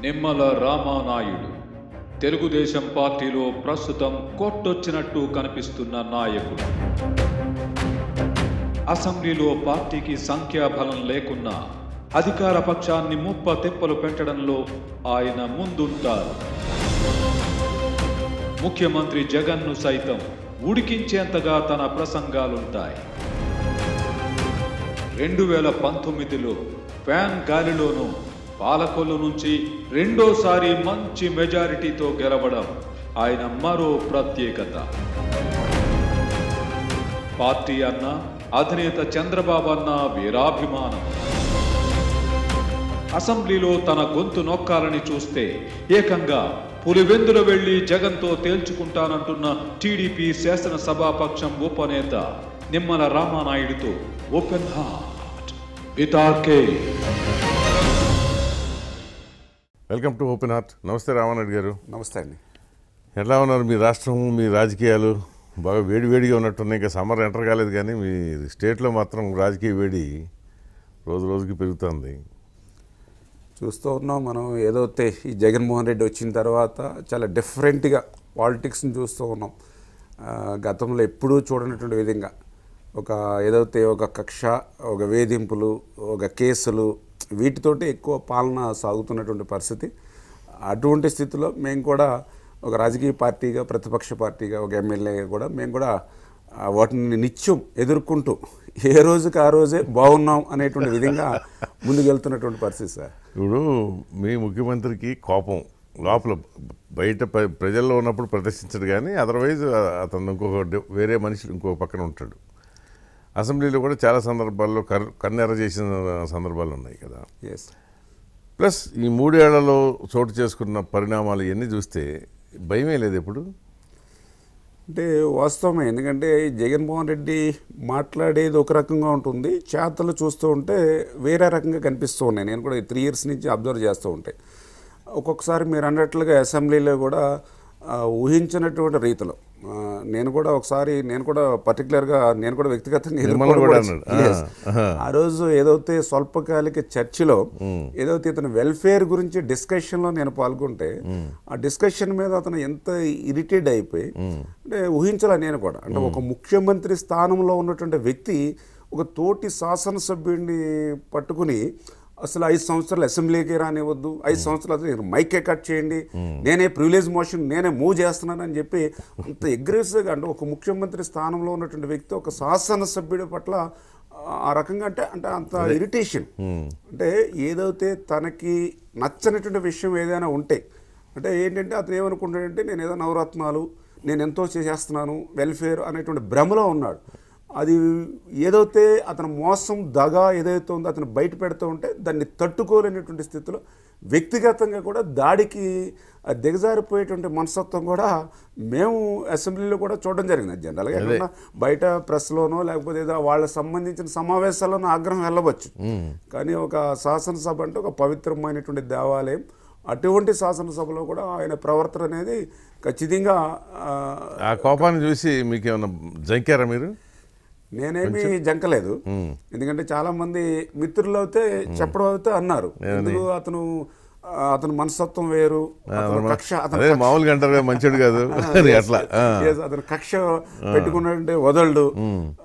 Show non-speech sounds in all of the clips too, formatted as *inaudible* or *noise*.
నిమ్మల రామానాయుడు. తెలుగుదేశం పార్టీలో ప్రస్తుతం కొట్టొచ్చినట్టు కనిపిస్తున్న నాయకుడు. అసెంబ్లీలో పార్టీకి సంఖ్యాబలం లేకున్నా అధికార పక్షాన్ని ముప్ప తెప్పలు పెట్టడంలో ఆయన ముందుంటారు. ముఖ్యమంత్రి జగన్ను సైతం ఉడికించేంతగా తన ప్రసంగాలుంటాయి. రెండు వేల పంతొమ్మిదిలో ఫ్యాన్ గాలిలోనూ పాలకొల్లు నుంచి రెండోసారి మంచి మెజారిటీతో గెలవడం ఆయన మరో ప్రత్యేకత. పార్టీ అన్న అధినేత చంద్రబాబు అన్న వీరాభిమానం. అసెంబ్లీలో తన గొంతు నొక్కాలని చూస్తే ఏకంగా పులివెందులు వెళ్ళి జగన్తో తేల్చుకుంటానంటున్న టీడీపీ శాసనసభాపక్షం ఉపనేత Nimmala రామానాయుడుతో open heart. With RK. Welcome to open heart. నమస్తే రామారెడ్డి గారు. నమస్తే అండి. ఎలా ఉన్నారు మీ రాష్ట్రం మీ రాజకీయాలు? బాగా వేడి వేడిగా ఉన్నట్టున్నాయి ఇంకా సమ్మర్ ఎంటర్ కాలేదు కానీ మీ స్టేట్లో మాత్రం రాజకీయ వేడి రోజు రోజుకి పెరుగుతుంది. చూస్తూ ఉన్నాం మనం ఏదైతే ఈ జగన్మోహన్ రెడ్డి వచ్చిన తర్వాత చాలా డిఫరెంట్గా పాలిటిక్స్ని చూస్తూ ఉన్నాం. గతంలో ఎప్పుడూ చూడనటువంటి విధంగా ఒక ఏదైతే ఒక కక్ష ఒక వేధింపులు ఒక కేసులు వీటితోటి ఎక్కువ పాలన సాగుతున్నటువంటి పరిస్థితి. అటువంటి స్థితిలో మేము కూడా ఒక రాజకీయ పార్టీగా ప్రతిపక్ష పార్టీగా ఒక ఎమ్మెల్యేగా కూడా మేము కూడా వాటిని నిత్యం ఎదుర్కొంటూ ఏ రోజుకి ఆ రోజే బాగున్నాం అనేటువంటి విధంగా ముందుకెళ్తున్నటువంటి పరిస్థితి సార్. ఇప్పుడు మీ ముఖ్యమంత్రికి కోపం. లోపల బయట ప్ర- ప్రజల్లో ఉన్నప్పుడు ప్రదర్శించడు కానీ అదర్వైజ్ అతను ఇంకొక వేరే మనిషి ఇంకొక పక్కన ఉంటాడు. అసెంబ్లీలో కూడా చాలా సందర్భాల్లో కర్ కన్నెర చేసిన సందర్భాలు ఉన్నాయి కదా. ఎస్ ప్లస్ ఈ మూడేళ్ళలో చోటు చేసుకున్న పరిణామాలు ఇవన్నీ చూస్తే భయమే లేదు ఎప్పుడు? అంటే వాస్తవమే. ఎందుకంటే జగన్మోహన్ రెడ్డి మాట్లాడేది ఒక రకంగా ఉంటుంది చేతలు చూస్తూ ఉంటే వేరే రకంగా కనిపిస్తూ ఉన్నాయి. నేను కూడా త్రీ ఇయర్స్ నుంచి అబ్జర్వ్ చేస్తూ ఉంటాయి ఒక్కొక్కసారి మీరు అన్నట్లుగా అసెంబ్లీలో కూడా ఊహించినటువంటి రీతిలో. నేను కూడా ఒకసారి నేను కూడా పర్టికులర్గా నేను కూడా వ్యక్తిగతంగా. ఆ రోజు ఏదైతే స్వల్పకాలిక చర్చలో ఏదైతే ఇతను వెల్ఫేర్ గురించి డిస్కషన్లో నేను పాల్గొంటే ఆ డిస్కషన్ మీద అతను ఎంత ఇరిటేట్ అయిపోయి అంటే ఊహించాల నేను కూడా. అంటే ఒక ముఖ్యమంత్రి స్థానంలో ఉన్నటువంటి వ్యక్తి ఒక తోటి శాసనసభ్యుడిని పట్టుకుని అసలు ఐదు సంవత్సరాలు అసెంబ్లీకి రానివ్వద్దు ఐదు సంవత్సరాలు మైకే కట్ చేయండి నేనే ప్రివిలేజ్ మోషన్ నేనే మూవ్ చేస్తున్నానని చెప్పి అంత అగ్రెసివ్గా అంటే ఒక ముఖ్యమంత్రి స్థానంలో ఉన్నటువంటి వ్యక్తి ఒక శాసనసభ్యుడి పట్ల ఆ రకంగా అంటే అంటే అంత ఇరిటేషన్ అంటే ఏదైతే తనకి నచ్చనటువంటి విషయం ఏదైనా ఉంటే అంటే ఏంటంటే అతను ఏమనుకుంటాడంటే నేను ఏదో నవరత్నాలు నేను ఎంతో చేసేస్తున్నాను వెల్ఫేర్ అనేటువంటి భ్రమలో ఉన్నాడు. అది ఏదైతే అతను మోసం దగా ఏదైతే ఉందో అతను బయట పెడుతూ ఉంటే దాన్ని తట్టుకోలేనటువంటి స్థితిలో వ్యక్తిగతంగా కూడా దాడికి దిగజారిపోయేటువంటి మనస్తత్వం కూడా మేము అసెంబ్లీలో కూడా చూడడం జరిగింది. జనరల్గా ఎక్కడన్నా బయట ప్రెస్లోనో లేకపోతే ఏదో వాళ్ళకి సంబంధించిన సమావేశాల్లోనో ఆగ్రహం వెళ్ళవచ్చు. కానీ ఒక శాసనసభ అంటే ఒక పవిత్రమైనటువంటి దేవాలయం. అటువంటి శాసనసభలో కూడా ఆయన ప్రవర్తన అనేది ఖచ్చితంగా ఆ, కోపాన్ని చూసి మీకు ఏమన్నా జంకారా మీరు? నేనేమి జంకలేదు. ఎందుకంటే చాలా మంది మిత్రులు అయితే చెప్పడం అయితే అన్నారు. ఎందుకు అతను అతని మనస్తత్వం వేరు కక్ష మామూలుగా అంటారు మంచోడు కాదు. *laughs* *laughs* అట్లా. అతను కక్ష పెట్టుకున్నాడంటే వదలడు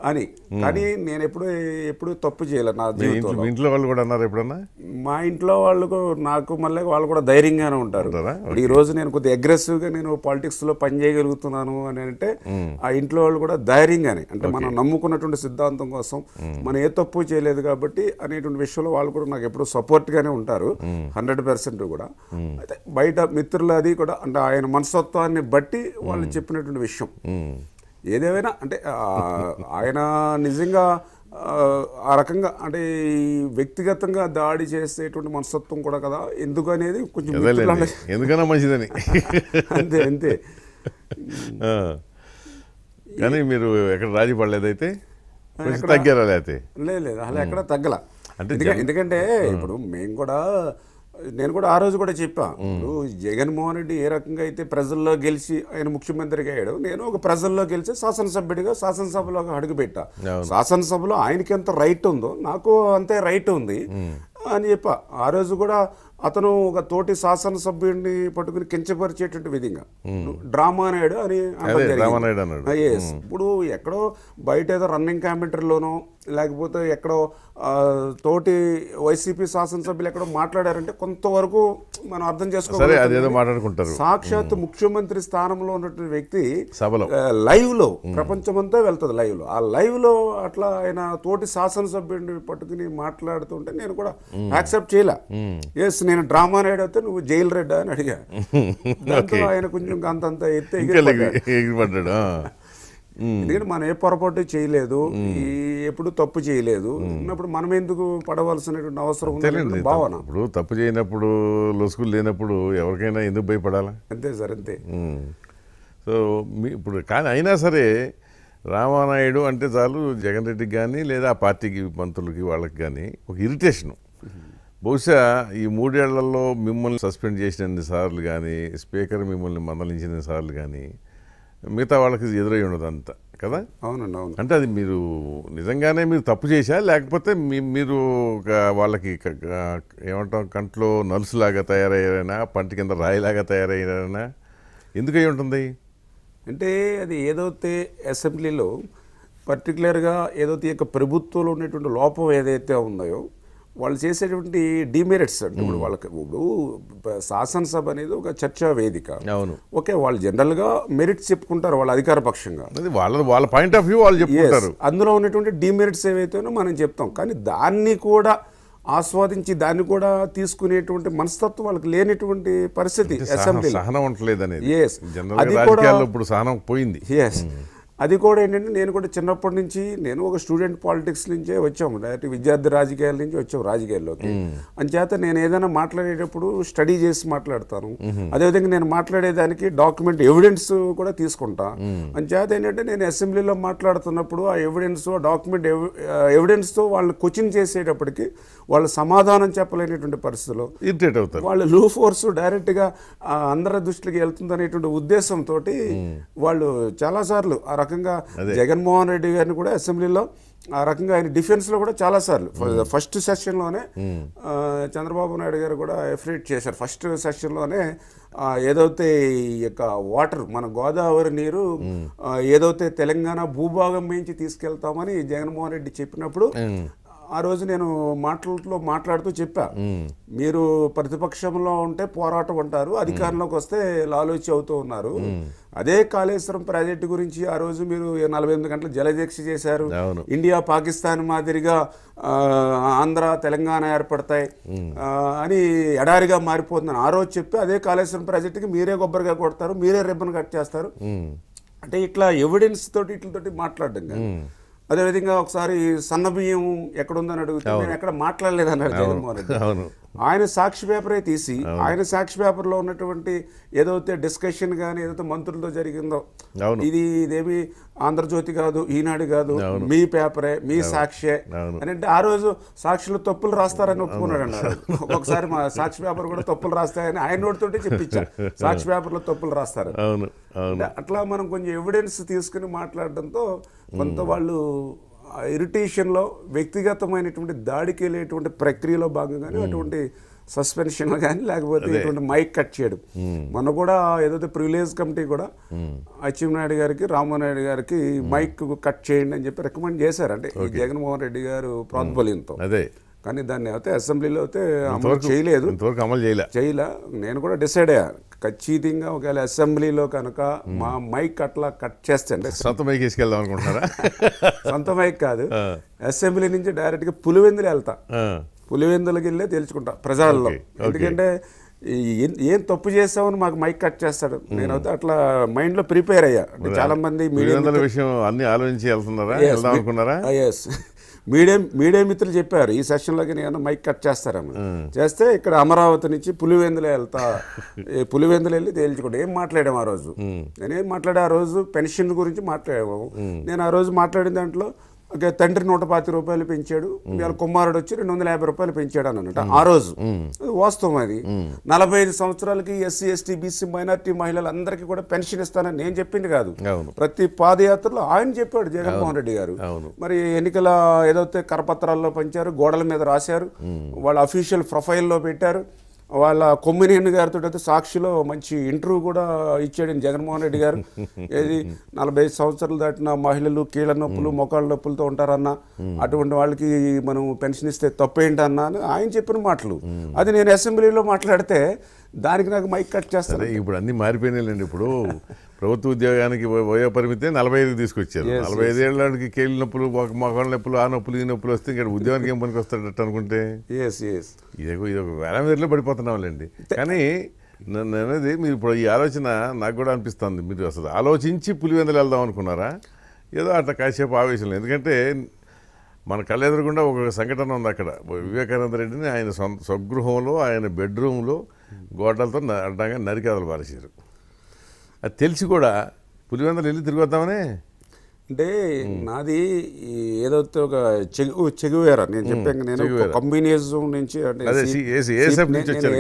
అని. కానీ నేను ఎప్పుడు ఎప్పుడు తప్పు చేయలేదు నా మీ ఇంట్లో జీవితంలో. ఇంట్లో వాళ్ళు కూడా అన్నారు ఎప్పుడన్నా? మా ఇంట్లో వాళ్ళు నాకు మళ్ళీ వాళ్ళు కూడా ధైర్యంగానే ఉంటారు. ఈ రోజు నేను కొద్దిగా అగ్రెసివ్గా నేను పాలిటిక్స్లో పని చేయగలుగుతున్నాను అని అంటే ఆ ఇంట్లో వాళ్ళు కూడా ధైర్యంగానే. అంటే మనం నమ్ముకున్నటువంటి సిద్ధాంతం కోసం మనం ఏ తప్పు చేయలేదు కాబట్టి అనేటువంటి విషయంలో వాళ్ళు కూడా నాకు ఎప్పుడు సపోర్ట్ గానే ఉంటారు. హండ్రెడ్ పర్సెంట్ కూడా. అయితే బయట మిత్రులు అది కూడా అంటే ఆయన మనస్తత్వాన్ని బట్టి వాళ్ళు చెప్పినటువంటి విషయం. ఏదేమైనా అంటే ఆయన నిజంగా ఆ, రకంగా అంటే వ్యక్తిగతంగా దాడి చేసేటువంటి మనస్తత్వం కూడా కదా ఎందుకు అనేది కొంచెం అలా- ఎందుకన్నా మంచిదని. *laughs* అంతే అంతే. కానీ మీరు ఎక్కడ రాజీ పడలేదైతే? తగ్గారా లేకపోతే? లేదు లేదు అసలు ఎక్కడ తగ్గల. అంటే ఎందుకంటే ఇప్పుడు మేము కూడా నేను కూడా ఆ రోజు కూడా చెప్పా. ఇప్పుడు జగన్మోహన్ రెడ్డి ఏ రకంగా అయితే ప్రజల్లో గెలిచి ఆయన ముఖ్యమంత్రిగా అయ్యాడు నేను ఒక ప్రజల్లో గెలిచి శాసనసభ్యుడిగా శాసనసభలో అడుగుపెట్టా. శాసనసభలో ఆయనకి ఎంత రైట్ ఉందో నాకు అంతే రైట్ ఉంది అని చెప్పా. ఆ రోజు కూడా అతను ఒక తోటి శాసనసభ్యుడిని పట్టుకుని కించపరిచేటువంటి విధంగా. డ్రామా నాయుడు అని. ఇప్పుడు ఎక్కడో బయట ఏదో రన్నింగ్ కామెంటరీలోనో లేకపోతే ఎక్కడో తోటి వైసీపీ శాసనసభ్యులు ఎక్కడో మాట్లాడారంటే కొంతవరకు మనం అర్థం చేసుకోవాలి సాక్షాత్ ముఖ్యమంత్రి స్థానంలో ఉన్నటువంటి వ్యక్తి లైవ్లో ప్రపంచమంతా వెళ్తుంది లైవ్లో ఆ లైవ్లో అట్లా ఆయన తోటి శాసనసభ్యుడిని పట్టుకుని మాట్లాడుతుంటే నేను కూడా యాక్సెప్ట్ చేయలే. ఎస్ నేను డ్రామా నాయుడు అయితే నువ్వు జైలు రెడ్డా అని అడిగా. *laughs* దాంతో ఆయన కొంచెం అంతంత ఎత్తే ఎగిరిపడ్డాడు. *laughs* ఎందుకంటే మనం ఏ పొరపాటు చేయలేదు ఎప్పుడు తప్పు చేయలేదు. అన్నప్పుడు మనం ఎందుకు పడవలసినటువంటి అవసరం తెలియండి ఉంది భావన. ఇప్పుడు తప్పు చేయనప్పుడు లొసుగులు లేనప్పుడు ఎవరికైనా ఎందుకు భయపడాలా? అంతే సార్ అంతే. సో మీ ఇప్పుడు కానీ అయినా సరే రామానాయుడు అంటే చాలు జగన్ రెడ్డికి కానీ లేదా ఆ పార్టీకి మంత్రులకి వాళ్ళకి కానీ ఒక ఇరిటేషను. బహుశా ఈ మూడేళ్ళలో మిమ్మల్ని సస్పెండ్ చేసిన సార్లు కానీ స్పీకర్ మిమ్మల్ని మందలించిన సార్లు కానీ మిగతా వాళ్ళకి ఎదురై ఉండదు అంత కదా? అవునండి అవును అంటే అది మీరు నిజంగానే మీరు తప్పు చేశా లేకపోతే మీ మీరు ఒక వాళ్ళకి ఏమంటాం కంట్లో నలుసులాగా తయారయ్యారైనా? పంట కింద రాయిలాగా తయారయ్యారైనా? ఎందుకు ఉంటుంది? అంటే అది ఏదైతే అసెంబ్లీలో పర్టికులర్గా ఏదైతే యొక్క ప్రభుత్వంలో ఉన్నటువంటి లోపం ఏదైతే ఉందో వాళ్ళు చేసేటువంటి డిమెరిట్స్ అంటే ఇప్పుడు వాళ్ళకి ఇప్పుడు శాసనసభ అనేది ఒక చర్చా వేదిక. అవును. ఓకే వాళ్ళు జనరల్గా మెరిట్స్ చెప్పుకుంటారు వాళ్ళ అధికార పక్షంగా. వాళ్ళ వాళ్ళ పాయింట్ ఆఫ్ వ్యూ వాళ్ళు చెప్పుకుంటారు. Yes. అందులో ఉన్నటువంటి డిమెరిట్స్ ఏవైతేనో మనం చెప్తాం. కానీ దాన్ని కూడా ఆస్వాదించి దాన్ని కూడా తీసుకునేటువంటి మనస్తత్వం వాళ్ళకి లేనటువంటి పరిస్థితి సహనం అసెంబ్లీలో. సహనం ఉండలేదు అనేది. అది కూడా- ఇప్పుడు సహనం పోయింది. ఎస్ అది కూడా ఏంటంటే నేను కూడా చిన్నప్పటి నుంచి నేను ఒక స్టూడెంట్ పాలిటిక్స్ నుంచే వచ్చాము. డైరెక్ట్ విద్యార్థి రాజకీయాల నుంచి వచ్చాము రాజకీయాల్లోకి. అంచేత నేను ఏదైనా మాట్లాడేటప్పుడు స్టడీ చేసి మాట్లాడతాను. అదేవిధంగా నేను మాట్లాడేదానికి డాక్యుమెంట్ ఎవిడెన్స్ కూడా తీసుకుంటా. అంచేత ఏంటంటే నేను అసెంబ్లీలో మాట్లాడుతున్నప్పుడు ఆ ఎవిడెన్స్ డాక్యుమెంట్ ఎవిడెన్స్తో వాళ్ళని క్వశ్చన్ చేసేటప్పటికి వాళ్ళు సమాధానం చెప్పలేనటువంటి పరిస్థితిలో ఇరిటేట్ అవుతారు. వాళ్ళు లూ ఫోర్స్ డైరెక్ట్గా అందరి దృష్టికి వెళ్తుంది అనేటువంటి ఉద్దేశంతో వాళ్ళు చాలాసార్లు ఆ రకంగా జగన్మోహన్ రెడ్డి గారిని కూడా అసెంబ్లీలో ఆ రకంగా ఆయన డిఫెన్స్లో కూడా చాలాసార్లు. ఫస్ట్ సెషన్లోనే ఆ, చంద్రబాబు నాయుడు గారు కూడా ఎఫ్రేట్ చేశారు. ఫస్ట్ సెషన్లోనే ఏదైతే ఈ యొక్క వాటర్ మన గోదావరి నీరు ఆ, ఏదైతే తెలంగాణ భూభాగం మించి తీసుకెళ్తామని జగన్మోహన్ రెడ్డి చెప్పినప్పుడు ఆ రోజు నేను మాటలతో మాట్లాడుతూ చెప్పా. మీరు ప్రతిపక్షంలో ఉంటే పోరాటం అంటారు అధికారంలోకి వస్తే లాలోచి అవుతూ ఉన్నారు. అదే కాళేశ్వరం ప్రాజెక్టు గురించి ఆ రోజు మీరు నలభై ఎనిమిది గంటలు జలదీక్ష చేశారు. ఇండియా పాకిస్తాన్ మాదిరిగా ఆంధ్ర తెలంగాణ ఏర్పడతాయి. అని ఎడారిగా మారిపోతుందని ఆ రోజు చెప్పి అదే కాళేశ్వరం ప్రాజెక్టుకి మీరే కొబ్బరిగా కొడతారు మీరే రిబ్బన్ కట్ చేస్తారు. అంటే ఇట్లా ఎవిడెన్స్ తోటి ఇట్లతోటి మాట్లాడడం కానీ అదేవిధంగా ఒకసారి సన్న బియ్యం ఎక్కడుందని అడిగితే నేను ఎక్కడ మాట్లాడలేదన్నాడు జగన్మోహన్ రెడ్డి. ఆయన సాక్షి పేపరే తీసి ఆయన సాక్షి పేపర్లో ఉన్నటువంటి ఏదైతే డిస్కషన్ కానీ ఏదైతే మంత్రులతో జరిగిందో. ఇది ఇదేమి ఆంధ్రజ్యోతి కాదు ఈనాడు కాదు మీ పేపరే మీ సాక్షే. అని అంటే ఆ రోజు సాక్షులు తప్పులు రాస్తారని ఒప్పుకున్నాడు అన్నారు ఒక్కొక్కసారి మా సాక్షి పేపర్ కూడా తప్పులు రాస్తాయని ఆయన నోటితోటి చెప్పించా. *laughs* సాక్షి పేపర్లో తప్పులు రాస్తారు అట్లా మనం కొంచెం ఎవిడెన్స్ తీసుకుని మాట్లాడడంతో కొంత వాళ్ళు ఇరిటేషన్లో వ్యక్తిగతమైనటువంటి దాడికి వెళ్ళేటువంటి ప్రక్రియలో భాగంగానే అటువంటి సస్పెన్షన్ కానీ లేకపోతే ఇటువంటి మైక్ కట్ చేయడం. మొన్న కూడా ఏదైతే ప్రివిలేజ్ కమిటీ కూడా అచ్చెన్నాయుడు గారికి రామానాయుడు గారికి మైక్ కట్ చేయండి అని చెప్పి రికమెండ్ చేశారు. అంటే జగన్మోహన్ రెడ్డి గారు ప్రోద్బల్యంతో అదే. కానీ దాన్ని అయితే అసెంబ్లీలో అయితే అమలు చేయలేదు. అమలు చేయలే. చేయలే. నేను కూడా డిసైడ్ అయ్యా. ఖచ్చితంగా ఒకవేళ అసెంబ్లీలో కనుక మా మైక్ అట్లా కట్ చేస్తే సొంత మైకి తీసుకెళ్దాం అనుకుంటున్నారా? *laughs* సొంత మైక్ కాదు. అసెంబ్లీ నుంచి డైరెక్ట్గా పులివెందులు వెళ్తా. పులివెందులకి వెళ్ళే తెలుసుకుంటా ప్రజల్లో. ఎందుకంటే ఏం- ఏం తప్పు చేసామని మాకు మైక్ కట్ చేస్తాడు. నేనైతే అట్లా మైండ్లో ప్రిపేర్ అయ్యా. అంటే చాలా మంది మీడియా విషయం అన్ని ఆలోచించి వెళ్తున్నారా? వెళ్దాం అనుకున్నారా? ఎస్ మీడియా మీడియా మిత్రులు చెప్పారు ఈ సెషన్లోకి నేను మైక్ కట్ చేస్తారని. చేస్తే ఇక్కడ అమరావతి నుంచి పులివెందులు వెళ్తా. పులివెందులు వెళ్ళి తేల్చుకుంటా. ఏం మాట్లాడాము ఆ రోజు? నేనేం మాట్లాడా ఆ రోజు పెన్షన్ గురించి మాట్లాడాము. నేను ఆ రోజు మాట్లాడిన దాంట్లో ఓకే తండ్రి నూట పాతి రూపాయలు పెంచాడు ఇవాళ కుమారుడు వచ్చి రెండు వందల యాభై రూపాయలు పెంచాడు అని అన్నట్టు ఆ రోజు. వాస్తవం అది. నలభై ఐదు సంవత్సరాలకి ఎస్సీ ఎస్టీ బీసీ మైనార్టీ మహిళలందరికీ కూడా పెన్షన్ ఇస్తానని నేను చెప్పింది కాదు. ప్రతి పాదయాత్రలో ఆయన చెప్పాడు జగన్మోహన్ రెడ్డి గారు. మరి ఎన్నికల ఏదైతే కరపత్రాల్లో పంచారు గోడల మీద రాశారు వాళ్ళ అఫీషియల్ ప్రొఫైల్లో పెట్టారు. వాళ్ళ కొమ్మినేని గారితో అయితే సాక్షిలో మంచి ఇంటర్వ్యూ కూడా ఇచ్చాడు జగన్మోహన్ రెడ్డి గారు. ఏది? నలభై ఐదు సంవత్సరాలు దాటిన మహిళలు కీళ్ళ నొప్పులు మొక్కల నొప్పులతో ఉంటారన్న. అటువంటి వాళ్ళకి మనం పెన్షన్ ఇస్తే తప్పేంటన్నా అని ఆయన చెప్పిన మాటలు. అది నేను అసెంబ్లీలో మాట్లాడితే దానికి నాకు మైక్ కట్ చేస్తాను సరే ఇప్పుడు అన్ని మారిపోయినాయండి ఇప్పుడు ప్రభుత్వ ఉద్యోగానికి వయ- పరిమితి నలభై ఐదుకి తీసుకొచ్చారు నలభై ఐదేళ్ళకి కేళ్ళ నొప్పులు ఒక మొగల నొప్పులు ఆ నొప్పులు ఈ నొప్పులు వస్తే ఇంకా ఉద్యోగానికి ఏం పనికి వస్తాడట అనుకుంటే? ఎస్ ఎస్ ఇదే ఇది ఒక వేల పడిపోతున్నాంలేండి. కానీ నన్ను అనేది మీరు ఇప్పుడు ఈ ఆలోచన నాకు కూడా అనిపిస్తుంది. మీరు అసలు ఆలోచించి పులివెందులు వెళ్దాం అనుకున్నారా? ఏదో అట్లా కాసేపు ఆవేశంలో ఎందుకంటే మన కళ్ళెదురుగుండా ఒక సంఘటన ఉంది అక్కడ. వివేకానంద రెడ్డిని ఆయన సొంత స్వగృహంలో ఆయన బెడ్రూమ్లో గోడలతో అడ్డంగా నరికేదలు పారేశారు. అది తెలిసి కూడా పులివెందులు వెళ్ళి తిరిగి వద్దామనే? అంటే నాది ఏదైతే ఒక చెగు చెగువేరా. నేను చెప్పాను నేను. కమ్యూనిజం నుంచి అంటే.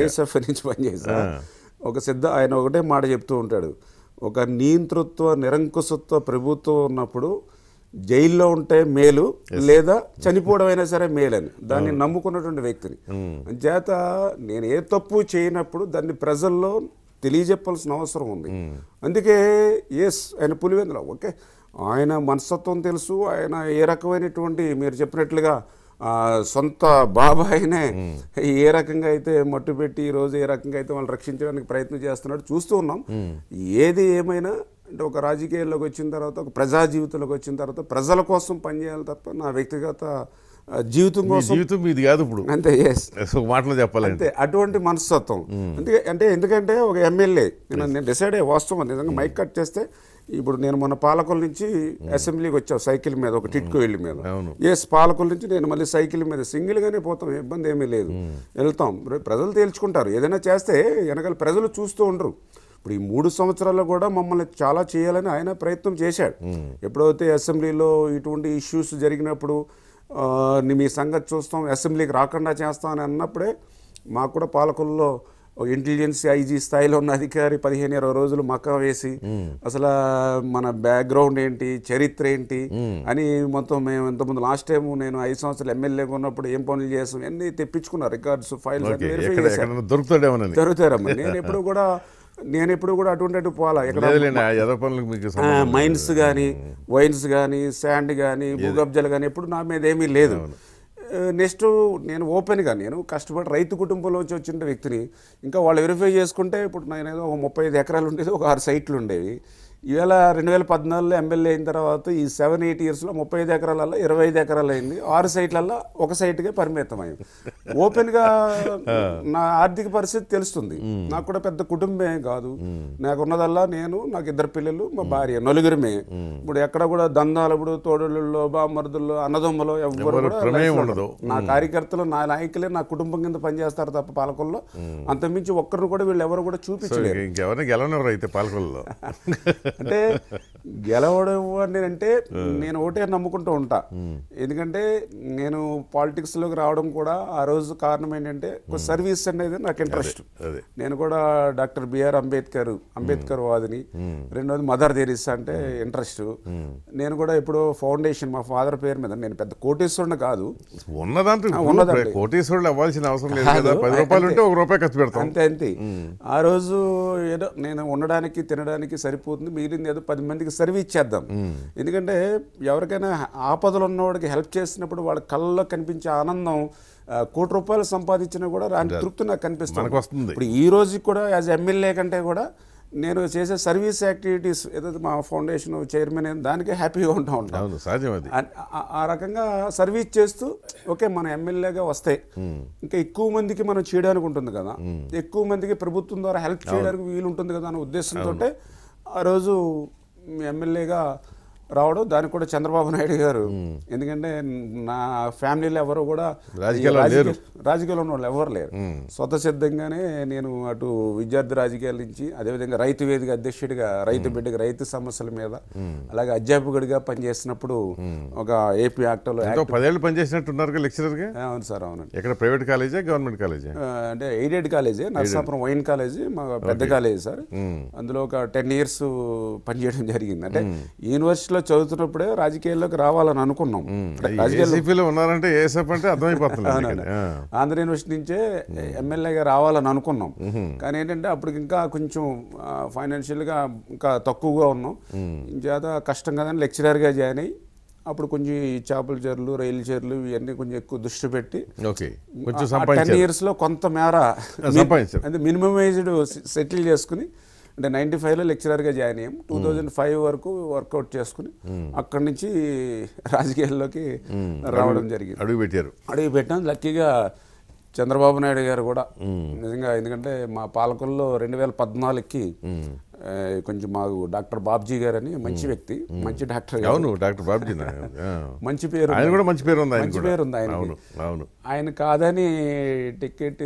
ఏసెఫ్ నుంచి పనిచేసా ఒక సిద్ధ ఆయన ఒకటే మాట చెప్తూ ఉంటాడు. ఒక నియంతృత్వ నిరంకుశత్వ ప్రభుత్వం ఉన్నప్పుడు జైల్లో ఉంటే మేలు లేదా చనిపోవడం అయినా సరే మేలని. దాన్ని నమ్ముకున్నటువంటి వ్యక్తిని. చేత నేను ఏ తప్పు చేయనప్పుడు దాన్ని ప్రజల్లో తెలియజెప్పాల్సిన అవసరం ఉంది. అందుకే ఎస్ ఆయన పులివెందుల ఓకే. ఆయన మనస్తత్వం తెలుసు ఆయన ఏ రకమైనటువంటి మీరు చెప్పినట్లుగా సొంత బాబాయినే ఏ రకంగా అయితే మట్టు పెట్టి ఈ రోజు ఏ రకంగా అయితే వాళ్ళని రక్షించడానికి ప్రయత్నం చేస్తున్నాడు చూస్తూ ఉన్నాం. ఏది ఏమైనా అంటే ఒక రాజకీయాల్లోకి వచ్చిన తర్వాత ఒక ప్రజా జీవితంలోకి వచ్చిన తర్వాత ప్రజల కోసం పనిచేయాలి తప్ప నా వ్యక్తిగత జీవితం కోసం జీవితం మీది కాదు ఇప్పుడు. అంతే ఎస్ మాటలో చెప్పాలంటే. అంతే అటువంటి మనస్తత్వం. అందుకే అంటే ఎందుకంటే ఒక ఎమ్మెల్యే నేను నేను డిసైడ్ అయ్యే వాస్తవం నిజంగా మైక్ కట్ చేస్తే ఇప్పుడు నేను మొన్న పాలకుల నుంచి అసెంబ్లీకి వచ్చావు సైకిల్ మీద ఒక టిట్కో వెళ్ళి మీద. ఎస్ పాలకుల నుంచి నేను మళ్ళీ సైకిల్ మీద సింగిల్గానే పోతాం ఇబ్బంది ఏమీ లేదు. వెళ్తాం. ప్రజలు తేల్చుకుంటారు. ఏదైనా చేస్తే వెనకాల ప్రజలు చూస్తూ ఉండరు. ఇప్పుడు ఈ మూడు సంవత్సరాల్లో కూడా మమ్మల్ని చాలా చేయాలని ఆయన ప్రయత్నం చేశాడు. ఎప్పుడైతే అసెంబ్లీలో ఇటువంటి ఇష్యూస్ జరిగినప్పుడు మీ సంగతి చూస్తాం అసెంబ్లీకి రాకుండా చేస్తాం అని అన్నప్పుడే మాకు కూడా పాలకుల్లో ఇంటెలిజెన్స్ ఐజీ స్థాయిలో ఉన్న అధికారి పదిహేను ఇరవై రోజులు మక్క వేసి అసలు మన బ్యాక్గ్రౌండ్ ఏంటి చరిత్ర ఏంటి అని మొత్తం మేము ఇంతకుముందు లాస్ట్ టైం నేను ఐదు సంవత్సరాలు ఎమ్మెల్యేగా ఉన్నప్పుడు ఏం పనులు చేస్తాం అన్ని తెప్పించుకున్నా రికార్డ్స్ ఫైల్స్ దొరుకుతాడేమోనని. జరుగుతారమ్మా నేను ఎప్పుడు కూడా నేను ఎప్పుడు కూడా అటువంటి అటు పోవాలా. మైన్స్ కానీ వైన్స్ కానీ శాండ్ కానీ భూగబ్జాలు కానీ ఎప్పుడు నా మీద ఏమీ లేదు. నెక్స్ట్ నేను ఓపెన్గా నేను కష్టపడి రైతు కుటుంబంలోంచి వచ్చిన వ్యక్తిని ఇంకా వాళ్ళు వెరిఫై చేసుకుంటే ఇప్పుడు నేను ఏదో ఒక ముప్పై ఐదు ఎకరాలు ఉండేది ఒక ఆరు సైట్లు ఉండేవి. ఈవేళ రెండు వేల పద్నాలుగులో ఎమ్మెల్యే అయిన తర్వాత ఈ సెవెన్ ఎయిట్ ఇయర్స్లో ముప్పై ఐదు ఎకరాలలో ఇరవై ఐదు ఎకరాలు అయింది ఆరు సైట్లలో ఒక సైట్కే పరిమితమైంది ఓపెన్గా నా ఆర్థిక పరిస్థితి తెలుస్తుంది. నాకు కూడా పెద్ద కుటుంబమే కాదు. నాకు ఉన్నదల్లా నేను నాకు ఇద్దరు పిల్లలు మా భార్య నలుగురమే. ఇప్పుడు ఎక్కడ కూడా దందాలు ఇప్పుడు తోడుల్లో బామర్దుల్లో అన్నదమ్ములో ఎవ్వరు ఎవరు కూడా. నా కార్యకర్తలు నా నాయకులే నా కుటుంబం కింద పనిచేస్తారు తప్ప పాలకుల్లో. అంతమించి ఒక్కరిని కూడా వీళ్ళు ఎవరు కూడా చూపించలేరు. ఇంక- ఇంకెవరిని గెలవనివ్వరు అయితే పాలకులలో *laughs* అంటే గెలవడం అని అంటే నేను ఒకటే నమ్ముకుంటూ ఉంటా. ఎందుకంటే నేను పాలిటిక్స్లోకి రావడం కూడా ఆ రోజు కారణం ఏంటంటే ఒక సర్వీస్ అనేది నాకు ఇంట్రెస్ట్ నేను కూడా doctor B R Ambedkar Ambedkar వాదిని. రెండోది మదర్ తెరీసా అంటే ఇంట్రెస్ట్ నేను కూడా ఇప్పుడు ఫౌండేషన్ మా ఫాదర్ పేరు మీద నేను పెద్ద కోటేశ్వరుని కాదు. కోటీశ్వరులు అవ్వాల్సిన అవసరం లేదు కాదు, కదా. పది రూపాయలు ఉంటే ఒక రూపాయి ఖర్చు పెడతాం. అంతే అంతే. ఆ రోజు ఏదో నేను ఉండడానికి తినడానికి సరిపోతుంది మిగిలింది ఏదో పది మందికి సర్వీస్ చేద్దాం ఎందుకంటే ఎవరికైనా ఆపదలు ఉన్నవాడికి హెల్ప్ చేసినప్పుడు వాళ్ళ కళ్ళలో కనిపించే ఆనందం కోటి రూపాయలు సంపాదించినా కూడా రాని తృప్తి నాకు కనిపిస్తుంది. ఇప్పుడు ఈ రోజు కూడా యాజ్ ఎమ్మెల్యే కంటే కూడా నేను చేసే సర్వీస్ యాక్టివిటీస్ ఏదైతే మా ఫౌండేషన్ చైర్మన్ దానికే హ్యాపీగా ఉంటా ఉంటాను ఆ రకంగా సర్వీస్ చేస్తూ ఓకే మన ఎమ్మెల్యేగా వస్తాయి ఇంకా ఎక్కువ మందికి మనం చేయడానికి ఉంటుంది కదా. ఎక్కువ మందికి ప్రభుత్వం ద్వారా హెల్ప్ చేయడానికి వీలు ఉంటుంది కదా అనే ఉద్దేశంతో ఆ రోజు ఎమ్మెల్యేగా రావడం దానికి కూడా చంద్రబాబు నాయుడు గారు. ఎందుకంటే నా ఫ్యామిలీలో ఎవరు కూడా రాజకీయాల్లో ఉన్న వాళ్ళు ఎవరు లేరు. స్వతసిద్ధంగానే నేను అటు విద్యార్థి రాజకీయాల నుంచి అదేవిధంగా రైతు వేదిక అధ్యక్షుడిగా రైతు బిడ్డగా రైతు సమస్యల మీద అలాగే అధ్యాపకుడిగా పనిచేసినప్పుడు ఒక ఏపీ యాక్టర్లో పదేళ్ళు పనిచేసినట్టున్నారు లెక్చరర్గా? అవును సార్ అవునండి. ఎక్కడ ప్రైవేట్ కాలేజా గవర్నమెంట్ కాలేజా? అంటే aided college Narsapuram Y N college మా పెద్ద కాలేజీ సార్. అందులో ఒక టెన్ ఇయర్స్ పనిచేయడం జరిగింది. అంటే యూనివర్సిటీలో చదువుతున్నప్పుడే రాజకీయాల్లోకి రావాలని అనుకున్నాం. రాజకీయాల్లో ఉన్నారంటే అంటే అర్థమైపోతుంది. ఆంధ్ర యూనివర్సిటీ నుంచే ఎమ్మెల్యేగా రావాలని అనుకున్నాం. కానీ ఏంటంటే అప్పటికి ఇంకా కొంచెం ఫైనాన్షియల్గా ఇంకా తక్కువగా ఉన్నాం. చేత కష్టం కదని లెక్చరర్గా జాయిన్ అయ్యి అప్పుడు కొంచెం ఈ చేపల చెర్లు రైలు చెర్లు ఇవన్నీ కొంచెం ఎక్కువ దృష్టి పెట్టి టెన్ ఇయర్స్లో కొంత మేర. అంటే మినిమం ఏజ్డ్ సెటిల్ చేసుకుని అంటే నైంటీ ఫైవ్లో లెక్చరర్గా జాయిన్ అయ్యాం. టూ థౌజండ్ ఫైవ్ వరకు వర్కౌట్ చేసుకుని అక్కడి నుంచి రాజకీయాల్లోకి రావడం జరిగింది. అడుగు పెట్టారు. అడిగి పెట్టాం. లక్కీగా చంద్రబాబు నాయుడు గారు కూడా నిజంగా ఎందుకంటే మా పాలకుల్లో రెండు వేల పద్నాలుగుకి కొంచెం మాకు డాక్టర్ బాబ్జీ గారు అని మంచి వ్యక్తి మంచి డాక్టర్ అవును డాక్టర్ బాబుజీ *laughs* మంచి పేరు ఆయన కూడా మంచి పేరు ఉంది ఆయన మంచి పేరు ఉంది ఆయనకి. అవును అవును. ఆయన కాదని టికెట్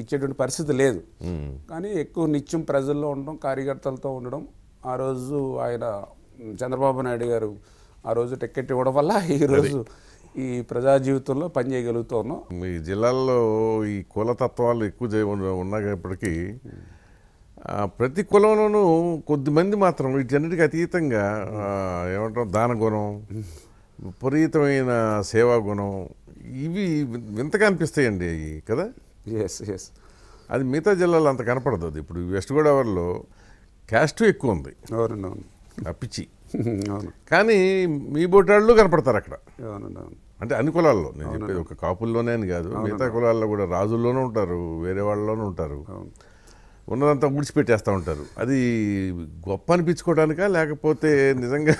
ఇచ్చేటువంటి పరిస్థితి లేదు. కానీ ఎక్కువ నిత్యం ప్రజల్లో ఉండడం కార్యకర్తలతో ఉండడం ఆ రోజు ఆయన చంద్రబాబు నాయుడు గారు ఆ రోజు టికెట్ ఇవ్వడం వల్ల ఈ రోజు ఈ ప్రజా జీవితంలో పనిచేయగలుగుతూ ఉన్నాం. మీ జిల్లాల్లో ఈ కులతత్వాలు ఎక్కువ ఉన్న- ఉన్నప్పటికీ ప్రతి కులంలోనూ కొద్దిమంది మాత్రం వీటన్నిటికీ అతీతంగా ఏమంటారు దాన గుణం విపరీతమైన సేవా గుణం ఇవి వింతగా అనిపిస్తాయండి అవి కదా? ఎస్ ఎస్ అది మిగతా జిల్లాలో అంత కనపడదు అది. ఇప్పుడు వెస్ట్ గోదావరిలో క్యాస్ట్ ఎక్కువ ఉంది. అవునండి పిచ్చి. *laughs* అవును. కానీ మీ బోటాళ్ళు కనపడతారు అక్కడ. అవునండి అవును. అంటే అన్ని కులాల్లో. నేను చెప్పేది ఒక కాపుల్లోనే అని కాదు మిగతా కులాల్లో కూడా రాజుల్లోనూ ఉంటారు వేరే వాళ్ళలోనూ ఉంటారు. ఉన్నదంతా ఊడ్చిపెట్టేస్తూ ఉంటారు. అది గొప్ప అనిపించుకోవడానికా? లేకపోతే నిజంగా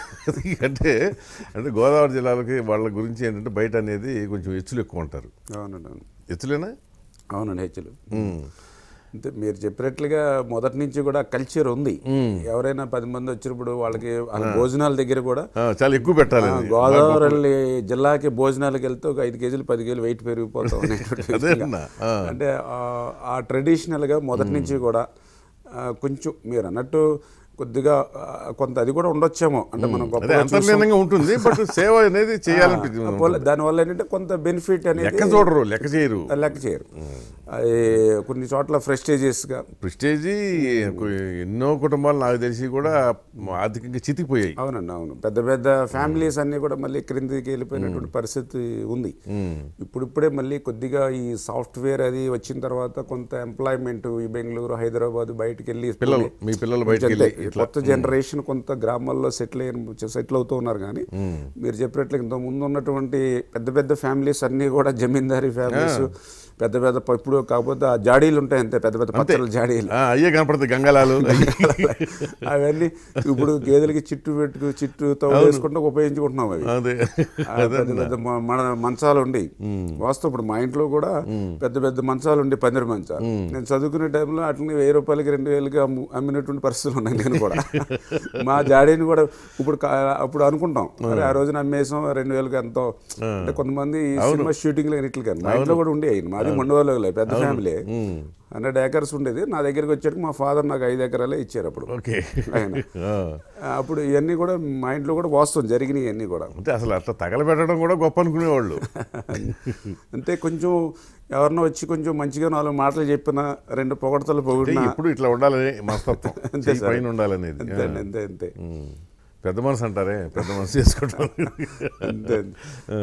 అంటే అంటే గోదావరి జిల్లాలకి వాళ్ళ గురించి ఏంటంటే బయట అనేది కొంచెం ఎచ్చులు ఎక్కువ ఉంటారు. అవునండి అవును. ఎచ్చులేనా అవునండి హెచ్చులు. అంటే మీరు చెప్పినట్లుగా మొదటి నుంచి కూడా కల్చర్ ఉంది. ఎవరైనా పది మంది వచ్చినప్పుడు వాళ్ళకి వాళ్ళ భోజనాల దగ్గర కూడా చాలా ఎక్కువ పెట్టాలి. గోదావరి జిల్లాకి భోజనాలకు వెళ్తే ఒక ఐదు కేజీలు పది కేజీలు వెయిట్ పెరిగిపోతాం. అంటే ఆ- ట్రెడిషనల్గా మొదటి నుంచి కూడా కొంచెం మీరు అన్నట్టు కొద్దిగా కొంత అది కూడా ఉండొచ్చేమో. అంటే మనం. అంతర్లీనంగా ఉంటుంది బట్ సేవ అనేది పోలే- దానివల్ల ఏంటంటే కొంత బెనిఫిట్ అనేది లెక్క చూడరు లెక్క చేయరు. లెక్క చేయరు. అది కొన్ని చోట్ల ఫ్రెస్టేజియస్గా ప్రిస్టేజీ ఎన్నో కుటుంబాలు నాకు తెలిసి కూడా ఆర్థికంగా చితికిపోయాయి. అవునండి అవును. పెద్ద పెద్ద ఫ్యామిలీస్ అన్నీ కూడా మళ్ళీ క్రిందికి వెళ్ళిపోయినటువంటి పరిస్థితి ఉంది. ఇప్పుడిప్పుడే మళ్ళీ కొద్దిగా ఈ సాఫ్ట్వేర్ అది వచ్చిన తర్వాత కొంత ఎంప్లాయ్మెంట్ ఈ బెంగళూరు హైదరాబాద్ బయటికి వెళ్ళి పిల్లలు మీ పిల్లలు బయటికి వెళ్ళి కొత్త జనరేషన్ కొంత గ్రామాల్లో సెటిల్ అయిన సెటిల్ అవుతూ ఉన్నారు కానీ మీరు చెప్పినట్లు ఇంత ముందు ఉన్నటువంటి పెద్ద పెద్ద ఫ్యామిలీస్ అన్నీ కూడా జమీందారీ ఫ్యామిలీస్ పెద్ద పెద్ద ఇప్పుడు కాకపోతే ఆ జాడీలు ఉంటాయి అంతే పెద్ద పెద్ద పచ్చల జాడీలు. అయ్యే కనపడతాయి గంగలాలు. *laughs* అవన్నీ ఇప్పుడు గేదెలకి చిట్టు పెట్టుకు చిట్టు వేసుకుంటూ ఉపయోగించుకుంటున్నాం అవి. పెద్ద పెద్ద మ- మన మంచాలు ఉండి వాస్తవం ఇప్పుడు మా ఇంట్లో కూడా పెద్ద పెద్ద మంచాలు ఉండి పందిరి మంచాలు నేను చదువుకునే టైంలో అట్లనే వెయ్యి రూపాయలకి రెండు వేలకి అమ్ము అమ్మినటువంటి పరిస్థితులు ఉన్నాయి నేను కూడా. *laughs* మా జాడీని కూడా ఇప్పుడు అప్పుడు అనుకుంటాం. ఆ. రోజున అమ్మేసాం రెండు వేలకి ఎంతో. అంటే కొంతమంది సినిమా షూటింగ్లు ఇట్లా కానీ మా ఇంట్లో కూడా ఉండేవి మాది మండవాళ్ళు పెద్ద ఫ్యామిలీ. హండ్రెడ్ ఏకర్స్ ఉండేది. నా దగ్గరికి వచ్చాక మా ఫాదర్ నాకు ఐదు ఎకరాలే ఇచ్చారు అప్పుడు. ఓకే. ఆయన. అప్పుడు ఇవన్నీ కూడా మా ఇంట్లో కూడా వాస్తవం జరిగినాయి ఇవన్నీ కూడా. అంటే అసలు అట్లా తగలబెట్టడం కూడా గొప్ప అనుకునేవాళ్ళు. అంటే కొంచెం ఎవరన్నా వచ్చి కొంచెం మంచిగా నాలుగు మాటలు చెప్పినా రెండు పొగడతలు అంటే పొగిడినా ఎప్పుడు ఇట్లా ఉండాలని మనస్తత్వం అంతే. పైన ఉండాలనేది. అంతే అంతే అంతే. పెద్ద మనసు అంటారే పెద్ద మనసు చేసుకుంటారు అంతే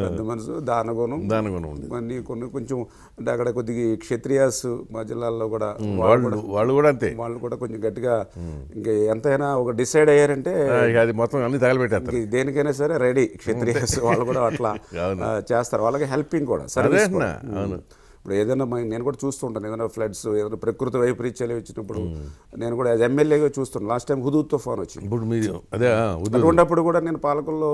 పెద్ద మనసు దానగుణం దానగుణం ఉంది కొన్ని కొన్ని కొంచెం అంటే అక్కడ కొద్దిగా క్షత్రియాస్ మా జిల్లాల్లో కూడా వాళ్ళు వాళ్ళు కూడా అంతే. వాళ్ళు కూడా కొంచెం గట్టిగా ఇంకా ఎంతైనా ఒక డిసైడ్ అయ్యారంటే అది మొత్తం అన్ని తగలబెట్టేస్తారు. ఇంక దేనికైనా సరే రెడీ. క్షత్రియాస్ వాళ్ళు కూడా అట్లా చేస్తారు. వాళ్ళకి హెల్పింగ్ కూడా కూడా. అవును. ఇప్పుడు ఏదైనా నేను కూడా చూస్తుంటాను ఏదైనా ఫ్లడ్స్ ఏదైనా ప్రకృతి వైపరీత్యాలు వచ్చినప్పుడు నేను కూడా యాజ్ ఎమ్మెల్యేగా చూస్తున్నాను. లాస్ట్ టైం హుదూద్ తుఫాన్ వచ్చింది. ఇప్పుడు మీరు అదే అటువంటిప్పుడు కూడా నేను పాలకుల్లో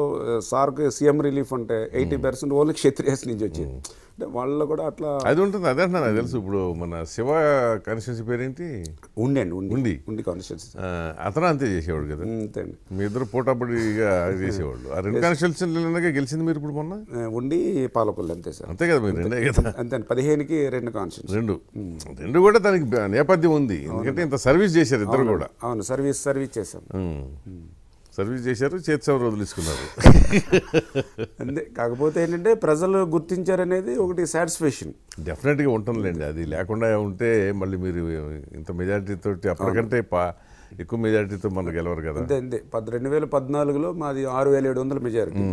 సార్కి సీఎం రిలీఫ్ అంటే ఎయిటీ పర్సెంట్ ఓన్లీ క్షత్రియాస్ నుంచి వచ్చింది. అంటే వాళ్ళు కూడా అట్లా అది ఉంటుంది అదే అంటున్నాను నాకు తెలుసు. ఇప్పుడు మన శివ కాన్స్టిట్యూన్సీ పేరేంటి? ఉండండి ఉండి. ఉండి. ఉండి కాన్స్టిట్యూన్సీ అతను అంతే చేసేవాడు కదా. అంతే అండి. మీ ఇద్దరు పోటాపడిగా *laughs* చేసేవాళ్ళు. ఆ రెండు కాన్స్టిట్యూన్సీలుగా గెలిచింది మీరు ఇప్పుడు మొన్న? ఉండి పాలకొల్లు అంతే సార్. అంతే కదా మీరు రెండే కదా. అంతే అండి పదిహేనుకి రెండు కాన్స్టిట్యూన్సీ రెండు. రెండు కూడా దానికి నేపథ్యం ఉంది. ఎందుకంటే ఇంత సర్వీస్ చేశారు ఇద్దరు కూడా. అవును సర్వీస్ సర్వీస్ చేశాం. సర్వీస్ చేశారు చేతి సేవ రోజులు తీసుకున్నారు అంతే. కాకపోతే ఏంటంటే ప్రజలు గుర్తించారనేది ఒకటి సాటిస్ఫాక్షన్ డెఫినెట్గా ఉంటుందిలేండి. అది లేకుండా ఉంటే మళ్ళీ మీరు ఇంత మెజారిటీతో అప్పటికంటే పా ఎక్కువ మెజారిటీతో మనకు గెలవరు కదా. అంతే అంతే. పద్ రెండు వేల పద్నాలుగులో మాది ఆరు వేల ఏడు వందల మెజారిటీ.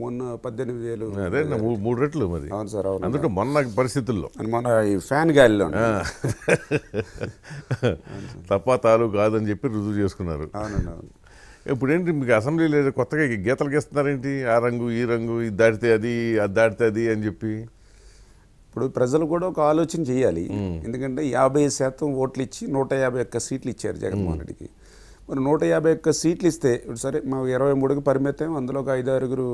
మొన్న పద్దెనిమిది వేలు. అదే మూడు రెట్లు మరి. అవును సార్ అవును అందుకే మొన్న పరిస్థితుల్లో. మన ఈ ఫ్యాన్ గాలిలో తప్ప తాలు కాదని చెప్పి రుజువు చేసుకున్నారు. అవునండి అవును. ఇప్పుడేంటి మీకు అసెంబ్లీలో ఏదో కొత్తగా గీతలు గీస్తున్నారేంటి? ఆ రంగు ఈ రంగు ఇది దాటితే అది అది దాటితే అది అని చెప్పి. ఇప్పుడు ప్రజలు కూడా ఒక ఆలోచన చేయాలి. ఎందుకంటే యాభై శాతం ఓట్లు ఇచ్చి నూట యాభై ఒక్క సీట్లు ఇచ్చారు జగన్మోహన్ రెడ్డికి. మరి నూట యాభై ఒక్క సీట్లు ఇస్తే ఇప్పుడు సరే మా ఇరవై మూడుకి పరిమితం అందులో ఒక ఐదు ఆరుగురు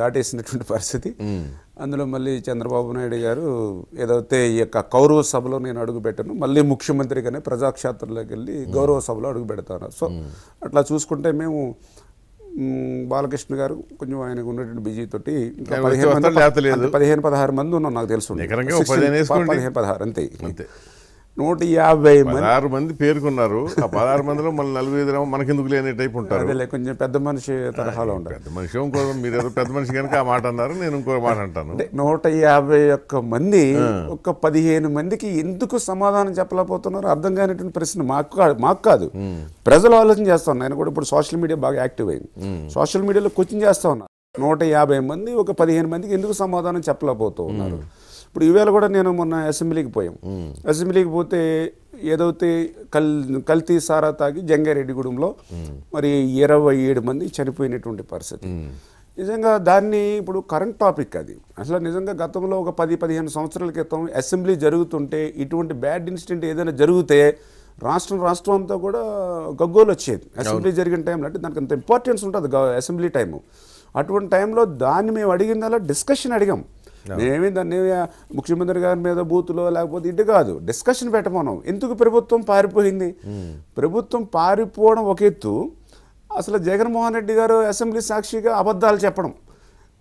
దాటేసినటువంటి పరిస్థితి. అందులో మళ్ళీ చంద్రబాబు నాయుడు గారు ఏదైతే ఈ యొక్క కౌరవ సభలో నేను అడుగు పెట్టాను మళ్ళీ ముఖ్యమంత్రిగానే ప్రజాక్షేత్రంలోకి వెళ్ళి గౌరవ సభలో అడుగు పెడతాను. సో అట్లా చూసుకుంటే మేము బాలకృష్ణ గారు కొంచెం ఆయనకు ఉన్నటువంటి బిజీ తోటి పదిహేను పదిహేను పదహారు మంది ఉన్నాం నాకు తెలుసు పదిహేను పదహారు అంతే. నూట యాభై మంది. పదహారు మంది పేర్కొన్నారు. ఆ పదహారు మందిలో మళ్ళీ నలుగురు మనకెందుకు లేని టైప్ ఉంటారు. కొంచెం పెద్ద మనిషి తరహాలో ఉండాలి. పెద్ద మనిషి ఇంకో మీరు ఏదో పెద్ద మనిషి కనుక ఆ మాట అన్నారు నేను ఇంకో మాట అంటాను. అంటే నూట యాభై ఒక్క మంది ఒక పదిహేను మందికి ఎందుకు సమాధానం చెప్పలేకపోతున్నారు అర్థం కానిటువంటి ప్రశ్న మాకు కా- మాకు కాదు. ప్రజలు ఆలోచన చేస్తా ఉన్నారు. నేను కూడా ఇప్పుడు సోషల్ మీడియా బాగా యాక్టివ్ అయింది. సోషల్ మీడియాలో కోచింగ్ చేస్తా ఉన్నారు. నూట యాభై మంది ఒక పదిహేను మందికి ఎందుకు సమాధానం చెప్పలేకపోతూ ఉన్నారు ఇప్పుడు ఈవేళ కూడా నేను మొన్న అసెంబ్లీకి పోయాం. అసెంబ్లీకి పోతే ఏదైతే కల్ కల్తీ సారా తాగి జంగారెడ్డిగూడెంలో మరి ఇరవై ఏడు మంది చనిపోయినటువంటి పరిస్థితి. నిజంగా దాన్ని ఇప్పుడు కరెంట్ టాపిక్ అది. అసలు నిజంగా గతంలో ఒక పది పదిహేను సంవత్సరాల క్రితం అసెంబ్లీ జరుగుతుంటే ఇటువంటి బ్యాడ్ ఇన్సిడెంట్ ఏదైనా జరిగితే రాష్ట్రం రాష్ట్రం అంతా కూడా గగ్గోలు వచ్చేది. అసెంబ్లీ జరిగిన టైంలో అంటే దానికి అంత ఇంపార్టెన్స్ ఉంటుంది అసెంబ్లీ టైము అటువంటి టైంలో దాన్ని మేము అడిగిందల్లా డిస్కషన్ అడిగాం. మేమేమి దాన్ని ముఖ్యమంత్రి గారి మీద బూతులో లేకపోతే ఇటు కాదు. డిస్కషన్ పెట్టమన్నాం. ఎందుకు ప్రభుత్వం పారిపోయింది? ప్రభుత్వం పారిపోవడం ఒక ఎత్తు. అసలు జగన్మోహన్ రెడ్డి గారు అసెంబ్లీ సాక్షిగా అబద్ధాలు చెప్పడం.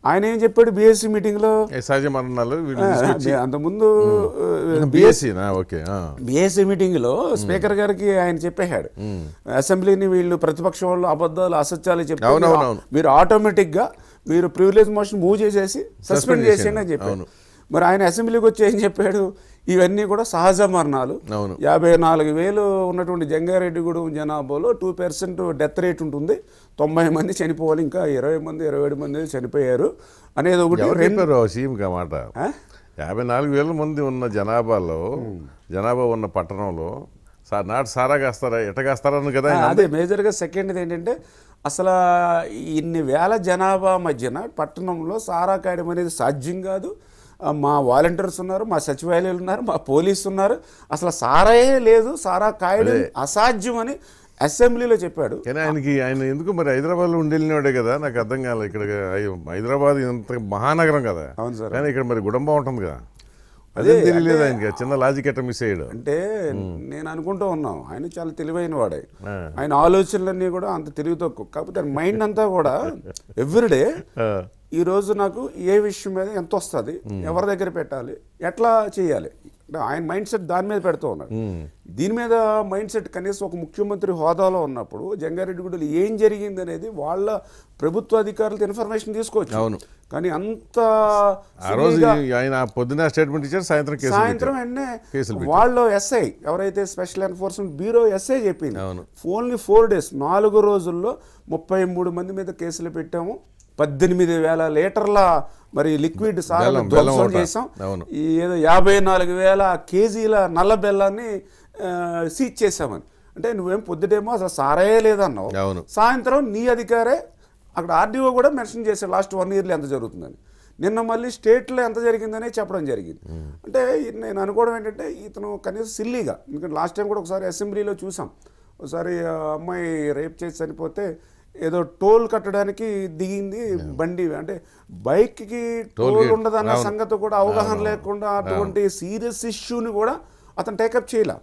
ఆయన ఏం చెప్పాడు? బీఎస్సీ మీటింగ్లో ఏ సహజ మరణాలు వీళ్ళు తీసుకొచ్చి. అంతకుముందు బిఎస్సీ ఓకే ఆ. బీఎస్సీ మీటింగ్లో స్పీకర్ గారికి ఆయన చెప్పేశాడు. అసెంబ్లీని వీళ్ళు ప్రతిపక్షం వాళ్ళు అబద్ధాలు అసత్యాలు అవును, మీరు-. మీరు ఆటోమేటిక్గా మీరు ప్రివిలేజ్ మోషన్ మూవ్ చేసేసి సస్పెండ్ చేసేయండి అని అవును. మరి ఆయన అసెంబ్లీకి వచ్చి ఏం చెప్పాడు? ఇవన్నీ కూడా సహజ మరణాలు. అవును. యాభై నాలుగు వేలు ఉన్నటువంటి జంగారెడ్డిగూడెం జనాభాలో టూ పర్సెంట్ డెత్ రేట్ ఉంటుంది. తొంభై మంది చనిపోవాలి ఇంకా ఇరవై మంది ఇరవై ఏడు మంది చనిపోయారు అనేది ఒకటి. రెండు ఆ మాట? యాభై నాలుగు వేల మంది ఉన్న జనాభాలో జనాభా ఉన్న పట్టణంలో సార్ నాటు సారా కాస్తారా ఎట కాస్తారని కదా అదే మేజర్గా సెకండ్ ఏంటంటే అసలు ఇన్ని వేల జనాభా మధ్యన పట్టణంలో సారా కాయడం అనేది సాధ్యం కాదు. మా వాలంటీర్స్ ఉన్నారు మా సచివాలయాలు ఉన్నారు మా పోలీసు ఉన్నారు. అసలు సారాయే లేదు సారా కాయడం అసాధ్యం అని అసెంబ్లీలో చెప్పాడు. కానీ ఆయనకి ఆయన ఎందుకు మరి హైదరాబాద్లో ఉండేవాడే కదా? నాకు అర్థం కాలేదు ఇక్కడ హైదరాబాద్ ఇంత మహానగరం కదా? అవును సార్. కానీ ఇక్కడ మరి గుడంబం ఉంటుంది కదా? అదే తెలియలేదు ఆయనకి చిన్న లాజిక్ ఎట్ట మిస్ అయ్యాడు? అంటే నేను అనుకుంటూ ఉన్నాం ఆయన చాలా తెలివైన వాడే. ఆయన ఆలోచనలన్నీ కూడా అంత తెలివి తక్కువ కాకపోతే మైండ్ అంతా కూడా ఎవ్రీడే ఈ రోజు నాకు ఏ విషయం మీద ఎంత వస్తుంది ఎవరి దగ్గర పెట్టాలి ఎట్లా చేయాలి అంటే ఆయన మైండ్ సెట్ దాని మీద పెడుతూ ఉన్నాడు దీని మీద మైండ్ సెట్ కనీసం ఒక ముఖ్యమంత్రి హోదాలో ఉన్నప్పుడు జంగారెడ్డిగూడలో ఏం జరిగింది అనేది వాళ్ళ ప్రభుత్వ అధికారులతో ఇన్ఫర్మేషన్ తీసుకోవచ్చు అవును. కానీ అంత ఆ రోజు సులువుగా ఆయన పొద్దున స్టేట్మెంట్ ఇచ్చారు సాయంత్రం సాయంత్రం వెంటనే. వాళ్ళు ఎస్ఐ ఎవరైతే స్పెషల్ ఎన్ఫోర్స్మెంట్ బ్యూరో ఎస్ఐ చెప్పింది. ఓన్లీ ఫోర్ డేస్ నాలుగు రోజుల్లో ముప్పై మూడు మంది మీద కేసులు పెట్టాము పద్దెనిమిది వేల లీటర్ల మరి లిక్విడ్ సారా ధ్వంసం. చేసాం ఏదో యాభై నాలుగు వేల కేజీల నల్ల బెల్లాన్ని సీజ్ చేసామని అంటే నువ్వేం పొద్దుటేమో అసలు సారాయే లేదన్నావు. సాయంత్రం నీ అధికారే అక్కడ ఆర్డీఓ కూడా మెన్షన్ చేశాడు లాస్ట్ వన్ ఇయర్లో ఎంత జరుగుతుందని. నిన్న మళ్ళీ స్టేట్లో ఎంత జరిగిందనే చెప్పడం జరిగింది. అంటే నేను అనుకోవడం ఏంటంటే ఇతను కనీసం సిల్లీగా ఎందుకంటే లాస్ట్ టైం కూడా ఒకసారి అసెంబ్లీలో చూసాం. ఒకసారి అమ్మాయి రేప్ చేసి చనిపోతే ఏదో టోల్ కట్టడానికి దిగింది బండి. అంటే బైక్కి టోల్. ఉండదన్న. సంగతి కూడా అవగాహన లేకుండా అటువంటి సీరియస్ ఇష్యూని కూడా అతను టేకప్ చేయలే.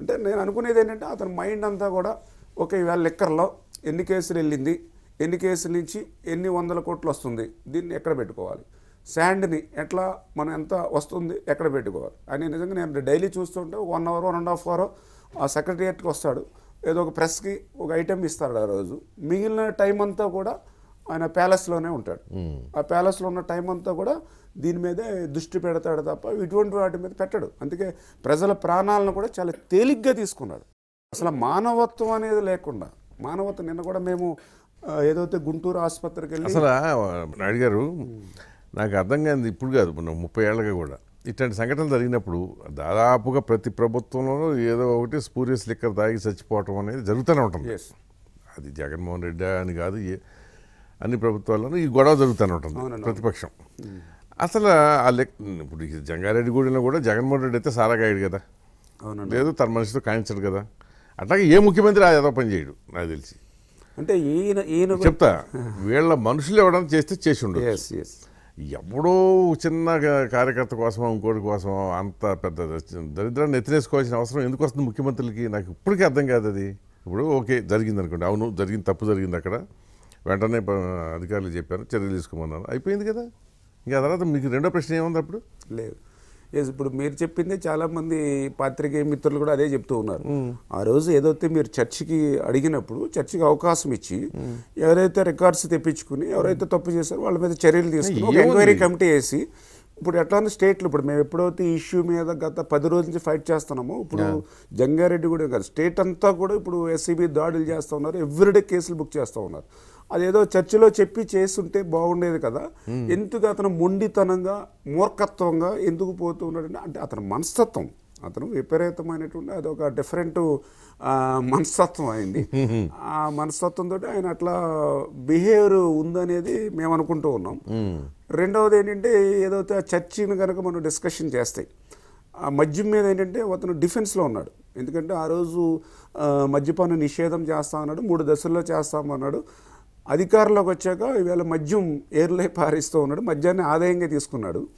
అంటే నేను అనుకునేది ఏంటంటే అతని మైండ్ అంతా కూడా ఓకే ఇవాళ లెక్కర్లో ఎన్ని కేసులు వెళ్ళింది ఎన్ని కేసుల నుంచి ఎన్ని వందల కోట్లు వస్తుంది దీన్ని ఎక్కడ పెట్టుకోవాలి శాండ్ని ఎట్లా మనం ఎంత వస్తుంది ఎక్కడ పెట్టుకోవాలి అని నిజంగా నేను డైలీ చూస్తుంటే ఒక one hour one and half hour ఆ సెక్రటరియట్కి వస్తాడు. ఏదో ఒక ప్రెస్కి ఒక ఐటెం ఇస్తాడు ఆ రోజు. మిగిలిన టైం అంతా కూడా ఆయన ప్యాలెస్లోనే ఉంటాడు. ఆ ప్యాలెస్లో ఉన్న టైం అంతా కూడా దీని మీదే దృష్టి పెడతాడు తప్ప ఇటువంటి వాటి మీద పెట్టడు. అందుకే ప్రజల ప్రాణాలను కూడా చాలా తేలిగ్గా తీసుకున్నాడు. అసలు మానవత్వం అనేది లేకుండా మానవత్వం నిన్న కూడా మేము ఏదైతే గుంటూరు ఆసుపత్రికి వెళ్ళి అసలు నాయుడు గారు నాకు అర్థం కాదు ఇప్పుడు కాదు మన ముప్పై ఏళ్ళగా కూడా. ఇట్లాంటి సంఘటనలు జరిగినప్పుడు దాదాపుగా ప్రతి ప్రభుత్వంలోనూ ఏదో ఒకటి స్పూరియస్ లిక్కర్ తాగి చచ్చిపోవటం అనేది జరుగుతూనే ఉంటుంది. అది జగన్మోహన్ రెడ్డి అని కాదు అన్ని ప్రభుత్వాల్లోనూ ఈ గొడవ జరుగుతూనే ఉంటుంది. ప్రతిపక్షం. అసలు ఆ లెక్ ఇప్పుడు జంగారెడ్డిగూడెంలో కూడా జగన్మోహన్ రెడ్డి అయితే సారాగాయడు కదా. లేదు తన మనిషితో కాయించడు కదా. అట్లాగే ఏ ముఖ్యమంత్రి ఆ ఏదో పని చేయడు నాకు తెలిసి. అంటే ఈయన ఈయన చెప్తా వీళ్ళ మనుషులు ఎవడన్నా చేస్తే చేసి ఉండదు ఎవడో చిన్న కార్యకర్త కోసం ఇంకోటి కోసం అంత పెద్ద దరిద్రాన్ని ఎత్తినేసుకోవాల్సిన అవసరం ఎందుకు వస్తుంది ముఖ్యమంత్రులకి? నాకు ఇప్పటికీ అర్థం కాదు అది. ఇప్పుడు ఓకే జరిగింది అనుకోండి అవును జరిగింది తప్పు జరిగింది అక్కడ. వెంటనే అధికారులు చెప్పాను చర్యలు తీసుకోమన్నాను అయిపోయింది కదా. ఇంకా తర్వాత మీకు రెండో ప్రశ్న ఏముంది అప్పుడు? లేదు. ఇప్పుడు మీరు చెప్పింది చాలా మంది పాత్రికేయ మిత్రులు కూడా అదే చెప్తూ ఉన్నారు. ఆ రోజు ఏదైతే మీరు చర్చికి అడిగినప్పుడు చర్చికి అవకాశం ఇచ్చి ఎవరైతే రికార్డ్స్ తెప్పించుకుని ఎవరైతే తప్పు చేశారో వాళ్ళ మీద చర్యలు తీసుకుని? ఎంక్వైరీ కమిటీ వేసి ఇప్పుడు ఎట్లా స్టేట్లు ఇప్పుడు మేము ఎప్పుడైతే ఈ ఇష్యూ మీద గత పది రోజుల నుంచి ఫైట్ చేస్తున్నామో ఇప్పుడు జంగారెడ్డి కూడా కాదు స్టేట్ అంతా కూడా ఇప్పుడు ఎస్సీబీ దాడులు చేస్తూ ఉన్నారు ఎవ్రీడే కేసులు బుక్ చేస్తూ ఉన్నారు. అదేదో చర్చిలో చెప్పి చేస్తుంటే బాగుండేది కదా. ఎందుకు అతను మొండితనంగా మూర్ఖత్వంగా ఎందుకు పోతూ ఉన్నాడంటే అంటే అతని మనస్తత్వం అతను విపరీతమైనటువంటి అదొక డిఫరెంట్ మనస్తత్వం అయింది. ఆ మనస్తత్వంతో ఆయన అట్లా బిహేవియర్ ఉందనేది మేము అనుకుంటూ ఉన్నాం. రెండవది ఏంటంటే ఏదైతే ఆ చర్చిని కనుక మనం డిస్కషన్ చేస్తాయి ఆ మద్యం మీద ఏంటంటే అతను డిఫెన్స్లో ఉన్నాడు. ఎందుకంటే ఆ రోజు ఆ, మద్యపాన నిషేధం చేస్తా అన్నాడు మూడు దశల్లో చేస్తామన్నాడు. అధికారంలోకి వచ్చాక ఈవేళ మద్యం ఏర్లే పారిస్తూ ఉన్నాడు. మద్యాన్ని ఆదాయంగా తీసుకున్నాడు.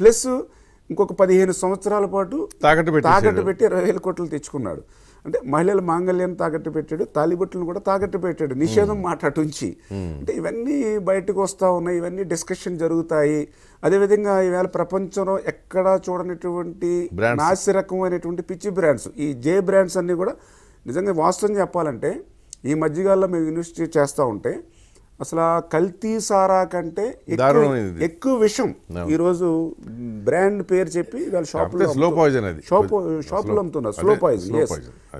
ప్లస్ ఇంకొక పదిహేను సంవత్సరాల పాటు తాకట్టు పెట్టేశాడు. తాకట్టు పెట్టి ఇరవై వేల కోట్లు తెచ్చుకున్నాడు. అంటే మహిళల మాంగళ్యాన్ని తాకట్టు పెట్టాడు. తాలిబొట్టులను కూడా తాకట్టు పెట్టాడు. నిషేధం మాట అటుంచి. అంటే ఇవన్నీ బయటకు వస్తూ ఉన్నాయి. ఇవన్నీ డిస్కషన్ జరుగుతాయి. అదేవిధంగా ఈవేళ ప్రపంచంలో ఎక్కడా చూడనటువంటి Brands. నాసి రకమైనటువంటి పిచ్చి బ్రాండ్స్ ఈ జే బ్రాండ్స్ అన్నీ కూడా నిజంగా వాస్తవం చెప్పాలంటే ఈ మధ్యకాలంలో మేము యూనివర్సిటీ చేస్తూ ఉంటే అసలు ఆ కల్తీ సారా కంటే ఎక్కువ విషయం ఈరోజు బ్రాండ్ పేరు చెప్పి వాళ్ళ షాపులో slow poison అది. షాప్ షాపులో అమ్ముతున్నారు. Slow poison.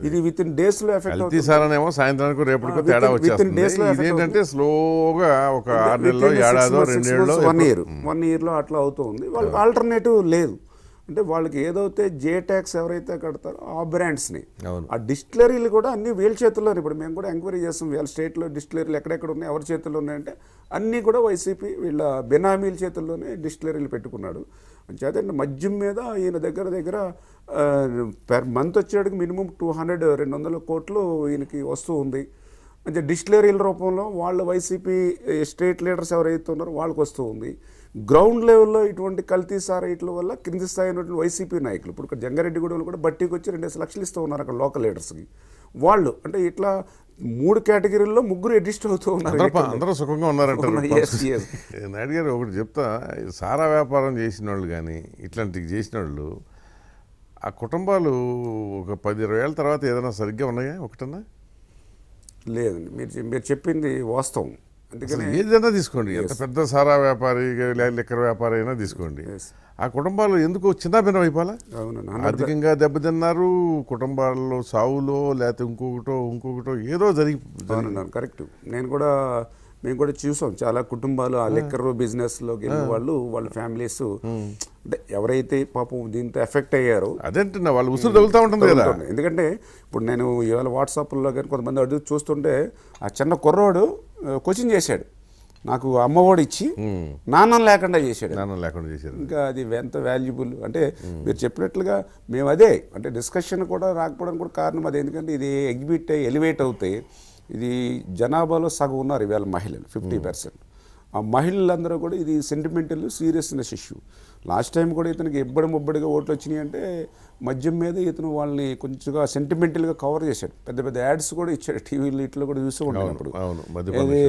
ఇది విత్ ఇన్ డేస్లో ఎఫెక్ట్ కల్తీ సారానేమో సాయంత్రానికి రేపటికో Ah, తేడా వచ్చేస్తుంది. ఇదేంటంటే స్లోగా ఒక ఆరు నెలలో ఏడాదో రెండేళ్ళలో వన్ ఇయర్ వన్ ఇయర్లో అట్లా అవుతుంది. వాళ్ళకి ఆల్టర్నేటివ్ లేదు. అంటే వాళ్ళకి ఏదైతే జే ట్యాక్స్ ఎవరైతే కడతారో ఆ బ్రాండ్స్ని. ఆ డిస్టిలరీలు కూడా అన్ని వీళ్ళ చేతుల్లోనే ఇప్పుడు మేము కూడా ఎంక్వైరీ చేస్తాం. వీళ్ళ స్టేట్లో డిస్టిలరీలు ఎక్కడెక్కడ ఉన్నాయి ఎవరి చేతుల్లో ఉన్నాయంటే అన్నీ కూడా వైసీపీ వీళ్ళ బినామీల చేతుల్లోనే డిస్టిలరీలు పెట్టుకున్నాడు. చేత మద్యం మీద ఈయన దగ్గర దగ్గర పెర్ మంత్ వచ్చేటికి మినిమం టూ హండ్రెడ్ రెండు వందల కోట్లు ఈయనకి వస్తూ ఉంది. అంటే డిస్టిలరీల రూపంలో వాళ్ళ వైసీపీ స్టేట్ లీడర్స్ ఎవరైతే ఉన్నారో వాళ్ళకి వస్తూ ఉంది. గ్రౌండ్ లెవెల్లో ఇటువంటి కల్తీ సారైట్ల వల్ల కింది స్థాయి ఉన్నటువంటి వైసీపీ నాయకులు ఇప్పుడు ఇక్కడ జంగారెడ్డిగూడెంలో కూడా బట్టీకి వచ్చి రెండేసి లక్షలు ఇస్తూ ఉన్నారు అక్కడ లోకల్ లీడర్స్కి. వాళ్ళు అంటే ఇట్లా మూడు కేటగిరీల్లో ముగ్గురు అడ్జస్ట్ అవుతూ ఉన్నారు అందరూ సుఖంగా ఉన్నారంటారు. ఉన్నారు. Yes, yes. *laughs* నాయుడు గారు ఒకటి చెప్తా సారా వ్యాపారం చేసిన వాళ్ళు కానీ ఇట్లాంటివి చేసిన వాళ్ళు ఆ కుటుంబాలు ఒక పది ఇరవై ఏళ్ళ తర్వాత ఏదైనా సరిగ్గా ఉన్నాయా? ఒకటన్నా? లేదండి మీరు మీరు చెప్పింది వాస్తవం. అందుకని ఏదైనా తీసుకోండి. ఎంత పెద్ద సారా వ్యాపారి లిక్కర్ వ్యాపారి అయినా తీసుకోండి. ఆ కుటుంబాలు ఎందుకు చిన్నభిన్నం అయిపోవాలా? అవునండి ఆర్థికంగా దెబ్బతిన్నారు కుటుంబాల్లో సావులో లేకపోతే ఇంకొకటో ఇంకొకటో ఏదో జరిగి కరెక్ట్ నేను కూడా మేము కూడా చూసాం. చాలా కుటుంబాలు ఆ లిక్కర్ బిజినెస్లోకి వెళ్ళిన వాళ్ళు వాళ్ళ ఫ్యామిలీస్ అంటే ఎవరైతే పాపం దీంతో ఎఫెక్ట్ అయ్యారో అదేంటున్నా వాళ్ళు ఉసురు తగులుతూ ఉంటుంది కదా. ఎందుకంటే ఇప్పుడు నేను ఇవాళ వాట్సాప్లో కానీ కొంతమంది అడుగు చూస్తుంటే ఆ చిన్న కుర్రోడు కోచింగ్ చేశాడు. నాకు అమ్మఒడి ఇచ్చి నాన్నం లేకుండా చేశాడు. జ్ఞానం లేకుండా చేశారు ఇంకా అది ఎంత వాల్యుబుల్ అంటే మీరు చెప్పినట్లుగా మేము అదే అంటే డిస్కషన్ కూడా రాకపోవడానికి కూడా కారణం అది. ఎందుకంటే ఇది ఎగ్జిబిట్ అయ్యి ఎలివేట్ అవుతాయి. ఇది జనాభాలో సగం ఉన్నారు ఇవాళ మహిళలు ఫిఫ్టీ పర్సెంట్. ఆ మహిళలందరూ కూడా ఇది sentimental seriousness issue last time కూడా ఇతనికి ఇబ్బడి ముబ్బడిగా ఓట్లు వచ్చినాయి అంటే మద్యం మీద ఇతను వాళ్ళని కొంచెంగా సెంటిమెంటల్గా కవర్ చేశాడు. పెద్ద పెద్ద యాడ్స్ కూడా ఇచ్చాడు టీవీలో ఇట్లో కూడా చూస్తూ ఏది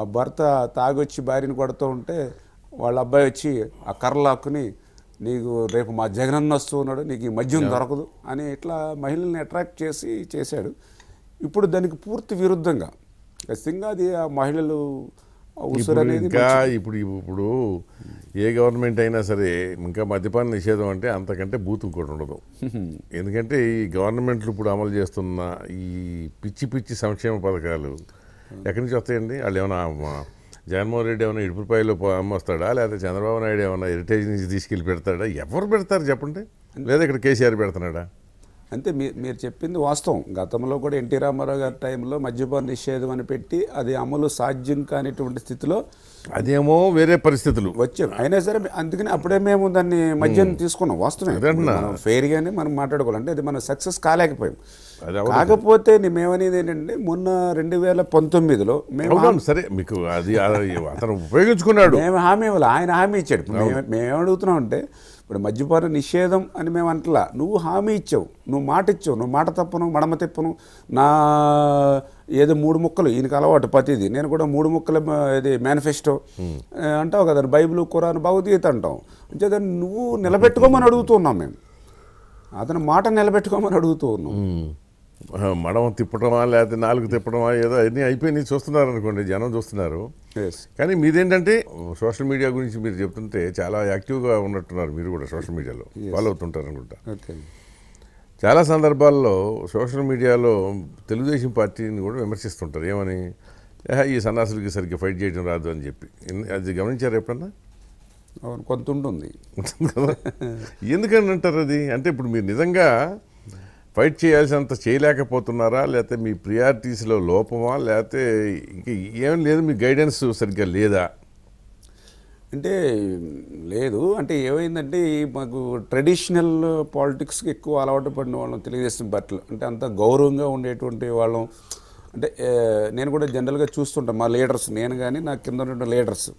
ఆ భర్త తాగొచ్చి భార్యని కొడుతూ ఉంటే వాళ్ళ అబ్బాయి వచ్చి ఆ కర్రలాక్కుని నీకు రేపు మా జగనన్న వస్తూ ఉన్నాడు నీకు ఈ మద్యం దొరకదు అని ఇట్లా మహిళల్ని అట్రాక్ట్ చేసి చేశాడు. ఇప్పుడు దానికి పూర్తి విరుద్ధంగా. ఖచ్చితంగా అది ఆ మహిళలు ఇంకా ఇప్పుడు ఇప్పుడు ఏ గవర్నమెంట్ అయినా సరే ఇంకా మద్యపాన నిషేధం అంటే అంతకంటే బూత్ ఇంకోటి ఉండదు. *laughs* ఎందుకంటే ఈ గవర్నమెంట్లు ఇప్పుడు అమలు చేస్తున్న ఈ పిచ్చి పిచ్చి సంక్షేమ పథకాలు ఎక్కడి నుంచి వస్తాయండి? వాళ్ళు ఏమైనా జగన్మోహన్ రెడ్డి ఏమైనా ఇడుపుపాయలో అమ్మొస్తాడా? లేకపోతే చంద్రబాబు నాయుడు ఏమైనా హెరిటేజ్ నుంచి తీసుకెళ్ళి పెడతాడా? ఎవరు పెడతారు చెప్పండి? లేదా ఇక్కడ కేసీఆర్ పెడుతున్నాడా? అంతే మీరు మీరు చెప్పింది వాస్తవం. గతంలో కూడా ఎన్టీ రామారావు గారి టైంలో మద్యపాన నిషేధం అని పెట్టి అది అమలు సాధ్యం కానిటువంటి స్థితిలో అదేమో వేరే పరిస్థితులు. వచ్చాం అయినా సరే అందుకని అప్పుడే మేము దాన్ని మద్యం తీసుకున్నాం. మనం ఫెయిర్గానే మనం మాట్లాడుకోవాలి. అంటే అది మనం సక్సెస్ కాలేకపోయాం. కాకపోతే మేమనేది ఏంటంటే మొన్న రెండు వేల పంతొమ్మిదిలో మేము సరే మీకు అది అతను ఉపయోగించుకున్నాడు. మేము హామీ ఇవ్వాలి ఆయన హామీ ఇచ్చాడు. మేము అడుగుతున్నాం అంటే ఇప్పుడు మద్యపాన నిషేధం అని మేము అంటలా నువ్వు హామీ ఇచ్చావు నువ్వు మాట ఇచ్చావు నువ్వు మాట తప్పను మడమ తిప్పను నా ఏదో మూడు ముక్కలు ఈయనకి అలవాటు ప్రతిది. నేను కూడా మూడు ముక్కల ఇది మేనిఫెస్టో అంటావు కదా బైబిల్ ఖురాన్ భగవద్గీత అంటాం. అంచేత నువ్వు నిలబెట్టుకోమని అడుగుతూ ఉన్నాం మేము. అతను మాట నిలబెట్టుకోమని అడుగుతూ ఉన్నాం మడం తిప్పడమా లేకపోతే నాలుగు తిప్పడమా ఏదో అన్నీ అయిపోయినాయి. చూస్తున్నారు అనుకోండి జనం చూస్తున్నారు. కానీ మీదేంటంటే సోషల్ మీడియా గురించి మీరు చెప్తుంటే చాలా యాక్టివ్గా ఉన్నట్టున్నారు మీరు కూడా సోషల్ మీడియాలో. ఫాలో అవుతుంటారు అనుకుంటా ఓకే. చాలా సందర్భాల్లో సోషల్ మీడియాలో తెలుగుదేశం పార్టీని కూడా విమర్శిస్తుంటారు. ఏమని? "ఏహ, ఈ సన్నాసులకి సరిగ్గా ఫైట్ చేయడం రాదు అని చెప్పి. అది గమనించారు ఎప్పుడన్నా? అవును కొంత ఉంటుంది. ఎందుకని అంటారు అది? అంటే ఇప్పుడు మీరు నిజంగా ఫైట్ చేయాల్సినంత చేయలేకపోతున్నారా? లేకపోతే మీ ప్రియారిటీస్లో లోపమా? లేకపోతే ఇంకా ఏం లేదు మీ గైడెన్స్ సరిగ్గా లేదా? అంటే లేదు. అంటే ఏమైందంటే మాకు ట్రెడిషనల్ పాలిటిక్స్కి ఎక్కువ అలవాటు పడిన వాళ్ళం తెలుగుదేశం బట్టలు అంటే అంత గౌరవంగా ఉండేటువంటి వాళ్ళం. అంటే నేను కూడా జనరల్గా చూస్తుంటాను మా లీడర్స్. నేను కానీ నా కింద ఉన్న లీడర్స్.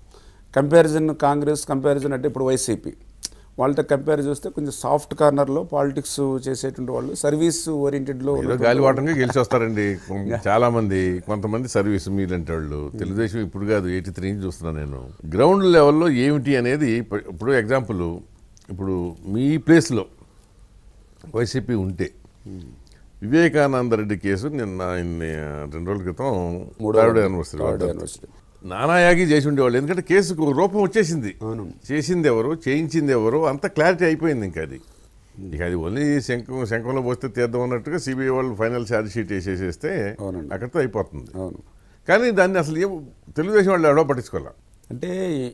కంపారిజన్ కాంగ్రెస్ కంపారిజన్ అంటే ఇప్పుడు వైసీపీ. వాళ్ళతో కంపేర్ చేస్తే కొంచెం సాఫ్ట్ కార్నర్లో పాలిటిక్స్ చేసేటువంటి వాళ్ళు సర్వీస్ ఓరియంటెడ్లో గాలివాటంగా గెలిచి వస్తారండి *laughs* చాలా మంది కొంతమంది సర్వీస్ మీలాంటి వాళ్ళు తెలుగుదేశం ఇప్పుడు కాదు ఎయిటీ త్రీ నుంచి చూస్తున్నాను నేను. గ్రౌండ్ లెవెల్లో ఏమిటి అనేది ఇప్పు- ఇప్పుడు ఎగ్జాంపుల్. ఇప్పుడు మీ ప్లేస్లో వైసీపీ ఉంటే వివేకానంద రెడ్డి కేసు నిన్న రెండు రోజుల క్రితం థర్డ్ యానివర్సరీ యూనివర్సిటీ నానాయాగి చేసి ఉండేవాళ్ళు ఎందుకంటే కేసుకు రూపం వచ్చేసింది. అవును. చేసింది ఎవరు చేయించింది ఎవరు అంత క్లారిటీ అయిపోయింది ఇంకా అది. ఇక అది ఓన్లీ శంఖం శంఖంలో పోస్తే తీద్దాం అన్నట్టుగా సిబిఐ వాళ్ళు ఫైనల్ ఛార్జ్ షీట్ వేసేసేస్తే అవునండి. అక్కడితో అయిపోతుంది. అవును. కానీ దాన్ని అసలు ఏం తెలుగుదేశం వాళ్ళు ఎవడో పట్టించుకోవాలి? అంటే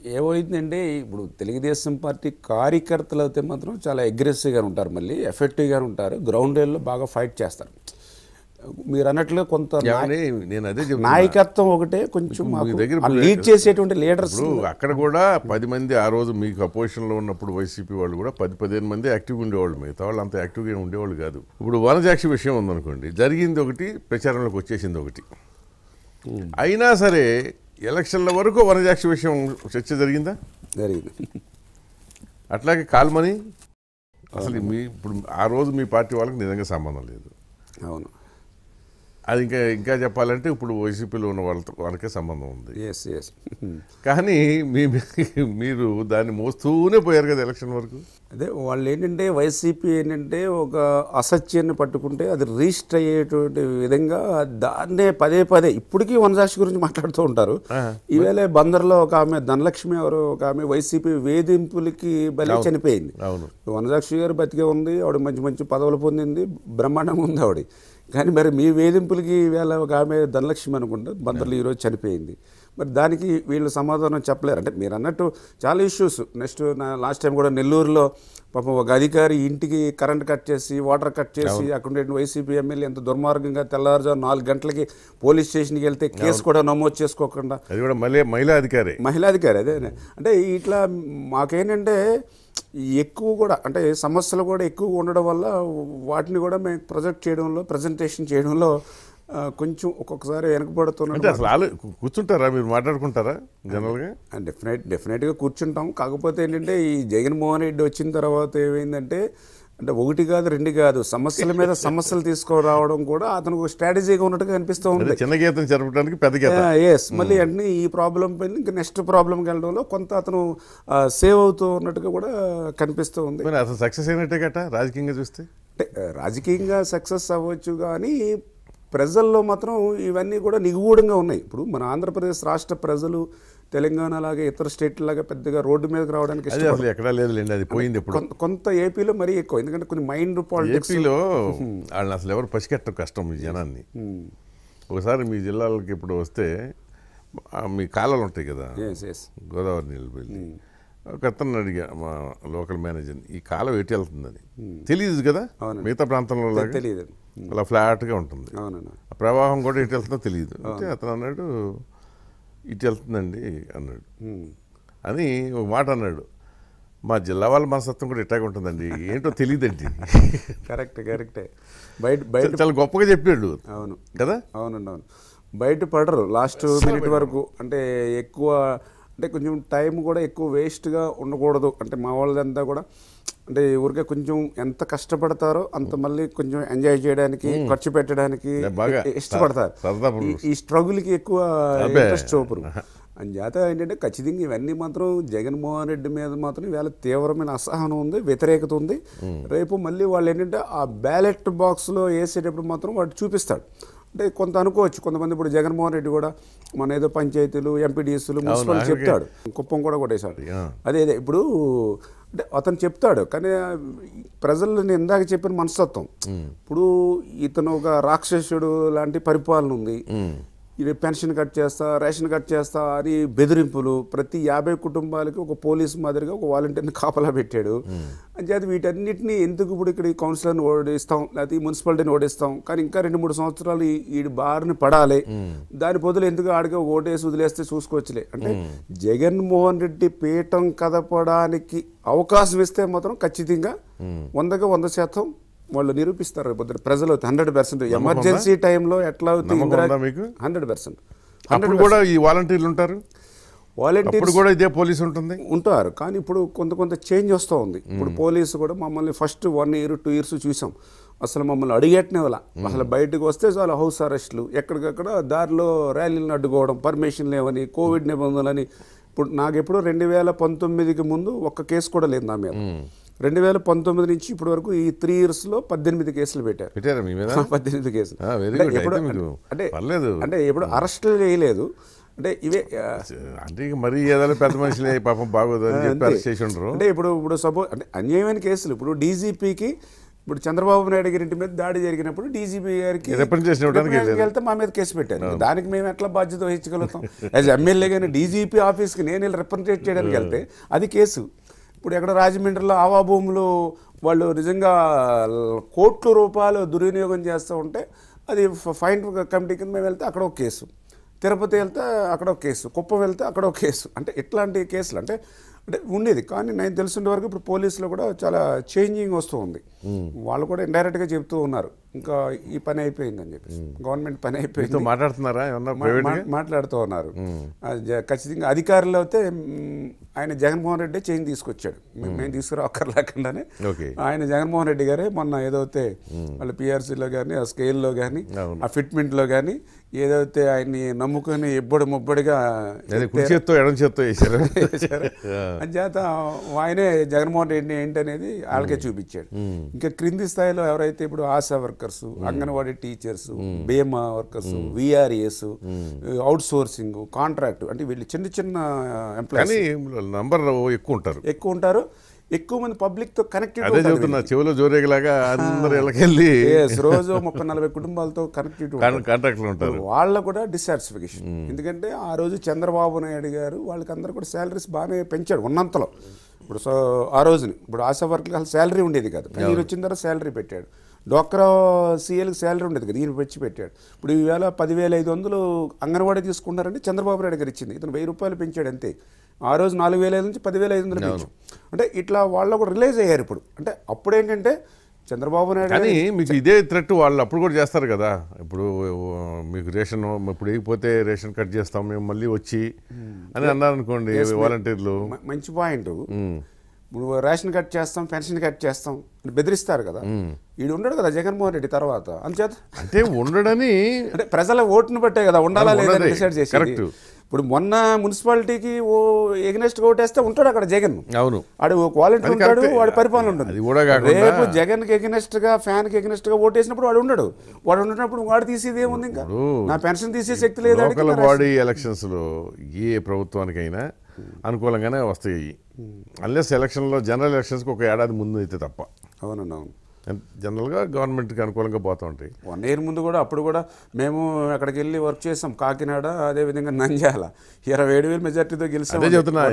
ఏమైందంటే ఇప్పుడు తెలుగుదేశం పార్టీ కార్యకర్తలు అయితే మాత్రం చాలా అగ్రెసివ్గా ఉంటారు. మళ్ళీ ఎఫెక్టివ్గా ఉంటారు. గ్రౌండ్ లెవెల్లో బాగా ఫైట్ చేస్తారు. మీరు అన్నట్లు కొంత నేను అదే నాయకత్వం ఒకటే కొంచెం దగ్గర లీడ్ చేసేటువంటి లీడర్స్ అక్కడ కూడా పది మంది ఆ రోజు మీకు అపోజిషన్లో ఉన్నప్పుడు వైసీపీ వాళ్ళు కూడా పది పదిహేను మంది యాక్టివ్గా ఉండేవాళ్ళు. మిగతా వాళ్ళు అంత యాక్టివ్గా ఉండేవాళ్ళు కాదు. ఇప్పుడు వనజాక్షి విషయం ఉందనుకోండి జరిగింది ఒకటి ప్రచారంలోకి వచ్చేసింది ఒకటి. అయినా సరే ఎలక్షన్ల వరకు వనజాక్షి విషయం చర్చ జరిగిందా? జరిగింది. అట్లాగే కాల్మని? అసలు మీ ఇప్పుడు ఆ రోజు మీ పార్టీ వాళ్ళకి నిజంగా సంబంధం లేదు. అవును. అది ఇంకా ఇంకా చెప్పాలంటే ఇప్పుడు వైసీపీలో ఉన్న వాళ్ళతో వాళ్ళకే సంబంధం ఉంది. ఎస్ ఎస్ *laughs* కానీ మీ మీరు దాన్ని మోస్తూనే పోయారు కదా ఎలక్షన్ వరకు. అదే వాళ్ళు ఏంటంటే వైసీపీ ఏంటంటే ఒక అసత్యాన్ని పట్టుకుంటే అది రిజిస్టర్ అయ్యేటువంటి విధంగా దాన్నే పదే పదే ఇప్పటికీ వనజాక్షి గురించి మాట్లాడుతూ ఉంటారు. ఈవేళ బందర్లో ఒక ఆమె ధనలక్ష్మి ఎవరు ఒక ఆమె వైసీపీ వేధింపులకి బలి చనిపోయింది. అవును. వనజాక్షి గారు బతికే ఉంది ఆవిడ మంచి మంచి పదవులు పొందింది బ్రహ్మాండంగా ఉంది ఆవిడ. కానీ మరి మీ వేధింపులకి వేళ ఒక ఆమె ధనలక్ష్మి అనుకుంటా బందర్లో ఈరోజు చనిపోయింది. మరి దానికి వీళ్ళు సమాధానం చెప్పలేరు. అంటే మీరు అన్నట్టు చాలా ఇష్యూస్. నెక్స్ట్ నా లాస్ట్ టైం కూడా నెల్లూరులో పాపం ఒక అధికారి ఇంటికి కరెంట్ కట్ చేసి వాటర్ కట్ చేసి అక్కడ వైసీపీ ఎమ్మెల్యే ఎంత దుర్మార్గంగా తెల్లవారుజాము నాలుగు గంటలకి పోలీస్ స్టేషన్కి వెళ్తే కేసు కూడా నమోదు చేసుకోకుండా అది కూడా మళ్ళీ మహిళా అధికారి. మహిళాధికారి అదే. అంటే ఇట్లా మాకేంటంటే ఎక్కువ కూడా అంటే సమస్యలు కూడా ఎక్కువ ఉండడం వల్ల వాటిని కూడా మేము ప్రొజెక్ట్ చేయడంలో ప్రజెంటేషన్ చేయడంలో కొంచెం ఒక్కొక్కసారి వెనకబడుతున్నట్టు అసలు ఆలో కూర్చుంటారా? మీరు మాట్లాడుకుంటారా జనరల్గా? డెఫినెట్ డెఫినెట్గా కూర్చుంటాం. కాకపోతే ఏంటంటే ఈ జగన్మోహన్ రెడ్డి వచ్చిన తర్వాత ఏమైందంటే అంటే ఒకటి కాదు రెండు కాదు సమస్యల మీద సమస్యలు తీసుకురావడం కూడా అతనికి స్ట్రాటజీగా ఉన్నట్టుగా అనిపిస్తూ అంటే ఉంది. చిన్న గీతం జరపడానికి పెద్ద గీత. ఎస్ మళ్ళీ వెంటనే ఈ ప్రాబ్లం పైన ఇంకా నెక్స్ట్ ప్రాబ్లంకి వెళ్ళడంలో కొంత అతను సేవ్ అవుతూ ఉన్నట్టుగా కూడా కనిపిస్తూ ఉంది. అసలు సక్సెస్ అయినట్టే గట రాజకీయంగా చూస్తే? అంటే రాజకీయంగా సక్సెస్ అవ్వచ్చు కానీ ప్రజల్లో మాత్రం ఇవన్నీ కూడా నిగూఢంగా ఉన్నాయి. ఇప్పుడు మన ఆంధ్రప్రదేశ్ రాష్ట్ర ప్రజలు తెలంగాణ లాగా ఇతర స్టేట్ల లాగా పెద్దగా రోడ్డు మీదకి రావడానికి. అసలు ఎక్కడా లేదులేండి అది పోయింది ఇప్పుడు కొంత- ఏపీలో మరీ ఎక్కువ ఎందుకంటే కొన్ని మైండ్ పాలిటిక్స్. ఏపీలో వాళ్ళని అసలు ఎవరు పసిగట్టం కష్టం ఈ జనాన్ని. ఒకసారి మీ జిల్లాలకి ఇప్పుడు వస్తే మీ కాలాలు ఉంటాయి కదా. గోదావరి నీళ్ళు వెళ్ళి ఒక అతను అడిగా మా లోకల్ మేనేజర్ ఈ కాలం ఎటు వెళ్తుందని తెలియదు కదా. మిగతా ప్రాంతంలో తెలియదు అలా ఫ్లాట్గా ఉంటుంది. ప్రవాహం కూడా ఎటు వెళ్తుందో తెలియదు అంటే అతను అన్నాడు ఇటు వెళ్తుందండి అన్నాడు. అని ఒక మాట అన్నాడు. మా జిల్లా వాళ్ళ మనస్తత్వం కూడా ఇట్టాగా ఉంటుందండి. ఏంటో తెలియదండి కరెక్ట్ కరెక్టే. బయట బయట చాలా గొప్పగా చెప్పాడు. అవును. కదా? అవునండి అవును బయట పడరు. లాస్ట్ మినిట్ వరకు అంటే ఎక్కువ అంటే కొంచెం టైం కూడా ఎక్కువ వేస్ట్గా ఉండకూడదు. అంటే మా వాళ్ళంతా కూడా అంటే ఊరికే కొంచెం ఎంత కష్టపడతారో అంత మళ్ళీ కొంచెం ఎంజాయ్ చేయడానికి ఖర్చు పెట్టడానికి ఇష్టపడతారు. ఈ- స్ట్రగుల్కి ఎక్కువ. ఇంట్రెస్ట్ చూపరు. అంచేత ఏంటంటే ఖచ్చితంగా ఇవన్నీ మాత్రం జగన్మోహన్ రెడ్డి మీద మాత్రం ఇవాళ తీవ్రమైన అసహనం ఉంది వ్యతిరేకత ఉంది. రేపు మళ్ళీ వాళ్ళు ఏంటంటే ఆ బ్యాలెట్ బాక్స్లో వేసేటప్పుడు మాత్రం వాడు చూపిస్తాడు. అంటే కొంత అనుకోవచ్చు. కొంతమంది ఇప్పుడు జగన్మోహన్ రెడ్డి కూడా మన ఏదో పంచాయతీలు ఎంపీడీఎస్లు మున్సిపల్ చెప్తాడు. కుప్పం కూడా కొట్టేశాడు. అదే. ఇప్పుడు అంటే అతను చెప్తాడు కానీ ప్రజలు నేను ఇందాక చెప్పిన మనస్తత్వం. ఇప్పుడు ఇతను ఒక రాక్షసుడు లాంటి పరిపాలన ఉంది. ఇది పెన్షన్ కట్ చేస్తా రేషన్ కట్ చేస్తా అని బెదిరింపులు. ప్రతి యాభై కుటుంబాలకి ఒక పోలీస్ మాదిరిగా ఒక వాలంటీర్ని కాపలా పెట్టాడు. అంచేత వీటన్నిటిని ఎందుకు ఇప్పుడు ఇక్కడ ఈ కౌన్సిలర్ని ఓడిస్తాం లేకపోతే ఈ మున్సిపాలిటీని ఓడిస్తాం? కానీ ఇంకా రెండు మూడు సంవత్సరాలు ఈ- ఈ బారిని పడాలి. దాని బదులు ఎందుకు ఆడిగా ఓటేసి వదిలేస్తే చూసుకోవచ్చులే? అంటే జగన్మోహన్ రెడ్డి పీఠం కదపడానికి అవకాశం ఇస్తే మాత్రం ఖచ్చితంగా వందగా వంద శాతం వాళ్ళు నిరూపిస్తారు రేపు పొద్దున ప్రజలు హండ్రెడ్ పర్సెంట్. ఎమర్జెన్సీ టైంలో ఎట్లా అవుతుంది? Hundred percent. అప్పుడు కూడా ఈ వాలంటీర్లు ఉంటారు? అప్పుడు కూడా ఇదే పోలీసు ఉంటుంది? ఉంటారు. కానీ ఇప్పుడు కొంత కొంత చేంజ్ వస్తూ ఉంది. ఇప్పుడు పోలీసు కూడా మమ్మల్ని first one year two years చూసాం. అసలు మమ్మల్ని అడిగేటనే వాళ్ళ. అసలు బయటకు వస్తే చాలా హౌస్ అరెస్టులు. ఎక్కడికక్కడ దారిలో ర్యాలీలను అడ్డుకోవడం పర్మిషన్ లేవని కోవిడ్ నిబంధనలని. ఇప్పుడు నాకు ఎప్పుడు రెండు వేల పంతొమ్మిదికి ముందు ఒక్క కేసు కూడా లేదు నా మీద. రెండు వేల పంతొమ్మిది నుంచి ఇప్పటి వరకు ఈ త్రీ ఇయర్స్లో పద్దెనిమిది కేసులు పెట్టారు. పెట్టారా మీ మీద? *laughs* పద్దెనిమిది కేసులు. అంటే. ఎప్పుడు- అంటే పర్లేదు. అంటే ఎప్పుడు అరెస్టులు చేయలేదు. అంటే ఇవే అంటే మరీ ఏదైనా పెద్ద మనుషులే పాపం బాగోదు అని చెప్పి చేసి ఉండరు అంటే ఇప్పుడు ఇప్పుడు సపోజ్ అంటే అన్యాయమైన కేసులు. ఇప్పుడు డీజీపీకి ఇప్పుడు చంద్రబాబు నాయుడు గారి ఇంటి మీద దాడి జరిగినప్పుడు డీజీపీ గారికి వెళ్తే మా మీద కేసు పెట్టారు. దానికి మేము ఎట్లా బాధ్యత వహించగలుగుతాం? యాజ్ ఎమ్మెల్యే కానీ డీజీపీ ఆఫీస్కి నేను వెళ్ళి రిప్రజెంటేట్ చేయడానికి వెళ్తే అది కేసు. ఇప్పుడు ఎక్కడ రాజమండ్రిలో ఆవాభూములు వాళ్ళు నిజంగా కోట్ల రూపాయలు దుర్వినియోగం చేస్తూ ఉంటే అది ఫైన్ కమిటీ కింద మేము వెళ్తే అక్కడ ఒక కేసు. తిరుపతి వెళ్తే అక్కడ ఒక కేసు. కుప్పం వెళ్తే అక్కడ ఒక కేసు. అంటే ఇట్లాంటి కేసులు అంటే అంటే ఉండేది. కానీ నేను తెలిసిన వరకు ఇప్పుడు పోలీసులో కూడా చాలా చేంజింగ్ వస్తూ ఉంది. వాళ్ళు కూడా ఇండైరెక్ట్గా చెప్తూ ఉన్నారు. ఇంకా ఈ పని అయిపోయిందని చెప్పేసి. గవర్నమెంట్ పని అయిపోయింది. మాట్లాడుతున్నారా? మాట్లాడుతూ ఉన్నారు. ఖచ్చితంగా అధికారులు అయితే ఆయన జగన్మోహన్ రెడ్డి చేంజ్ తీసుకొచ్చాడు. మేము. తీసుకురాక్కర్లేకుండానే ఓకే. ఆయన జగన్మోహన్ రెడ్డి గారే మొన్న ఏదైతే వాళ్ళ పిఆర్సీలో కానీ ఆ స్కేల్లో కానీ. ఆ ఫిట్మెంట్లో కానీ ఏదైతే ఆయన్ని నమ్ముకొని ఎబ్బడి ముబ్బడిగా చేత్తో ఎడం చేత్తో వేసారు *laughs* *laughs* అంచేత ఆయనే జగన్మోహన్ రెడ్డి ఏంటనేది వాళ్ళకే చూపించాడు. ఇంకా క్రింది స్థాయిలో ఎవరైతే ఇప్పుడు ఆశా వర్కర్స్ అంగన్వాడీ టీచర్స్ బీమా workers VRAs outsourcing contract అంటే వీళ్ళు చిన్న చిన్న ఎంప్లాయీస్ కానీ నంబర్ ఎక్కువ ఉంటారు. ఎక్కువ ఉంటారు. ఎక్కువ మంది పబ్లిక్తో చెబుతున్నా చెవిలో జోరేగలాగా అందరు ఇళ్ళకెళ్ళి రోజు ముప్పై నలభై కుటుంబాలతో కాంట్రాక్ట్లు ఉంటారు. వాళ్ళ కూడా డిస్సాటిస్ఫికేషన్ ఎందుకంటే ఆ రోజు చంద్రబాబు నాయుడు గారు వాళ్ళకి అందరూ కూడా శాలరీస్ బాగానే పెంచాడు ఉన్నంతలో. ఇప్పుడు సో ఆ రోజుని. ఇప్పుడు ఆశా వర్క్కి అసలు శాలరీ ఉండేది కాదు. ఈయన వచ్చిన తర్వాత శాలరీ పెట్టాడు. డోక్రా సీఎల్కి శాలరీ ఉండేది కదా. ఈయన పెంచి పెట్టాడు. ఇప్పుడు ఈవేళ పదివేల ఐదు వందలు అంగన్వాడీ తీసుకున్నారంటే చంద్రబాబు నాయుడు గారు ఇచ్చింది. ఇతను వెయ్యి రూపాయలు పెంచాడు అంతే. ఆ రోజు నాలుగు వేల ఐదు నుంచి పదివేల ఐదు వందలు పెంచాం అంటే ఇట్లా వాళ్ళు కూడా రిలైజ్ అయ్యారు ఇప్పుడు. అంటే అప్పుడు ఏంటంటే చంద్రబాబు నాయుడు కానీ మీకు ఇదే థ్రెట్ వాళ్ళు అప్పుడు కూడా చేస్తారు కదా. ఇప్పుడు మీకు రేషన్ ఇప్పుడు వేయకపోతే రేషన్ కట్ చేస్తాం మేము మళ్ళీ వచ్చి అని అన్నారనుకోండి వాలంటీర్లు. మంచి పాయింట్. ఇప్పుడు రేషన్ కట్ చేస్తాం పెన్షన్ కట్ చేస్తాం అని బెదిరిస్తారు కదా. ఈడు ఉండడు కదా జగన్మోహన్ రెడ్డి తర్వాత. అంచేత అంటే ఉండడని అంటే ప్రజల ఓటును బట్టే కదా ఉండాలా లేదా. డిసైడ్ చేసి. ఇప్పుడు మొన్న మున్సిపాలిటీకి ఓ ఎగ్నెస్ట్ ఓటేస్తే ఉంటాడు అక్కడ జగన్. అవును. ఆడు క్వాలిటీ ఉంటాడు. వాడి పరిపాలన ఉంటుంది. రేపు జగన్కి ఎగ్నెస్ట్గా ఫ్యాన్కి ఎగ్నెస్ట్గా ఓటేసినప్పుడు వాడు ఉండడు. వాడు ఉన్నప్పుడు వాడు తీసేది ఏముంది ఇంకా? నా పెన్షన్ తీసే శక్తి లేదు లోకల్ బాడీ ఎలక్షన్స్లో ఏ ప్రభుత్వానికైనా అనుకూలంగానే వస్తాయి. అన్లెస్ ఎలక్షన్లో జనరల్ ఎలక్షన్స్కి ఒక ఏడాది ముందు అయితే తప్ప. అవునండి అవును. జనరల్గా గవర్నమెంట్కి అనుకూలంగా పోతూ ఉంటాయి. వన్ ఇయర్ ముందు కూడా అప్పుడు కూడా మేము అక్కడికి వెళ్ళి వర్క్ చేసాం. కాకినాడ అదేవిధంగా నంద్యాల. ఇరవై ఏడు వేలు మెజార్టీతో గెలిచాం అదే చెబుతున్నా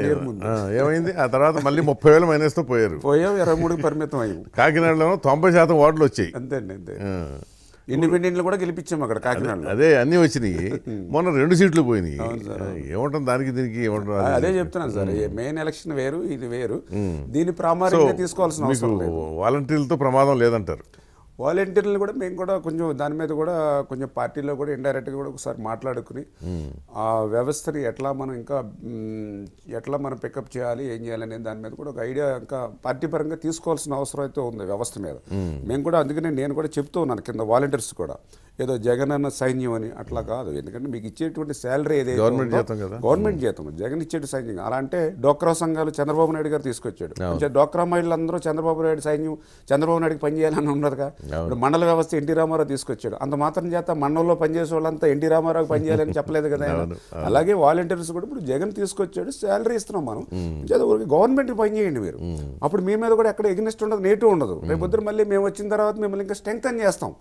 ఏమైంది? ఆ తర్వాత మళ్ళీ ముప్పై వేల మైనస్తో పోయారు. పోయాం ఇరవై మూడుకి పరిమితం అయ్యాం. కాకినాడలో తొంభై శాతం వార్డులు వచ్చాయి. అంతే. అండి అంతే ఇండిపెండెంట్లు కూడా గెలిపించాం అక్కడ కాకినాడలో. అదే అన్నీ వచ్చినాయి. *laughs* మొన్న రెండు సీట్లు పోయినాయి. ఏముంటుంది దానికి దీనికి అదే చెప్తున్నాను సార్ మెయిన్ ఎలక్షన్ వేరు ఇది వేరు. దీన్ని ప్రామాణికంగా తీసుకోవాల్సిన అవసరం వాలంటీర్లతో ప్రమాదం లేదంటారు. వాలంటీర్లు కూడా మేము కూడా కొంచెం దాని మీద కూడా కొంచెం పార్టీలో కూడా ఇండైరెక్ట్గా కూడా ఒకసారి మాట్లాడుకుని ఆ వ్యవస్థని ఎట్లా మనం ఇంకా ఎట్లా మనం పికప్ చేయాలి ఏం చేయాలి అనే దాని మీద కూడా ఒక ఐడియా ఇంకా పార్టీ పరంగా తీసుకోవాల్సిన అవసరం అయితే ఉంది వ్యవస్థ మీద. మేము కూడా అందుకనే నేను కూడా చెప్తూ ఉన్నాను కింద వాలంటీర్స్ కూడా. ఏదో జగన్ అన్న సైన్యం అని అట్లా కాదు. ఎందుకంటే మీకు ఇచ్చేటువంటి శాలరీ ఏదైతే గవర్నమెంట్ జీతం కదా. గవర్నమెంట్ జీతం. జగన్ ఇచ్చేటి సైన్యం. అలా అంటే డోక్రా సంఘాలు చంద్రబాబు నాయుడు గారు తీసుకొచ్చాడు. కొంచెం డోక్రా మహిళలందరూ చంద్రబాబు నాయుడు సైన్యం చంద్రబాబు నాయుడుకి పనిచేయాలని ఉన్నదిగా ఇప్పుడు మండల వ్యవస్థ ఎన్టీ రామారావు తీసుకొచ్చాడు. అంత మాత్రం చేత మండలంలో పనిచేసే వాళ్ళంతా ఎన్టీ రామారావు పనిచేయాలని చెప్పలేదు కదా అలాగే వాలంటీర్స్ కూడా ఇప్పుడు జగన్ తీసుకొచ్చాడు శాలరీ ఇస్తున్నాం మనం. గవర్నమెంట్ పని చేయండి మీరు. అప్పుడు మీ మీద కూడా ఎక్కడ ఎగ్నెస్ట్ ఉండదు నెగిటివ్ ఉండదు. రేపు పొద్దున మళ్ళీ మేము వచ్చిన తర్వాత మిమ్మల్ని ఇంకా స్ట్రెంగ్ చేస్తాం.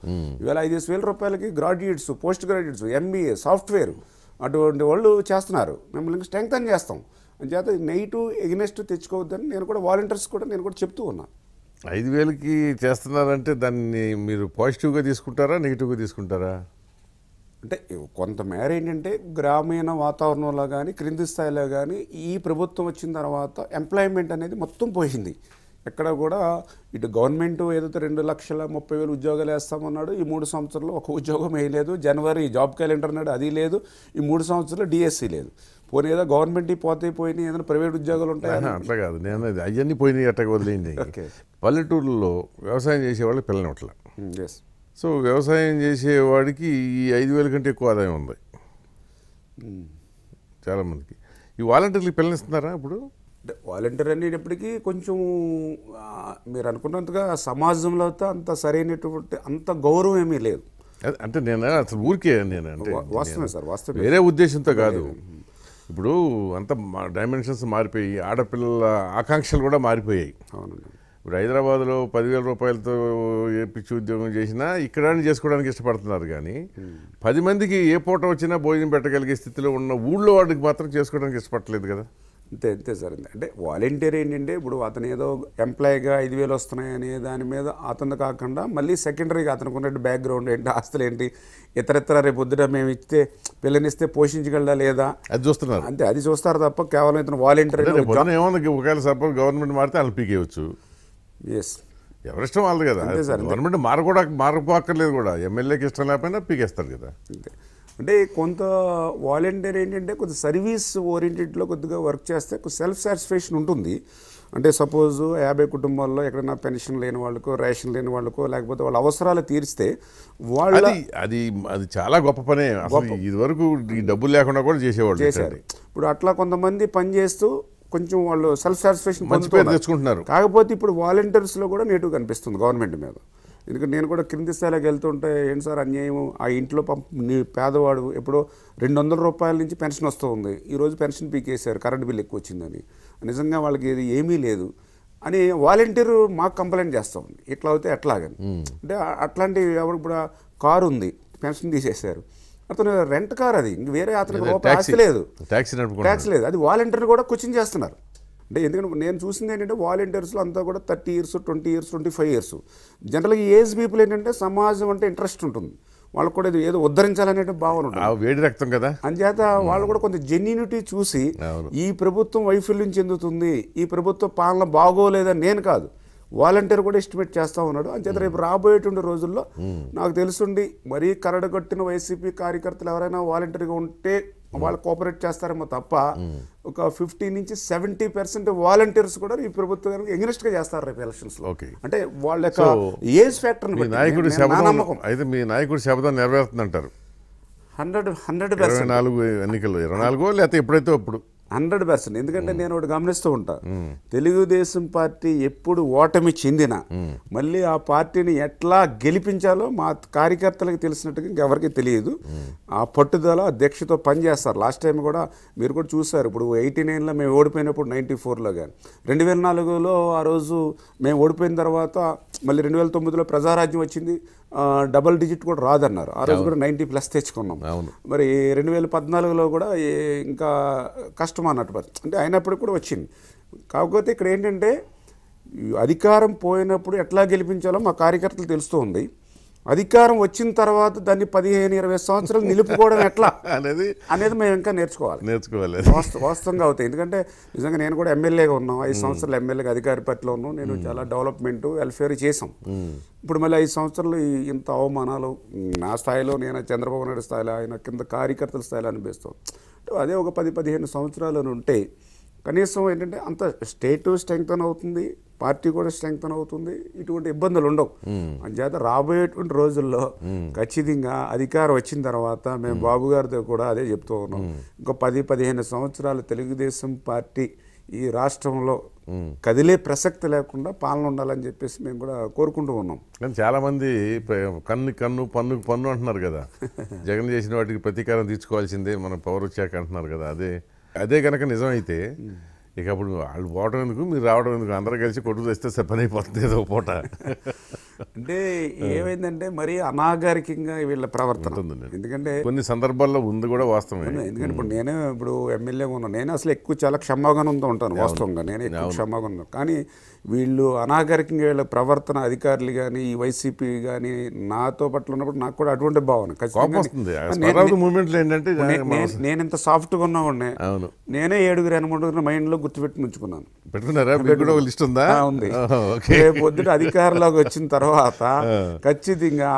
ఇవాళ ఐదు వేల రూపాయలకి graduates post graduates MBA software అటువంటి వాళ్ళు చేస్తున్నారు. మిమ్మల్ని ఇంకా స్ట్రెంగ్ చేస్తాం. చేత నెగిటివ్ ఎగ్నెస్ట్ తెచ్చుకోవద్దని నేను కూడా వాలంటీర్స్ కూడా నేను కూడా చెప్తూ ఉన్నా. ఐదు వేలకి చేస్తున్నారంటే దాన్ని మీరు పాజిటివ్గా తీసుకుంటారా నెగిటివ్గా తీసుకుంటారా? అంటే కొంతమేర ఏంటంటే గ్రామీణ వాతావరణంలో కానీ క్రింది స్థాయిలో కానీ ఈ ప్రభుత్వం వచ్చిన తర్వాత ఎంప్లాయ్మెంట్ అనేది మొత్తం పోయింది. ఎక్కడ కూడా ఇటు గవర్నమెంట్ ఏదైతే రెండు లక్షల ముప్పై వేలు ఉద్యోగాలు వేస్తామన్నాడు ఈ మూడు సంవత్సరాలు ఒక ఉద్యోగం వేయలేదు జనవరి జాబ్ క్యాలెండర్ అన్నాడు అది లేదు. ఈ మూడు సంవత్సరాలు డిఎస్సి లేదు. పోనీ ఏదో గవర్నమెంట్ పోతే పోయినాయి ఏదైనా ప్రైవేట్ ఉద్యోగాలు ఉంటాయి? అట్లా కాదు. నేను అవన్నీ పోయినాయి అట్టగా వదిలేయండి. పల్లెటూరులో వ్యవసాయం చేసేవాళ్ళు పిల్లనట్ల ఎస్ సో వ్యవసాయం చేసేవాడికి ఈ ఐదు వేల కంటే ఎక్కువ ఆదాయం ఉంది. చాలామందికి. ఈ వాలంటీర్లు పిల్లనిస్తున్నారా ఇప్పుడు? అంటే వాలంటీర్ అనేటప్పటికీ కొంచెం మీరు అనుకున్నంతగా సమాజంలో అయితే అంత సరైనటువంటి అంత గౌరవం ఏమీ లేదు. అంటే నేను అసలు ఊరికే నేను అంటే వాస్తవమే సార్ వాస్తవమే. వేరే ఉద్దేశంతో కాదు. ఇప్పుడు అంత డైమెన్షన్స్ మారిపోయి ఆడపిల్లల ఆకాంక్షలు కూడా మారిపోయాయి. అవునండి. ఇప్పుడు హైదరాబాద్లో పదివేల రూపాయలతో ఏ పిచ్చి ఉద్యోగం చేసినా ఇక్కడ చేసుకోవడానికి ఇష్టపడుతున్నారు కానీ పది మందికి ఏ పూట వచ్చినా భోజనం పెట్టగలిగే స్థితిలో ఉన్న ఊళ్ళో వాడికి మాత్రం చేసుకోవడానికి ఇష్టపడలేదు కదా. అంతే అంతే సార్ అంటే వాలంటీర్ ఏంటంటే ఇప్పుడు అతను ఏదో ఎంప్లాయీగా ఐదు వేలు వస్తున్నాయి అనే దాని మీద అతను కాకుండా మళ్ళీ సెకండరీగా అతనికి బ్యాక్గ్రౌండ్ ఏంటి ఆస్తులు ఏంటి ఇతరితర రేపు పొద్దున మేము ఇస్తే పిల్లనిస్తే పోషించగలదా లేదా? అది చూస్తున్నారు. అంతే అది చూస్తారు తప్ప కేవలం ఇతను వాలంటీర్ ఒకవేళ సపోజ్ గవర్నమెంట్ మారితే వాళ్ళు పీకేయచ్చు. ఎస్ ఎవరిష్టం వాళ్ళది కదా. గవర్నమెంట్ మారకూడా మారపోక్కర్లేదు కూడా. ఎమ్మెల్యేకి ఇష్టం లేకపోయినా పీకేస్తారు కదా. అంతే. అంటే కొంత వాలంటీర్ ఏంటంటే కొంత సర్వీస్ ఓరియంటెడ్లో కొద్దిగా వర్క్ చేస్తే సెల్ఫ్ సాటిస్ఫాక్షన్ ఉంటుంది. అంటే సపోజ్ యాభై కుటుంబాల్లో ఎక్కడైనా పెన్షన్ లేని వాళ్ళకో రేషన్ లేని వాళ్ళకో లేకపోతే వాళ్ళ అవసరాలు తీరిస్తే వాళ్ళ అది అది చాలా గొప్ప పనే. అసలు ఇది వరకు ఈ డబ్బులు లేకుండా కూడా చేసేవాళ్ళు చేశారు. ఇప్పుడు అట్లా కొంతమంది పని చేస్తూ కొంచెం వాళ్ళు సెల్ఫ్ సాటిస్ఫాక్షన్ తెచ్చుకుంటున్నారు. కాకపోతే ఇప్పుడు వాలంటీర్స్లో కూడా నేటివ్ కనిపిస్తుంది గవర్నమెంట్ మీద. ఎందుకంటే నేను కూడా క్రింది స్థాయిలోకి వెళ్తుంటే ఏంటి సార్ అన్యాయం ఆ ఇంట్లో పంప పేదవాడు ఎప్పుడో రెండు వందల రూపాయల నుంచి పెన్షన్ వస్తూ ఉంది ఈరోజు పెన్షన్ పీకేశారు కరెంట్ బిల్ ఎక్కువ వచ్చిందని నిజంగా వాళ్ళకి ఇది ఏమీ లేదు అని వాలంటీర్ మాకు కంప్లైంట్ చేస్తూ ఉంది ఇట్లా అయితే ఎట్లాగని అంటే అట్లాంటి ఎవరు ఇప్పుడు కారు ఉంది పెన్షన్ తీసేశారు. అతను రెంట్ కార్ అది ఇంక వేరే అతనికి రూపాయి ట్యాక్సీ. లేదు. ట్యాక్సీ లేదు. అది వాలంటీర్ కూడా క్వశ్చన్ చేస్తున్నారు. అంటే ఎందుకంటే నేను చూసింది ఏంటంటే వాలంటీర్స్లో అంతా కూడా thirty years twenty years twenty five years. జనరల్గా ఏజ్ పీపుల్ ఏంటంటే సమాజం అంటే ఇంట్రెస్ట్ ఉంటుంది. వాళ్ళకు కూడా ఇది ఏదో ఉద్ధరించాలనే భావన వేడి రక్తం కదా? అంచేత వాళ్ళు కూడా కొంత జెన్యూనిటీ చూసి. ఈ ప్రభుత్వం వైఫల్యం చెందుతుంది ఈ ప్రభుత్వ పాలన బాగోలేదని నేను కాదు. వాలంటీర్ కూడా ఎస్టిమేట్ చేస్తూ ఉన్నాడు. అంచేత రేపు రాబోయేటువంటి రోజుల్లో నాకు తెలుసుండి మరీ కరడగొట్టిన వైసీపీ కార్యకర్తలు ఎవరైనా వాలంటీర్గా ఉంటే వాళ్ళు కోఆపరేట్ చేస్తారేమో తప్ప ఒక ఫిఫ్టీ నుంచి సెవెంటీ పర్సెంట్ వాలంటీర్స్ కూడా ఈ ప్రభుత్వం ఎగ్నెస్ట్గా చేస్తారు రేపు ఎలక్షన్స్లో. అంటే వాళ్ళ యొక్క ఏజ్ ఫ్యాక్టర్ మీ నాయకుడి శబ్దం అయితే మీ నాయకుడి శబ్దం నెరవేరుతుందంటారు? హండ్రెడ్ హండ్రెడ్ ఇరవై నాలుగు ఎన్నికలు ఇరవై నాలుగో లేకపోతే ఎప్పుడైతే అప్పుడు? Hundred percent. ఎందుకంటే నేను ఒకటి గమనిస్తూ ఉంటా. తెలుగుదేశం పార్టీ ఎప్పుడు ఓటమి చెందిన మళ్ళీ ఆ పార్టీని ఎట్లా గెలిపించాలో మా కార్యకర్తలకు తెలిసినట్టుగా ఇంకెవరికి తెలియదు. ఆ పట్టుదల దీక్షతో పనిచేస్తారు. లాస్ట్ టైం కూడా మీరు కూడా చూసారు. ఇప్పుడు ఎయిటీ నైన్లో మేము ఓడిపోయినప్పుడు నైంటీ ఫోర్లో కానీ రెండు వేల నాలుగులో ఆ రోజు మేము ఓడిపోయిన తర్వాత మళ్ళీ రెండు వేల తొమ్మిదిలో ప్రజారాజ్యం వచ్చింది. డబల్ డిజిట్ కూడా రాదన్నారు ఆ రోజు కూడా నైంటీ ప్లస్ తెచ్చుకున్నాం. మరి రెండు వేల పద్నాలుగులో కూడా ఇంకా కష్టం అన్నట్టు. అంటే అయినప్పటికి కూడా వచ్చింది కాకపోతే ఇక్కడ ఏంటంటే అధికారం పోయినప్పుడు ఎట్లా గెలిపించాలో మా కార్యకర్తలు తెలుస్తూ ఉంది అధికారం వచ్చిన తర్వాత దాన్ని పదిహేను ఇరవై సంవత్సరాలు నిలుపుకోవడం ఎట్లా? *laughs* అనేది అనేది మేము ఇంకా నేర్చుకోవాలి. నేర్చుకోవాలి. వాస్త వాస్తవంగా అవుతాయి. ఎందుకంటే నిజంగా నేను కూడా ఎమ్మెల్యేగా ఉన్నాం ఐదు సంవత్సరాలు ఎమ్మెల్యేగా అధికారి పట్ల ఉన్నాం నేను చాలా డెవలప్మెంట్ వెల్ఫేర్ చేసాం ఇప్పుడు మళ్ళీ ఐదు సంవత్సరాలు ఇంత అవమానాలు నా స్థాయిలో నేను చంద్రబాబు నాయుడు స్థాయిలో ఆయన కింద కార్యకర్తల స్థాయిలో అనిపిస్తాం. అంటే అదే ఒక పది పదిహేను సంవత్సరాలు ఉంటే కనీసం ఏంటంటే అంత స్టేట్ స్ట్రెంగ్తన్ అవుతుంది. పార్టీ కూడా స్ట్రెంగ్తన్ అవుతుంది. ఇటువంటి ఇబ్బందులు ఉండవు. అంచేత రాబోయేటువంటి రోజుల్లో ఖచ్చితంగా అధికారం వచ్చిన తర్వాత మేము బాబు గారితో కూడా అదే చెప్తూ ఉన్నాం. ఇంకో పది పదిహేను సంవత్సరాలు తెలుగుదేశం పార్టీ ఈ రాష్ట్రంలో కదిలే ప్రసక్తి లేకుండా పాలన ఉండాలని చెప్పేసి మేము కూడా కోరుకుంటూ ఉన్నాం. కానీ చాలా మంది ప- కన్ను కన్ను పన్నుకు పన్ను అంటున్నారు కదా. *laughs* జగన్ చేసిన వాటికి ప్రతీకారం తీర్చుకోవాల్సిందే మన పవర్ వచ్చాక అంటున్నారు కదా. అదే అదే కనుక నిజమైతే ఇక అప్పుడు వాళ్ళు పోవడం ఎందుకు? మీరు రావడం ఎందుకు? అందరూ కలిసి కొట్టు తెస్తే పని అయిపోతుంది ఏదో పూట. అంటే ఏమైందంటే మరీ అనాగరికంగా వీళ్ళ ప్రవర్తన. ఎందుకంటే కొన్ని సందర్భాల్లో ఉంది కూడా వాస్తవమే. ఎందుకంటే ఇప్పుడు నేనే ఇప్పుడు ఎమ్మెల్యేగా ఉన్నాను. నేను అసలు ఎక్కువ చాలా క్షమాగుణంతో ఉంటాను వాస్తవంగా. నేను ఎక్కువ క్షమాగుణం కానీ వీళ్ళు అనాగరికంగా వీళ్ళ ప్రవర్తన అధికారులు కానీ ఈ వైసీపీ కానీ నాతో పట్ల ఉన్నప్పుడు నాకు కూడా అటువంటి భావన. మూమెంట్లో ఏంటంటే నేను- ఇంత సాఫ్ట్గా అవును. నేనే ఏడుగురు ఎనమడుగురు మైండ్లో గుర్తుపెట్టి ఉంచుకున్నాను పెట్టుకున్నారా లిస్ట్ ఉందా? ఉంది. రేపు పొద్దుట అధికారంలోకి వచ్చిన తర్వాత ఖచ్చితంగా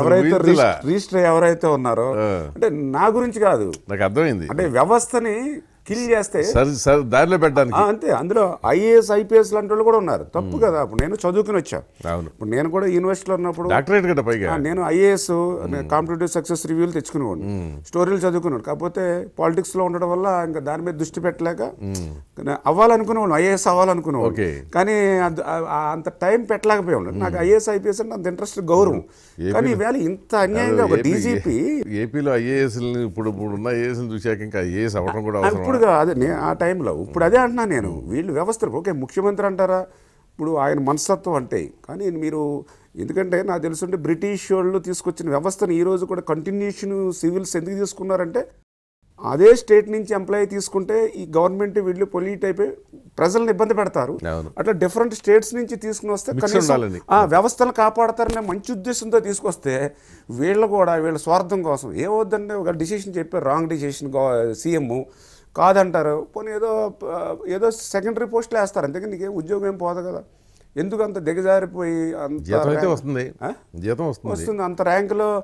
ఎవరైతే రిజిస్టర్ ఎవరైతే ఉన్నారో అంటే నా గురించి కాదు. నాకు అర్థమైంది. అంటే వ్యవస్థని కిల్ చేస్తే సరే సరే దారిలో పెట్టడానికి. అంతే. అందులో ఐఏఎస్ ఐపీఎస్ లాంటి వాళ్ళు కూడా ఉన్నారు. తప్పు కదా. అప్పుడు నేను చదువుకుని వచ్చా. ఇప్పుడు నేను కూడా యూనివర్సిటీలో ఉన్నప్పుడు డాక్టరేట్ కదా పైగా. నేను ఐఏఎస్ కాంపిటేటివ్ సక్సెస్ రివ్యూలు తెచ్చుకునేవాడిని. స్టోరీలు చదువుకున్నాడు కాకపోతే పాలిటిక్స్లో ఉండడం వల్ల ఇంకా దాని మీద దృష్టి పెట్టలేక అవ్వాలనుకునేవాడు ఐఏఎస్ అవ్వాలనుకునేవాడు. కానీ అంత టైం పెట్టలేకపోయాడు నాకు ఐఏఎస్ ఐపీఎస్ అంటే అంత ఇంట్రెస్ట్ గౌరవం. కానీ ఈవేళ ఇంత అన్యాయంగా ఒక డీజీపీ ఏపీలో ఐఏఎస్ ఇప్పుడు ఇప్పుడు ఉన్న ఐఏఎస్ చూశాక ఇంకా ఐఏఎస్ అవ్వడం కూడా అవసరం ఇప్పుడు అదే నే- ఆ టైంలో ఇప్పుడు అదే అంటున్నా నేను. వీళ్ళు వ్యవస్థలు ఓకే ముఖ్యమంత్రి అంటారా? ఇప్పుడు ఆయన మనస్తత్వం అంటే. కానీ మీరు ఎందుకంటే నాకు తెలుసుంటే బ్రిటిష్ వాళ్ళు తీసుకొచ్చిన వ్యవస్థను ఈ రోజు కూడా కంటిన్యూషన్ సివిల్స్ ఎందుకు తీసుకున్నారంటే అదే స్టేట్ నుంచి ఎంప్లాయీ తీసుకుంటే ఈ గవర్నమెంట్ వీళ్ళు పొల్యూట్ అయిపోయి ప్రజలను ఇబ్బంది పెడతారు. అట్లా డిఫరెంట్ స్టేట్స్ నుంచి తీసుకుని వస్తే కనీసం. ఆ వ్యవస్థను కాపాడతారనే మంచి ఉద్దేశంతో తీసుకొస్తే వీళ్ళు కూడా వీళ్ళ స్వార్థం కోసం ఏమవుద్దంటే ఒక డిసిషన్ చెప్పారు రాంగ్ డిసిషన్ సీఎం. కాదంటారు. పోనీ ఏదో ఏదో సెకండరీ పోస్టులు వేస్తారు. అంతేకాని నీకేం ఉద్యోగం ఏం పోదు కదా. ఎందుకు అంత దిగజారిపోయి అంత జీతం అయితే ర్యాంక్- వస్తుంది? జీతం వస్తుంది. వస్తుంది. అంత ర్యాంకులో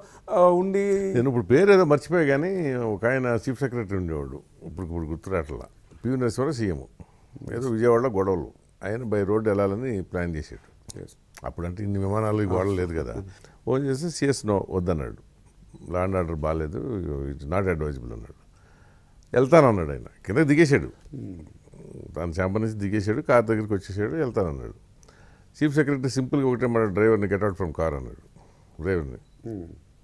ఉండి నేను ఇప్పుడు పేరు ఏదో మర్చిపోయా కానీ ఒక ఆయన చీఫ్ సెక్రటరీ ఉండేవాడు. ఇప్పుడు ఇప్పుడు గుర్తురాట్లా. పివి నరసింహరావు సీఎం ఏదో విజయవాడలో గొడవలు. ఆయన బై రోడ్డు వెళ్ళాలని ప్లాన్ చేసాడు అప్పుడంటే ఇన్ని విమానాలు ఈ గోడలు లేదు కదా. ఫోన్ చేసి సిఎస్ నో వద్దన్నాడు. ల్యాండ్ ఆర్డర్ బాగాలేదు ఇట్స్ నాట్ అడ్వైజబుల్ అన్నాడు. వెళ్తానన్నాడు ఆయన. కింద దిగేశాడు. తన శాంప నుంచి దిగేశాడు కార్ దగ్గరికి వచ్చేసాడు వెళ్తానన్నాడు చీఫ్ సెక్రటరీ సింపుల్గా ఒకటే మన డ్రైవర్ని గెట్ అవుట్ ఫ్రమ్ కార్ అన్నాడు. డ్రైవర్ని.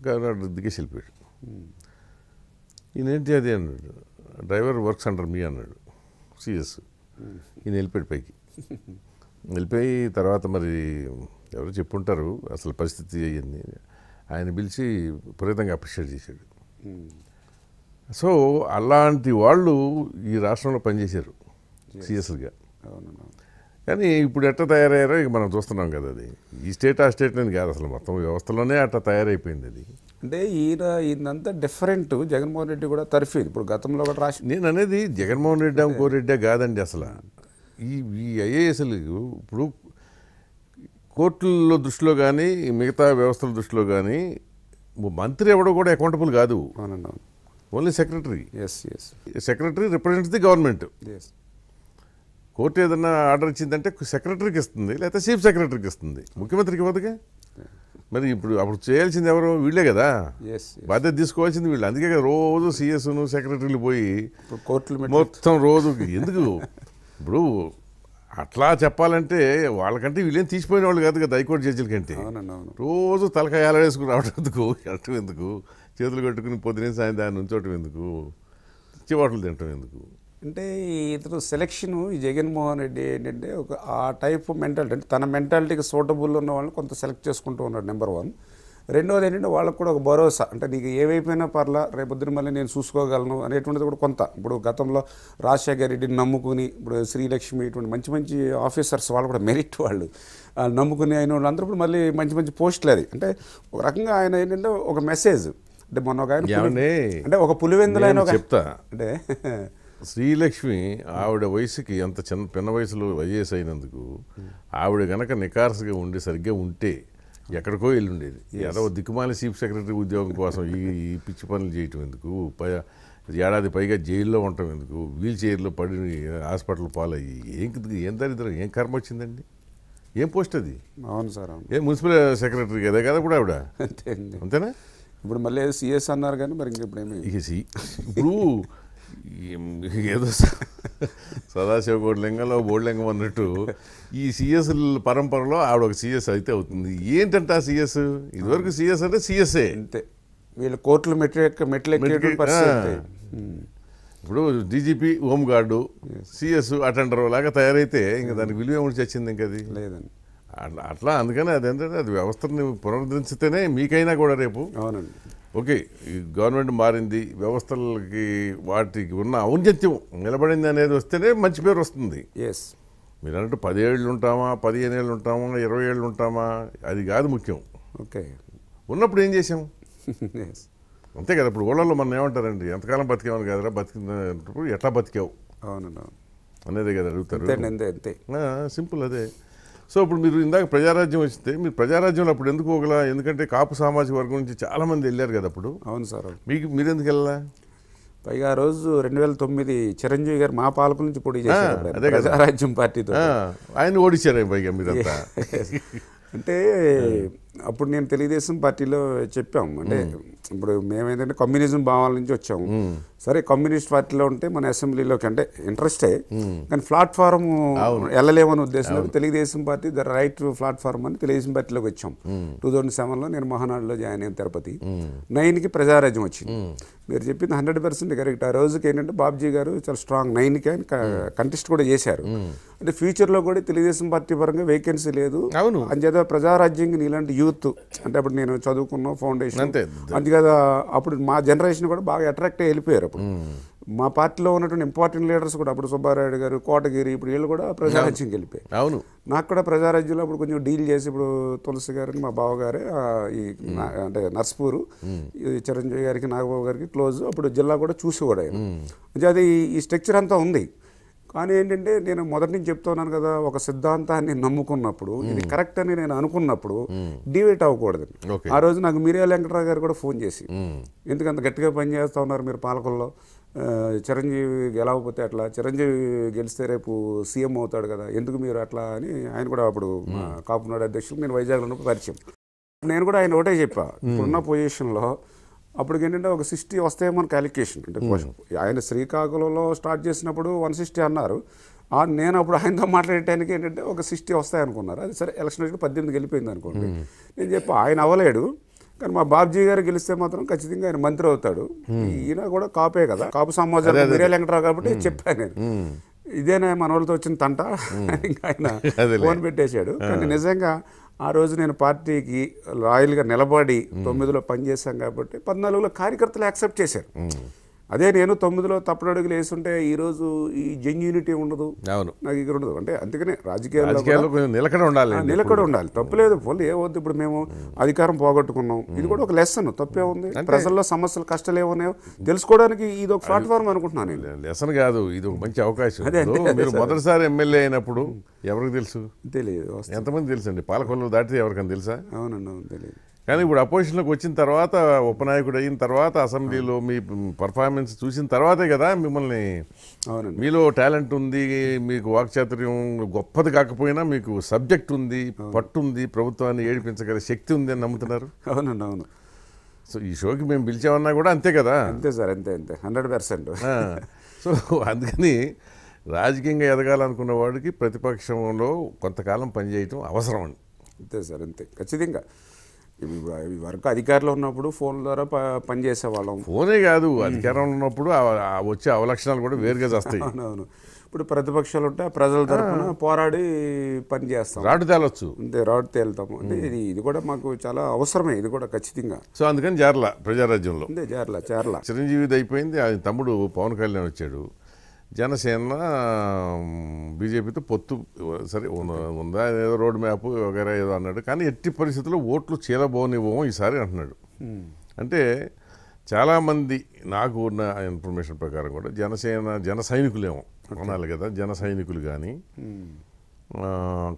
కార్ దిగేసి వెళ్ళిపోయాడు. ఈయనేంటి అది? అన్నాడు. డ్రైవర్ వర్క్స్ అండర్ మీ అన్నాడు. సిఎస్ ఈయన వెళ్ళిపోయాడు పైకి. వెళ్ళిపోయి తర్వాత మరి ఎవరు చెప్పుంటారు అసలు పరిస్థితి అయ్యింది ఆయన పిలిచి విపరీతంగా అప్రిషియేట్ చేశాడు. సో అలాంటి వాళ్ళు ఈ రాష్ట్రంలో పనిచేశారు సిఎస్గా. అవునవును. కానీ ఇప్పుడు ఎట్లా తయారయ్యారో ఇక మనం చూస్తున్నాం కదా అది. ఈ స్టేట్ ఆ స్టేట్ అని కాదు అసలు మొత్తం వ్యవస్థలోనే అట్లా తయారైపోయింది అది. అంటే ఈయన ఈయనంతా డిఫరెంట్ జగన్మోహన్ రెడ్డి కూడా తర్ఫీదు ఇప్పుడు గతంలో కూడా రాసి నేను అనేది జగన్మోహన్ రెడ్డి ఇంకో రెడ్డి కాదండి అసలు. ఈ ఈ ఐఏఎస్లు ఇప్పుడు కోర్టుల్లో దృష్టిలో కానీ మిగతా వ్యవస్థల దృష్టిలో కానీ మంత్రి ఎవడో కూడా అకౌంటబుల్ కాదు. అవునండి అవును. Only secretary. Yes yes secretary represents the government. Yes court ఏదైనా ఆర్డర్ ఇచ్చిందంటే సెక్రటరీకి ఇస్తుంది లేకపోతే చీఫ్ సెక్రటరీకి ఇస్తుంది. ముఖ్యమంత్రికి ఇవ్వదుగా? మరి ఇప్పుడు అప్పుడు చేయాల్సింది ఎవరు? వీళ్ళే కదా. బాధ్యత తీసుకోవాల్సింది వీళ్ళు. అందుకే కదా రోజు సిఎస్ను సెక్రటరీలు పోయి కోర్టులు మొత్తం రోజు ఎందుకు? ఇప్పుడు అట్లా చెప్పాలంటే వాళ్ళకంటే వీళ్ళేం తీసిపోయిన వాళ్ళు కాదు కదా హైకోర్టు జడ్జిల కంటే. రోజు తలకాయ వేసుకుని రావడం ఎందుకు? *laughs* ఎందుకు? చేతులు కట్టుకుని పొద్దునే సాయంత్రం దాన్ని ఉంచోటం ఎందుకు? చివాట్లు తినటం ఎందుకు? అంటే ఇతను సెలెక్షన్ ఈ జగన్మోహన్ రెడ్డి ఏంటంటే ఒక ఆ టైప్ మెంటాలిటీ అంటే తన మెంటాలిటీకి సూటబుల్ ఉన్న వాళ్ళని కొంత సెలెక్ట్ చేసుకుంటూ ఉన్నాడు నెంబర్ వన్ రెండోది ఏంటంటే వాళ్ళకు కూడా ఒక భరోసా. అంటే నీకు ఏవైపోయినా పర్లా రేపొద్దున మళ్ళీ నేను చూసుకోగలను అనేటువంటిది కూడా కొంత. ఇప్పుడు గతంలో రాజశేఖర్ రెడ్డిని నమ్ముకుని ఇప్పుడు శ్రీలక్ష్మి ఇటువంటి మంచి మంచి ఆఫీసర్స్ వాళ్ళు కూడా మెరిట్ వాళ్ళు. ఆ నమ్ముకుని అయిన వాళ్ళందరూ ఇప్పుడు మళ్ళీ మంచి మంచి పోస్టులు అది. అంటే ఒక రకంగా ఆయన ఏంటంటే ఒక మెసేజ్ అంటే మొన్న ఒక? అంటే ఒక పులివెందులు ఆయన నేను ఒక చెప్తా. అంటే *laughs* శ్రీలక్ష్మి ఆవిడ వయసుకి అంత చిన్న పిన్న వయసులో వైఎస్ అయినందుకు ఆవిడ గనక నికార్సుగా ఉండి సరిగ్గా ఉంటే ఎక్కడికో వెళ్ళి ఉండేది ఏదో దిక్కుమాలి చీఫ్ సెక్రటరీ ఉద్యోగం కోసం ఈ ఈ పిచ్చి పనులు చేయటం ఎందుకు? పై ఏడాది పైగా జైల్లో ఉండటం ఎందుకు? వీల్ చైర్లో పడి హాస్పిటల్ పాలయ్యి. ఏం ఏం దరిద్రం? ఏం కర్మ వచ్చిందండి? ఏం పోస్ట్ అది? అవును సార్ ఏ మున్సిపల్ సెక్రటరీ కదా కదా కూడా ఆవిడ? అంతేనా? ఇప్పుడు మళ్ళీ సిఎస్ అన్నారు కానీ మరి ఇంకెప్పుడు ఏమి ఇప్పుడు ఏదో సదాశివ గోడ్లింగంలో బోడ్లింగం అన్నట్టు ఈ సిఎస్ పరంపరలో ఆవిడ ఒక సిఎస్ అయితే అవుతుంది. ఏంటంటే ఆ సిఎస్? ఇదివరకు సిఎస్ అంటే సిఎస్ఏ. అంతే. వీళ్ళు కోర్టులు మెట్లు మెట్లు. ఇప్పుడు DGP home guard CS attender లాగా తయారైతే ఇంకా దానికి విలువ ఏమిటి చచ్చింది ఇంకా అది? లేదండి. అట్లా అట్లా అందుకని అదేంటంటే అది వ్యవస్థని పునరుద్ధరించితేనే మీకైనా కూడా రేపు అవునండి. ఓకే ఈ గవర్నమెంట్ మారింది వ్యవస్థలకి వాటికి ఉన్న ఔన్నత్యం నిలబడింది అనేది వస్తేనే మంచి పేరు వస్తుంది. ఎస్ మీరు అన్నట్టు పదేళ్ళు ఉంటామా పదిహేను ఏళ్ళు ఉంటామా ఇరవై ఏళ్ళు ఉంటామా అది కాదు ముఖ్యం. ఓకే. ఉన్నప్పుడు ఏం చేసాం *laughs* అంతే కదా ఇప్పుడు ఊళ్ళల్లో మనం ఏమంటారండి ఎంతకాలం బతికామని కదరా బతికినప్పుడు ఎట్లా బతికావు? అవునండి అవును. అనేదే కదా అడుగుతారు. అంతే. సింపుల్ అదే. సో ఇప్పుడు మీరు ఇందాక ప్రజారాజ్యం వస్తే మీరు ప్రజారాజ్యంలో అప్పుడు ఎందుకు ఒకలా ఎందుకంటే కాపు సామాజిక వర్గం నుంచి చాలా మంది వెళ్ళారు కదా అప్పుడు. అవును సార్ మీకు మీరు ఎందుకు వెళ్ళాలా? పైగా ఆ రోజు రెండు వేల తొమ్మిది చిరంజీవి గారు మా పాలకుల నుంచి పోటీ చేశారు. ప్రజారాజ్యం పార్టీతో. ఆయన ఓడిచ్చారు పైగా మీరంతా. అంటే అప్పుడు నేను తెలుగుదేశం పార్టీలో చెప్పాం అంటే ఇప్పుడు మేమేంటంటే కమ్యూనిజం భావాల నుంచి వచ్చాము. సరే కమ్యూనిస్ట్ పార్టీలో ఉంటే మన అసెంబ్లీలోకి అంటే ఇంట్రెస్టే కానీ ప్లాట్ఫారం వెళ్ళలేమని ఉద్దేశంలో Telugu Desam party the right platform అని తెలుగుదేశం పార్టీలోకి వచ్చాం. టూ థౌజండ్ సెవెన్లో నేను మహానాడులో జాయిన్ అయిన తిరుపతి. నైన్కి ప్రజారాజ్యం వచ్చింది. మీరు చెప్పింది హండ్రెడ్ పర్సెంట్ కరెక్ట్. ఆ రోజుకి ఏంటంటే బాబ్జీ గారు చాలా స్ట్రాంగ్ నైన్కి ఆయన కంటెస్ట్ కూడా చేశారు. అంటే ఫ్యూచర్లో కూడా తెలుగుదేశం పార్టీ పరంగా వేకెన్సీ లేదు. అవును. అంచేత ప్రజారాజ్యంకి నీలాంటి యూత్ అంటే అప్పుడు నేను చదువుకున్న ఫౌండేషన్ అంతే. అందుకదా అప్పుడు మా జనరేషన్ కూడా బాగా అట్రాక్ట్ అయ్యి వెళ్ళిపోయారు అప్పుడు మా పార్టీలో ఉన్నటువంటి ఇంపార్టెంట్ లీడర్స్ కూడా అప్పుడు సుబ్బారాయుడు గారు కోటగిరి ఇప్పుడు వీళ్ళు కూడా ప్రజారాజ్యంకి వెళ్ళిపోయారు అవును. నాకు కూడా ప్రజారాజ్యంలో అప్పుడు కొంచెం డీల్ చేసి ఇప్పుడు తులసి గారిని మా బావగారే ఈ అంటే నర్స్పూరు ఈ చిరంజీవి గారికి నాగబాబు గారికి క్లోజ్ అప్పుడు జిల్లా కూడా చూసి కూడా ఆయన అంటే అది ఈ స్ట్రక్చర్ అంతా ఉంది. కానీ ఏంటంటే నేను మొదటి నుంచి చెప్తున్నాను కదా ఒక సిద్ధాంతాన్ని నమ్ముకున్నప్పుడు ఇది కరెక్ట్ అని నేను అనుకున్నప్పుడు డివేట్ అవ్వకూడదు. ఆ రోజు నాకు మీరియా వెంకటరావు గారు కూడా ఫోన్ చేసి ఎందుకంత గట్టిగా పనిచేస్తూ ఉన్నారు మీరు పాలకుల్లో చిరంజీవి గెలవకపోతే అట్లా చిరంజీవి గెలిస్తే రేపు సీఎం అవుతాడు కదా ఎందుకు మీరు అట్లా అని ఆయన కూడా అప్పుడు కాపునాడు అధ్యక్షులు నేను వైజాగ్లో ఉన్నప్పుడు పరిచయం. నేను కూడా ఆయన ఒకటే చెప్పా ఇప్పుడున్న పొజిషన్లో అప్పుడు ఏంటంటే ఒక సిక్స్టీ వస్తాయేమో క్యాలిక్యులేషన్ అంటే ఆయన శ్రీకాకుళంలో స్టార్ట్ చేసినప్పుడు వన్ సిక్స్టీ అన్నారు. ఆ నేను అప్పుడు ఆయనతో మాట్లాడటానికి ఏంటంటే ఒక సిక్స్టీ వస్తాయి అనుకున్నారు అది సరే ఎలక్షన్ వచ్చి పద్దెనిమిది వెళ్ళిపోయింది అనుకోండి. నేను చెప్పా ఆయన అవ్వలేడు. కానీ మా బాబ్జీ గారు గెలిస్తే మాత్రం ఖచ్చితంగా ఆయన మంత్రి అవుతాడు. ఈయన కూడా కాపే కదా. కాపు సమాజం మీరే వెంకటరావు కాబట్టి చెప్పాను నేను. ఇదేనా మన వాళ్ళతో వచ్చిన తంట? *laughs* ఇంకా ఆయన. ఫోన్ పెట్టేశాడు. కానీ నిజంగా ఆ రోజు నేను పార్టీకి లాయల్గా నిలబడి తొమ్మిదిలో పనిచేశాం కాబట్టి పద్నాలుగులో కార్యకర్తలు యాక్సెప్ట్ చేశారు. అదే నేను తొమ్మిదిలో తప్పుడు అడుగులు వేస్తుంటే ఈరోజు ఈ జెన్యూనిటీ ఉండదు. అవును. నాకు ఇక్కడ ఉండదు. అంటే అందుకనే రాజకీయాల్లో నిలకడ ఉండాలి నిలకడ ఉండాలి. తప్పులేదు పోలే ఏవద్దు ఇప్పుడు మేము అధికారం పోగొట్టుకున్నాం. ఇది కూడా ఒక లెసన్. తప్పే ఉంది. ప్రజల్లో సమస్యలు కష్టాలు ఏమున్నాయో తెలుసుకోవడానికి ఇది ఒక ప్లాట్ఫామ్ అనుకుంటున్నాను నేను. లెసన్ కాదు. ఇది ఒక మంచి అవకాశం. మీరు మొదటిసారి ఎమ్మెల్యే అయినప్పుడు ఎవరికి తెలుసు? తెలియదు ఎంతమంది తెలుసు అండి పాలకొల్లు దాటితే ఎవరికైనా తెలుసా? అవునండి అవును తెలియదు. కానీ ఇప్పుడు అపోజిషన్లోకి వచ్చిన తర్వాత ఉపనాయకుడు అయిన తర్వాత అసెంబ్లీలో మీ పర్ఫార్మెన్స్ చూసిన తర్వాతే కదా మిమ్మల్ని మీలో టాలెంట్ ఉంది మీకు వాక్చాతుర్యం గొప్పది కాకపోయినా మీకు సబ్జెక్ట్ ఉంది పట్టు ఉంది ప్రభుత్వాన్ని ఏడిపించగల శక్తి ఉంది అని నమ్ముతున్నారు? అవునండి అవును. సో ఈ షోకి మేము పిలిచామన్నా కూడా అంతే కదా? అంతే సార్ అంతే అంతే. Hundred percent. సో అందుకని రాజకీయంగా ఎదగాలనుకున్న వాడికి ప్రతిపక్షంలో కొంతకాలం పనిచేయటం అవసరం అండి. అంతే సార్ అంతే. ఖచ్చితంగా. వరకు అధికారంలో ఉన్నప్పుడు ఫోన్ ద్వారా ప పని చేసేవాళ్ళం ఫోనే కాదు అధికారంలో ఉన్నప్పుడు వచ్చే అవలక్షణాలు కూడా వేరుగా చేస్తాయి. అవునవును. ఇప్పుడు ప్రతిపక్షాలు ఉంటే ప్రజల తరఫున పోరాడి పని చేస్తాం. రాటు తేలొచ్చు. అంతే రాడ్ తేలుతాము. అంటే ఇది ఇది కూడా మాకు చాలా అవసరమే ఇది కూడా ఖచ్చితంగా. సో అందుకని చేరల ప్రజారాజ్యంలో. అంతే చేరల చేరల చిరంజీవిది అయిపోయింది ఆయన తమ్ముడు పవన్ కళ్యాణ్ వచ్చాడు. జనసేన బీజేపీతో పొత్తు సరే ఉందా ఏదో రోడ్ మ్యాప్ వగేరా ఏదో అన్నాడు. కానీ ఎట్టి పరిస్థితుల్లో ఓట్లు చీలబోనివ్వం ఈసారి అంటున్నాడు. అంటే చాలామంది నాకు ఉన్న ఇన్ఫర్మేషన్ ప్రకారం కూడా జనసేన జన సైనికులేమో అనాలి కదా జన సైనికులు కానీ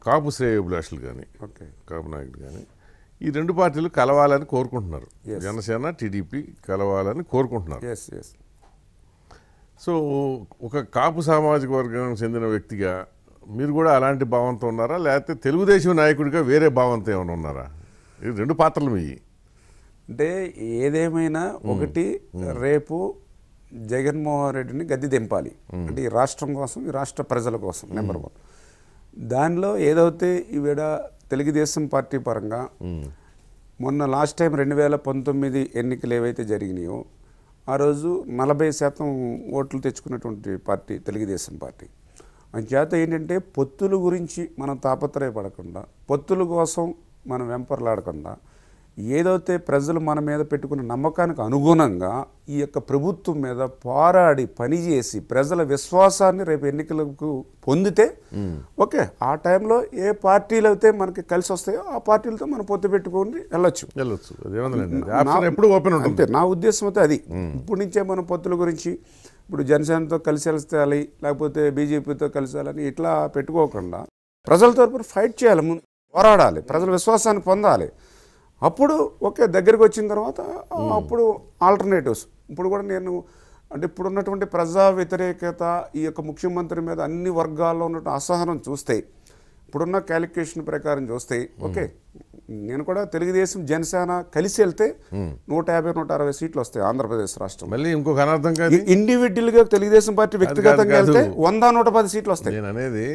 కాపు శ్రేయోభిలాషులు కానీ ఓకే. కాపు నాయకుడు కానీ ఈ రెండు పార్టీలు కలవాలని కోరుకుంటున్నారు. జనసేన టీడీపీ కలవాలని కోరుకుంటున్నారు. సో ఒక కాపు సామాజిక వర్గం చెందిన వ్యక్తిగా మీరు కూడా అలాంటి భావంతో ఉన్నారా? లేకపోతే తెలుగుదేశం నాయకుడిగా వేరే భావంతో ఏమైనా ఉన్నారా? ఇది రెండు పాత్రలు మీ అంటే ఏదేమైనా ఒకటి రేపు జగన్మోహన్ రెడ్డిని గద్దె దింపాలి. అంటే ఈ రాష్ట్రం కోసం ఈ రాష్ట్ర ప్రజల కోసం నెంబర్ వన్. దానిలో ఏదైతే ఈవిడ తెలుగుదేశం పార్టీ పరంగా మొన్న లాస్ట్ టైం రెండు వేల పంతొమ్మిది ఎన్నికలు ఏవైతే జరిగినాయో ఆ రోజు నలభై శాతం ఓట్లు తెచ్చుకున్నటువంటి పార్టీ తెలుగుదేశం పార్టీ. అంచేత ఏంటంటే పొత్తుల గురించి మనం తాపత్రయపడకుండా పొత్తుల కోసం మనం వెంపర్లాడకుండా ఏదైతే ప్రజలు మన మీద పెట్టుకున్న నమ్మకానికి అనుగుణంగా ఈ యొక్క ప్రభుత్వం మీద పోరాడి పనిచేసి ప్రజల విశ్వాసాన్ని రేపు ఎన్నికలకు పొందితే ఓకే ఆ టైంలో ఏ పార్టీలు అయితే మనకి కలిసి వస్తాయో ఆ పార్టీలతో మనం పొత్తు పెట్టుకొని వెళ్ళొచ్చు. వెళ్ళొచ్చు. ఎప్పుడు ఓపెన్ ఉంటుంది. అంతే నా ఉద్దేశం అయితే అది. ఇప్పటి నుంచే మనం పొత్తుల గురించి ఇప్పుడు జనసేనతో కలిసి వెళ్తాలి లేకపోతే బీజేపీతో కలిసి వెళ్ళాలి ఇట్లా పెట్టుకోకుండా ప్రజల తరపున ఫైట్ చేయాలి ముందు పోరాడాలి ప్రజల విశ్వాసాన్ని పొందాలి. అప్పుడు ఓకే దగ్గరికి వచ్చిన తర్వాత అప్పుడు ఆల్టర్నేటివ్స్ ఇప్పుడు కూడా నేను అంటే ఇప్పుడు ఉన్నటువంటి ప్రజా వ్యతిరేకత ఈ యొక్క ముఖ్యమంత్రి మీద అన్ని వర్గాల్లో ఉన్నటువంటి అసహనం చూస్తే ఇప్పుడున్న క్యాలిక్యులేషన్ ప్రకారం చూస్తే ఓకే నేను కూడా తెలుగుదేశం జనసేన కలిసి వెళ్తే నూట యాభై నూట అరవై సీట్లు వస్తాయి ఆంధ్రప్రదేశ్ రాష్ట్రం మళ్ళీ ఇంకొక అనర్థం కాదు. ఇండివిజువల్గా తెలుగుదేశం పార్టీ వ్యక్తిగతంగా. వెళ్తే వంద నూట పది సీట్లు వస్తాయి. నేను అనేది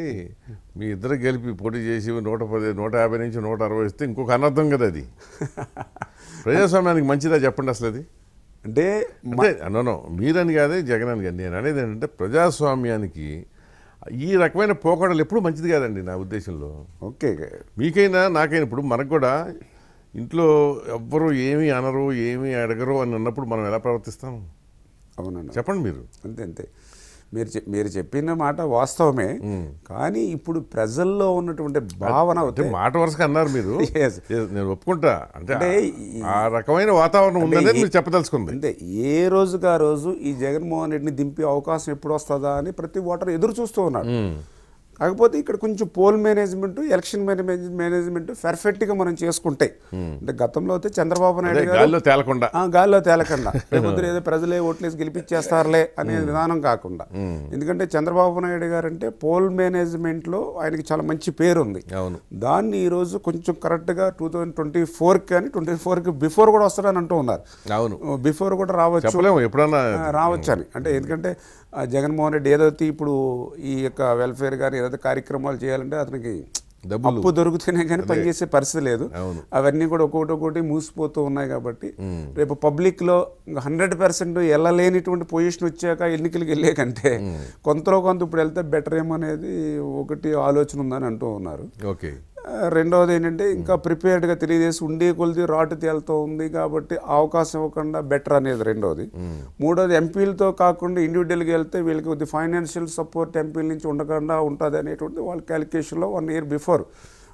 మీ ఇద్దరు గెలిపి పోటీ చేసి నూట పది నూట యాభై నుంచి నూట అరవై ఇస్తే ఇంకొక అనర్థం కదా అది. *laughs* ప్రజాస్వామ్యానికి మంచిదా చెప్పండి అసలు అది? అంటే అంటే అనో మీరని కాదే జగన్ అని కాదు. నేను అనేది ఏంటంటే ప్రజాస్వామ్యానికి ఈ రకమైన పోకడలు ఎప్పుడు మంచిది కాదండి నా ఉద్దేశంలో. ఓకే. మీకైనా నాకైనా ఇప్పుడు మనకు కూడా ఇంట్లో ఎవ్వరు ఏమీ అనరు ఏమీ అడగరు అని అన్నప్పుడు మనం ఎలా ప్రవర్తిస్తాం? అవునండి. చెప్పండి మీరు. అంతే అంతే. మీరు మీరు చెప్పిన మాట వాస్తవమే. కానీ ఇప్పుడు ప్రజల్లో ఉన్నటువంటి భావన అంటే మాట వరుసగా అన్నారు మీరు. నేను ఒప్పుకుంటా. అంటే అంటే ఆ- రకమైన వాతావరణం ఉందనేది మీరు చెప్పదలుచుకుంది. అంతే ఏ రోజుకి ఆ రోజు ఈ జగన్మోహన్ రెడ్డిని దింపే అవకాశం ఎప్పుడు వస్తుందా అని ప్రతి ఓటర్ ఎదురు చూస్తూ ఉన్నాడు కాకపోతే ఇక్కడ కొంచెం పోల్ మేనేజ్మెంట్ ఎలక్షన్ మేనేజ్మెంట్ పర్ఫెక్ట్గా మనం చేసుకుంటే. అంటే గతంలో అయితే చంద్రబాబు నాయుడు గారు గాల్లో తేలకుండా. గాల్లో తేలకుండా. *laughs* రేపొద్దున ఏదో ప్రజలే ఓట్లేసి గెలిపించేస్తారులే అనే విధానం కాకుండా. ఎందుకంటే చంద్రబాబు నాయుడు గారు అంటే పోల్ మేనేజ్మెంట్లో ఆయనకి చాలా మంచి పేరు ఉంది దాన్ని ఈ రోజు కొంచెం కరెక్ట్గా టూ థౌజండ్ ట్వంటీ ఫోర్ కానీ ట్వంటీ ఫోర్కి బిఫోర్ కూడా వస్తాడని అంటూ ఉన్నారు. అవును. బిఫోర్ కూడా రావచ్చు. ఎప్పుడన్నా రావచ్చు అని అంటే ఎందుకంటే జగన్మోహన్ రెడ్డి ఏదైతే ఇప్పుడు ఈ యొక్క వెల్ఫేర్ కానీ ఏదైతే కార్యక్రమాలు చేయాలంటే అతనికి అప్పు దొరికితేనే కానీ పనిచేసే పరిస్థితి లేదు. అవును. అవన్నీ కూడా ఒక్కొక్కటి ఒక్కొక్కటి మూసిపోతూ ఉన్నాయి కాబట్టి రేపు పబ్లిక్లో హండ్రెడ్ పర్సెంట్ వెళ్ళలేనిటువంటి పొజిషన్ వచ్చాక ఎన్నికలకు వెళ్ళే కంటే కొంతలో కొంత ఇప్పుడు వెళ్తే బెటర్ ఏమో అనేది ఒకటి ఆలోచన ఉందని అంటూ ఉన్నారు. ఓకే. రెండవది ఏంటంటే ఇంకా ప్రిపేర్డ్గా తెలియజేసి ఉండే కొలిది రాటు తేలుతూ ఉంది కాబట్టి అవకాశం ఇవ్వకుండా బెటర్ అనేది రెండవది. మూడోది ఎంపీలతో కాకుండా ఇండివిజువల్గా వెళ్తే వీళ్ళకి కొద్ది ఫైనాన్షియల్ సపోర్ట్ ఎంపీల నుంచి ఉండకుండా ఉంటుంది అనేటువంటిది వాళ్ళ క్యాలిక్యులేషన్లో వన్ ఇయర్ బిఫోర్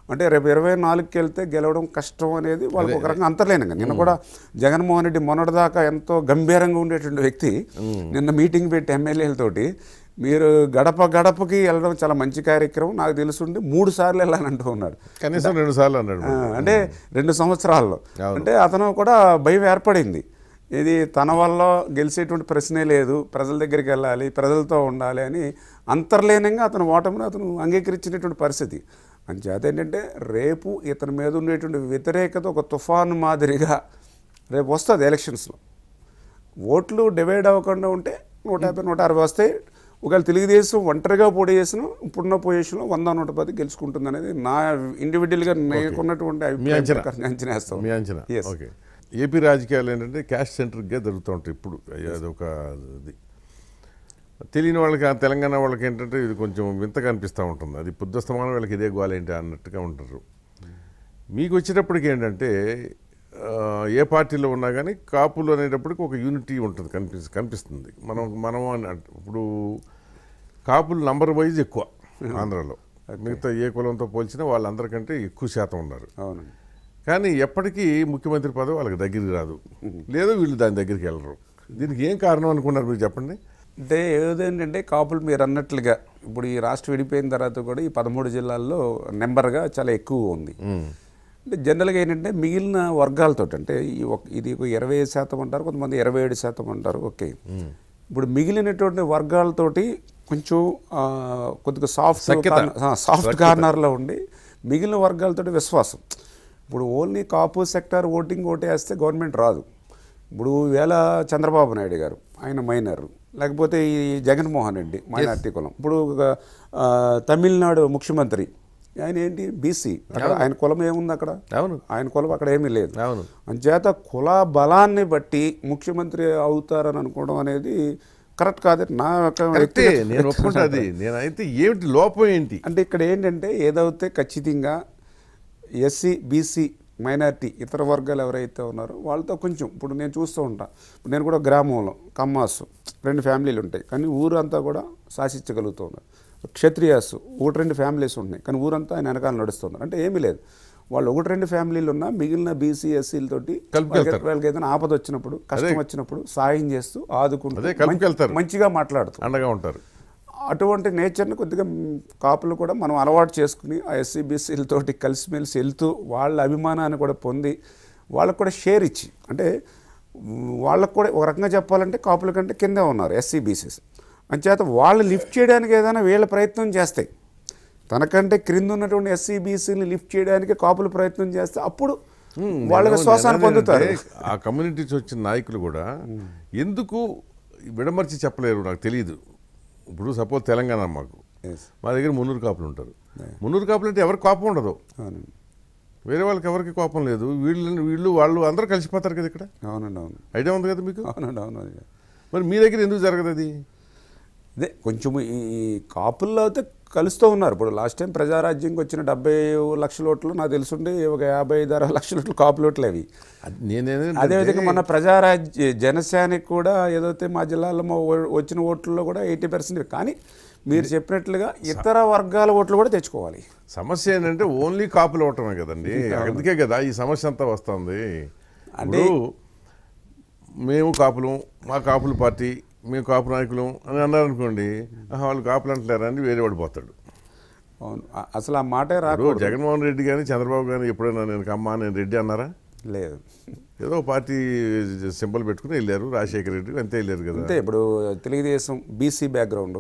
అంటే రేపు ఇరవై నాలుగుకి వెళ్తే గెలవడం కష్టం అనేది వాళ్ళకి ఒక రకంగా అంతర్లేనంగా. నిన్న కూడా జగన్మోహన్ రెడ్డి మొన్నటిదాకా ఎంతో గంభీరంగా ఉండేటువంటి వ్యక్తి నిన్న మీటింగ్ పెట్టి ఎమ్మెల్యేలతోటి మీరు గడప గడపకి వెళ్ళడం చాలా మంచి కార్యక్రమం. నాకు తెలుసుండి మూడు సార్లు వెళ్ళాలంటూ ఉన్నాడు. కనీసం రెండు సార్లు అన్నాడు అంటే రెండు సంవత్సరాల్లో. అంటే అతను కూడా భయం ఏర్పడింది. ఇది తన వల్ల గెలిచేటువంటి ప్రశ్నే లేదు. ప్రజల దగ్గరికి వెళ్ళాలి ప్రజలతో ఉండాలి అని అంతర్లీనంగా అతను ఓటమిని అతను అంగీకరించినటువంటి పరిస్థితి. అంచేత ఏంటంటే రేపు ఇతని మీద ఉండేటువంటి వ్యతిరేకత ఒక తుఫాను మాదిరిగా రేపు వస్తుంది ఎలక్షన్స్లో. ఓట్లు డివైడ్ అవ్వకుండా ఉంటే నూట యాభై నూట అరవై వస్తాయి. ఒకవేళ తెలుగుదేశం ఒంటరిగా పోటీ చేసిన ఇప్పుడున్న పొజిషన్లో వంద నూట పది గెలుచుకుంటుంది అనేది నా ఇండివిజువల్గా అభిప్రాయం అంచనా. వేస్తాం మీ అంచనా. Yes. ఓకే. ఏపీ రాజకీయాలు ఏంటంటే క్యాష్ సెంటర్గా జరుగుతూ ఉంటాయి ఇప్పుడు. అదొక ఇది. తెలియని వాళ్ళకి ఆ తెలంగాణ వాళ్ళకి ఏంటంటే ఇది కొంచెం వింతగా అనిపిస్తూ ఉంటుంది. అది పొద్దుస్తమానం వాళ్ళకి ఇదే గోలేంటి అన్నట్టుగా ఉంటారు. మీకు వచ్చేటప్పటికి ఏంటంటే ఏ పార్టీలో ఉన్నా కానీ కాపులు అనేటప్పటికి ఒక యూనిటీ ఉంటుంది కనిపి కనిపిస్తుంది. మనం మనం ఇప్పుడు కాపులు నంబర్ వైజ్ ఎక్కువ ఆంధ్రాలో. *laughs* మిగతా ఏ కులంతో పోల్చినా వాళ్ళందరికంటే ఎక్కువ శాతం ఉన్నారు. కానీ ఎప్పటికీ ముఖ్యమంత్రి పదవి వాళ్ళకి దగ్గరికి రాదు. లేదు వీళ్ళు దాని దగ్గరికి వెళ్ళరు. దీనికి ఏం కారణం అనుకున్నారు మీరు చెప్పండి? అంటే ఏదేంటంటే కాపులు మీరు అన్నట్లుగా ఇప్పుడు ఈ రాష్ట్రం విడిపోయిన తర్వాత కూడా ఈ పదమూడు జిల్లాల్లో నెంబర్గా చాలా ఎక్కువ ఉంది. అంటే జనరల్గా ఏంటంటే మిగిలిన వర్గాలతో అంటే ఈ ఒక ఇది ఒక ఇరవై శాతం అంటారు కొంతమంది ఇరవై ఏడు శాతం అంటారు. ఓకే. ఇప్పుడు మిగిలినటువంటి వర్గాలతోటి కొంచెం కొద్దిగా సాఫ్ట్. సాఫ్ట్ కార్నర్లో ఉండి మిగిలిన వర్గాలతోటి విశ్వాసం. ఇప్పుడు ఓన్లీ కాపు సెక్టార్ ఓటింగ్ ఓటేస్తే గవర్నమెంట్ రాదు. ఇప్పుడు వేళ చంద్రబాబు నాయుడు గారు ఆయన మైనర్. లేకపోతే ఈ జగన్మోహన్ రెడ్డి మైనార్టీ కులం. ఇప్పుడు తమిళనాడు ముఖ్యమంత్రి ఆయన ఏంటి? బీసీ అక్కడ ఆయన కులం ఏముంది అక్కడ? అవును. ఆయన కులం అక్కడ ఏమీ లేదు. అవును. అంచేత కుల బలాన్ని బట్టి ముఖ్యమంత్రి అవుతారని అనుకోవడం అనేది కరెక్ట్ కాదని నా వ్యక్తిగత- నేను ఒప్పుకుంటా అది. నేను అయితే ఏమిటి లోపం ఏంటి? అంటే ఇక్కడ ఏంటంటే ఏదైతే ఖచ్చితంగా ఎస్సీ బీసీ మైనార్టీ ఇతర వర్గాలు ఎవరైతే ఉన్నారో వాళ్ళతో కొంచెం ఇప్పుడు నేను చూస్తూ ఉంటా. ఇప్పుడు నేను కూడా గ్రామంలో కమ్మాసు రెండు ఫ్యామిలీలు ఉంటాయి. కానీ ఊరంతా కూడా శాసించగలుగుతూ ఉన్నారు. క్షత్రియాస్ ఒకటి రెండు ఫ్యామిలీస్ ఉన్నాయి కానీ ఊరంతా ఆయన వెనకాల నడుస్తున్నారు. అంటే ఏమీ లేదు. వాళ్ళు ఒకటి రెండు ఫ్యామిలీలు ఉన్నా మిగిలిన బీసీ ఎస్సీలతోటి కలుపుకెళ్తారు. వాళ్ళకి ఏదైనా ఆపద వచ్చినప్పుడు కష్టం వచ్చినప్పుడు సాయం చేస్తూ ఆదుకుంటూ అదే కలుపుకెళ్తారు. మంచి- మంచిగా మాట్లాడుతూ అండగా ఉంటారు. అటువంటి నేచర్ని కొద్దిగా కాపులు కూడా మనం అలవాటు చేసుకుని ఆ ఎస్సీ బీసీలతోటి కలిసిమెలిసి వెళ్తూ వాళ్ళ అభిమానాన్ని కూడా పొంది వాళ్ళకు కూడా షేర్ ఇచ్చి అంటే వాళ్ళకు కూడా ఒక రకంగా చెప్పాలంటే కాపుల కంటే కిందే ఉన్నారు ఎస్సీ బీసీస్ అంచేత వాళ్ళు లిఫ్ట్ చేయడానికి ఏదైనా వీళ్ళ ప్రయత్నం చేస్తాయి. తనకంటే క్రింద ఉన్నటువంటి ఎస్సీ బీసీని లిఫ్ట్ చేయడానికి కాపులు ప్రయత్నం చేస్తే అప్పుడు వాళ్ళ విశ్వాసాన్ని పొందుతారు. ఆ కమ్యూనిటీస్ వచ్చిన నాయకులు కూడా ఎందుకు విడమర్చి చెప్పలేరు నాకు తెలియదు ఇప్పుడు సపోజ్ తెలంగాణ మాకు. మా దగ్గర మున్నూరు కాపులు ఉంటారు. మున్నూరు కాపులు అంటే ఎవరికి కోపం ఉండదు. వేరే వాళ్ళకి ఎవరికి కోపం లేదు. వీళ్ళు వీళ్ళు వాళ్ళు అందరూ కలిసిపోతారు కదా ఇక్కడ. అవునండి అవును. ఐడియా ఉంది కదా మీకు? అవునండి అవును మరి మీ దగ్గర ఎందుకు జరగదు అది? అదే కొంచెం ఈ కాపుల్లో అయితే కలుస్తూ ఉన్నారు. ఇప్పుడు లాస్ట్ టైం ప్రజారాజ్యంకి వచ్చిన డెబ్బై లక్షల ఓట్లు నాకు తెలుసుండి ఒక యాభై ఐదు అరవై లక్షల ఓట్లు కాపుల ఓట్లు అవి. అదేవిధంగా మన ప్రజారాజ్య జనసేనకి కూడా ఏదైతే మా జిల్లాలో వచ్చిన ఓట్లలో కూడా ఎయిటీ పర్సెంట్. కానీ మీరు చెప్పినట్లుగా ఇతర వర్గాల ఓట్లు కూడా తెచ్చుకోవాలి. సమస్య ఏంటంటే ఓన్లీ కాపులు అవటమే కదండి. అందుకే కదా ఈ సమస్య అంతా వస్తుంది. అంటే- మేము కాపులం మా కాపుల పార్టీ మేము కాపు నాయకులం అని అన్నారనుకోండి వాళ్ళు కాపులు అంటలేరని వేరే వాడు పోతాడు. అవును. అసలు ఆ మాటే రాకూడదు. జగన్మోహన్ రెడ్డి కానీ చంద్రబాబు కానీ ఎప్పుడైనా నేను అమ్మా నేను రెడ్డి అన్నారా? లేదు. ఏదో పార్టీ సింబల్ పెట్టుకుని వెళ్ళారు రాజశేఖర రెడ్డి అంతే వెళ్ళారు కదా. అంతే ఇప్పుడు Telugu Desam BC background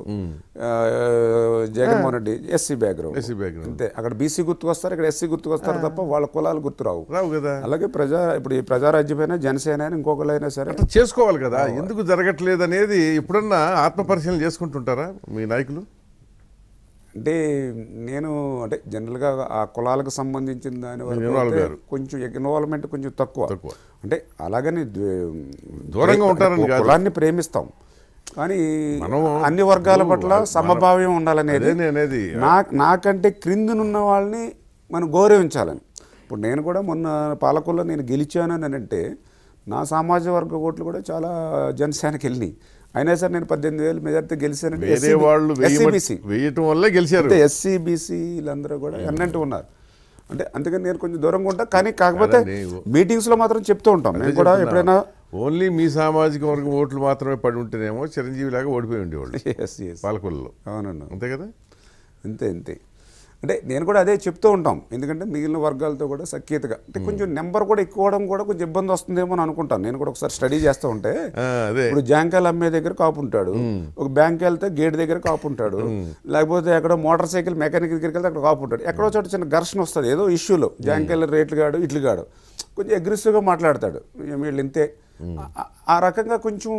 Jaganmohan Reddy SC background SC background అంతే అక్కడ బీసీ గుర్తుకొస్తారు ఇక్కడ ఎస్సీ గుర్తుకొస్తారు తప్ప వాళ్ళ కులాలు గుర్తురావు. రావు కదా. అలాగే ప్రజా ఇప్పుడు ఈ ప్రజారాజ్యమైనా జనసేన అయినా ఇంకొకరైనా సరే. చేసుకోవాలి కదా. ఎందుకు జరగట్లేదు అనేది ఎప్పుడన్నా ఆత్మ పరిశీలన చేసుకుంటుంటారా మీ నాయకులు? అంటే నేను అంటే జనరల్గా ఆ కులాలకు సంబంధించిన దాని వరకు గారు. కొంచెం ఇన్వాల్వ్మెంట్ కొంచెం తక్కువ. అంటే అలాగని దూరంగా ఉంటారని. కులాన్ని ప్రేమిస్తాం కానీ అన్ని వర్గాల పట్ల సమభావ్యం ఉండాలనేది నా నాకంటే క్రిందనున్న వాళ్ళని మనం గౌరవించాలని ఇప్పుడు నేను కూడా మొన్న పాలకుల్లో నేను గెలిచాను అని అంటే నా సామాజిక వర్గ ఓట్లు కూడా చాలా జనసేనకి వెళ్ళినాయి అయినా సరే నేను పద్దెనిమిది వేలు మెజార్టీ గెలిచానంటే వేరే వాళ్ళు ఎస్సీబీసీ వేయటం వల్లే గెలిచారు. అంటే ఎస్సీ బీసీ వీళ్ళందరూ కూడా ఎన్నంటూ ఉన్నారు. అంటే అందుకని నేను కొంచెం దూరంగా ఉంటా కానీ కాకపోతే. మీటింగ్స్లో మాత్రం చెప్తూ ఉంటాం. మేము కూడా ఎప్పుడైనా ఓన్లీ మీ సామాజిక వర్గం ఓట్లు మాత్రమే పడి ఉంటేనేమో చిరంజీవి లాగా ఓడిపోయి ఉండేవాళ్ళు పాలకొల్లలో. అవునండి అంతే కదా? అంతే అంతే. అంటే నేను కూడా అదే చెప్తూ ఉంటాం. ఎందుకంటే మిగిలిన వర్గాలతో కూడా సఖ్యతగా. అంటే కొంచెం నెంబర్ కూడా ఎక్కువ కూడా కొంచెం ఇబ్బంది వస్తుందేమో అని అనుకుంటాను. నేను కూడా ఒకసారి స్టడీ చేస్తూ ఉంటే ఇప్పుడు జాంకాయలు అమ్మే దగ్గర కాపు ఉంటాడు. ఒక బ్యాంక్ వెళ్తే గేట్ దగ్గర కాపు ఉంటాడు. లేకపోతే ఎక్కడో మోటార్ సైకిల్ మెకానిక్ దగ్గరికి వెళ్తే అక్కడ కాపు ఉంటాడు. ఎక్కడో చోట చిన్న ఘర్షణ వస్తుంది. ఏదో ఇష్యూలో. జాంకాయల రేట్లు కాడు ఇట్లు కాడు. కొంచెం అగ్రెసివ్గా మాట్లాడతాడు. "ఏం వీళ్ళు ఇంతే. ఆ- రకంగా కొంచెం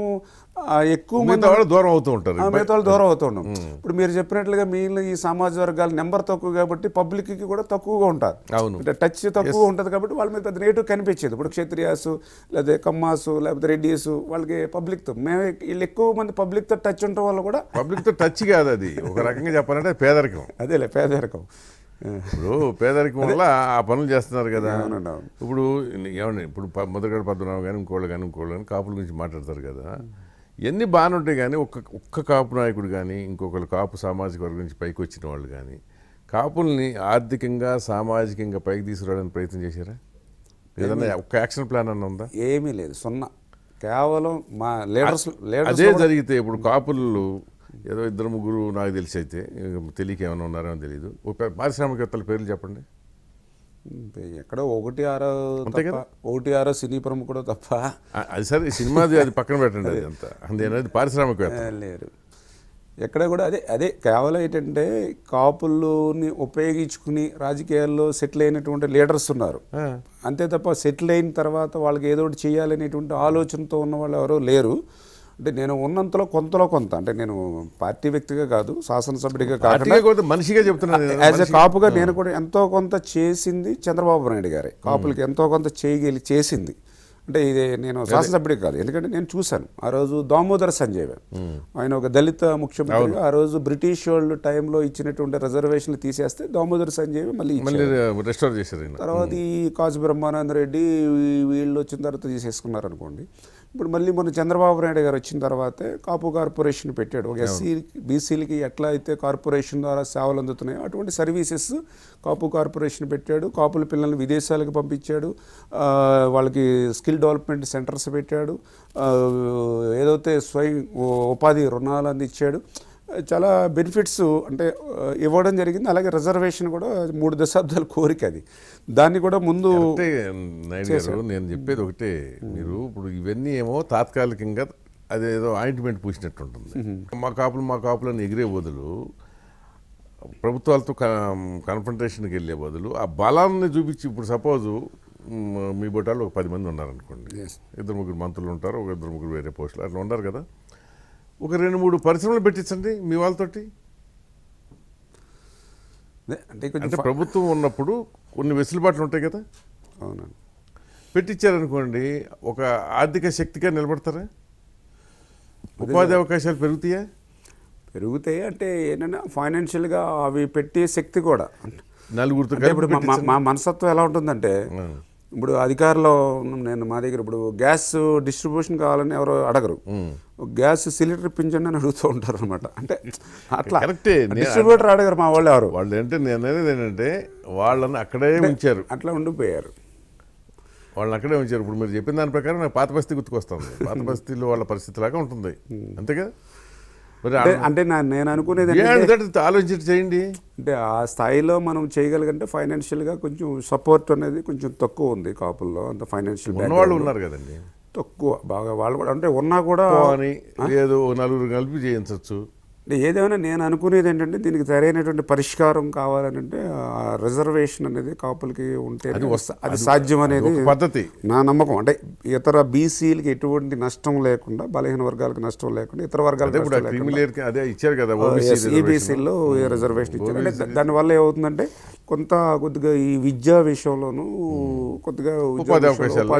ఎక్కువ మంది దూరం అవుతూ ఉంటారు. మిగతా వాళ్ళు దూరం అవుతున్నాం ఇప్పుడు మీరు చెప్పినట్లుగా మిగిలిన ఈ సమాజ వర్గాల నెంబర్ తక్కువ కాబట్టి పబ్లిక్కి కూడా తక్కువగా ఉంటారు. అవును. అంటే టచ్ తక్కువ ఉంటుంది కాబట్టి వాళ్ళ మీద పెద్ద నెగిటివ్ కనిపించేది. ఇప్పుడు క్షత్రియాసు లేకపోతే కమ్మాసు లేకపోతే రెడ్డియస్ వాళ్ళకి పబ్లిక్తో మేము వీళ్ళు ఎక్కువ మంది పబ్లిక్తో టచ్ ఉండటం వల్ల కూడా పబ్లిక్తో టచ్ కాదు అది. ఒక రకంగా చెప్పాలంటే పేదరికం. అదేలే పేదరికం. ఇప్పుడు పేదరికం వల్ల ఆ పనులు చేస్తున్నారు కదా. ఇప్పుడు ఏమండి ఇప్పుడు మొదటిగడ పద్మనాభం కానీ ఇంకోళ్ళు కానీ ఇంకోళ్ళు కానీ కాపుల గురించి మాట్లాడతారు కదా. ఎన్ని బాగానే ఉంటాయి కానీ ఒక్క ఒక్క కాపు నాయకుడు కానీ ఇంకొకరు కాపు సామాజిక వర్గం నుంచి పైకి వచ్చిన వాళ్ళు కానీ కాపుల్ని ఆర్థికంగా సామాజికంగా పైకి తీసుకురావడానికి ప్రయత్నం చేశారా? ఏదన్నా ఒక్క యాక్షన్ ప్లాన్ అన్న ఉందా? ఏమీ లేదు సున్నా. కేవలం మా లీడర్స్ లీడర్స్ అదే జరిగితే ఇప్పుడు కాపులు ఏదో ఇద్దరు ముగ్గురు నాకు తెలిసి అయితే తెలియక ఏమైనా ఉన్నారో తెలియదు పారిశ్రామికవేత్తల పేర్లు చెప్పండి. ఎక్కడో ఒకటి ఆరో ఒకటి ఆరో సినీ ప్రముఖుడు తప్ప. అది సరే సినిమాది అది పక్కన పెట్టండి అది అంతా. అందుకనేది పారిశ్రామికవేత్త. లేరు ఎక్కడ కూడా అదే అదే కేవలం ఏంటంటే కాపుల్ని ఉపయోగించుకుని రాజకీయాల్లో సెటిల్ అయినటువంటి లీడర్స్ ఉన్నారు. అంతే తప్ప సెటిల్ అయిన తర్వాత వాళ్ళకి ఏదో ఒకటి చేయాలనేటువంటి ఆలోచనతో ఉన్న వాళ్ళు ఎవరో లేరు. అంటే నేను ఉన్నంతలో కొంతలో కొంత. అంటే నేను పార్టీ వ్యక్తిగా కాదు శాసనసభ్యుడిగా కాకుండా మనిషిగా చెప్తున్నాను నేను. యాజ్ ఎ కాపుగా నేను కూడా ఎంతో కొంత చేసింది చంద్రబాబు నాయుడు గారే. కాపులకి ఎంతో కొంత చేయగలి చేసింది. అంటే ఇది నేను శాసనసభ్యుడికి కాదు. ఎందుకంటే నేను చూశాను. ఆ రోజు దామోదర సంజయ్ ఆయన ఒక దళిత ముఖ్యమంత్రిగా ఆ రోజు బ్రిటిష్ వాళ్ళు టైంలో ఇచ్చినటువంటి రిజర్వేషన్లు తీసేస్తే దామోదర సంజయ్ మళ్ళీ రెస్టోర్ చేశారు తర్వాత ఈ కాజు బ్రహ్మానంద రెడ్డి వీళ్ళు వచ్చిన తర్వాత తీసేసుకున్నారు అనుకోండి ఇప్పుడు మళ్ళీ మొన్న చంద్రబాబు నాయుడు గారు వచ్చిన తర్వాతే కాపు కార్పొరేషన్ పెట్టాడు. ఒక ఎస్సీ బీసీలకి ఎట్లా అయితే కార్పొరేషన్ ద్వారా సేవలు అందుతున్నాయో అటువంటి సర్వీసెస్ కాపు కార్పొరేషన్ పెట్టాడు. కాపుల పిల్లల్ని విదేశాలకు పంపించాడు. వాళ్ళకి స్కిల్ డెవలప్మెంట్ సెంటర్స్ పెట్టాడు. ఏదైతే స్వయం ఉపాధి రుణాలు అందించాడు. చాలా బెనిఫిట్స్ అంటే ఆ, ఇవ్వడం జరిగింది. అలాగే రిజర్వేషన్ కూడా మూడు దశాబ్దాల కోరిక అది. దాన్ని కూడా ముందు నేను చెప్పేది ఒకటే. మీరు ఇప్పుడు ఇవన్నీ ఏమో తాత్కాలికంగా అదేదో ఆయింట్మెంట్ పూసినట్టు ఉంటుంది మా కాపులు మా కాపులను ఎగిరే బదులు ప్రభుత్వాలతో కన్ఫంటేషన్కి వెళ్ళే బదులు ఆ బలాన్ని చూపించి ఇప్పుడు సపోజు మీ బొటాలు ఒక పది మంది ఉన్నారనుకోండి. ఇద్దరు ముగ్గురు మంత్రులు ఉంటారు ఒక ఇద్దరు ముగ్గురు వేరే పోస్టులు అట్లా ఉన్నారు కదా. ఒక రెండు మూడు పరిశ్రమలు పెట్టించండి మీ వాళ్ళతోటి. అంటే కొంచెం అంటే ప్రభుత్వం ఉన్నప్పుడు కొన్ని వెసులుబాట్లు ఉంటాయి కదా. అవునండి. పెట్టించారనుకోండి ఒక ఆర్థిక శక్తిగా నిలబడతారా? ఉపాధి అవకాశాలు పెరుగుతాయా? పెరుగుతాయి? అంటే ఏంటంటే ఫైనాన్షియల్గా అవి పెట్టే శక్తి కూడా. అంటే నలుగురితో ఇప్పుడు మా- మా- మా మనస్తత్వం ఎలా ఉంటుందంటే ఇప్పుడు అధికారంలో ఉన్నాం నేను మా దగ్గర ఇప్పుడు గ్యాస్ డిస్ట్రిబ్యూషన్ కావాలని ఎవరు అడగరు. గ్యాస్ సిలిండర్ ఇప్పించండి అని అడుగుతూ ఉంటారు అనమాట అంటే అట్లా కరెక్టే. డిస్ట్రిబ్యూటర్ అడగరు మా వాళ్ళు ఎవరు. వాళ్ళు అంటే నేను అనేది ఏంటంటే వాళ్ళని అక్కడే ఉంచారు. అట్లా ఉండిపోయారు. వాళ్ళని అక్కడే ఉంచారు. ఇప్పుడు మీరు చెప్పిన దాని ప్రకారం నాకు పాత బస్తీ గుర్తుకొస్తుంది. పాత బస్తీలో వాళ్ళ పరిస్థితి లాగా ఉంటుంది. అంతేగా అంటే నేను అనుకునేది ఆలోచించి చేయండి. అంటే ఆ స్థాయిలో మనం చేయగలిగంటే ఫైనాన్షియల్గా కొంచెం సపోర్ట్ అనేది కొంచెం తక్కువ ఉంది కాపుల్లో. అంత ఫైనాన్షియల్ ఉన్నవాళ్ళు ఉన్నారు కదండి. తక్కువ. బాగా వాళ్ళు కూడా అంటే ఉన్నా కూడా అని లేదు ఓ నలుగురు కలిపి చేయించవచ్చు అంటే ఏదేమైనా నేను అనుకునేది ఏంటంటే దీనికి సరైనటువంటి పరిష్కారం కావాలని అంటే ఆ రిజర్వేషన్ అనేది కాపులకి ఉంటే అది సాధ్యం అనేది పద్ధతి. నా నమ్మకం. అంటే ఇతర బీసీలకి ఎటువంటి నష్టం లేకుండా బలహీన వర్గాలకు నష్టం లేకుండా ఇతర వర్గాలకు అదే ఇచ్చారు కదా ఈబీసీలో రిజర్వేషన్. ఇచ్చారు? అంటే దానివల్ల ఏమవుతుందంటే కొంత కొద్దిగా ఈ విద్యా విషయంలోనూ కొద్దిగా ఉపాధి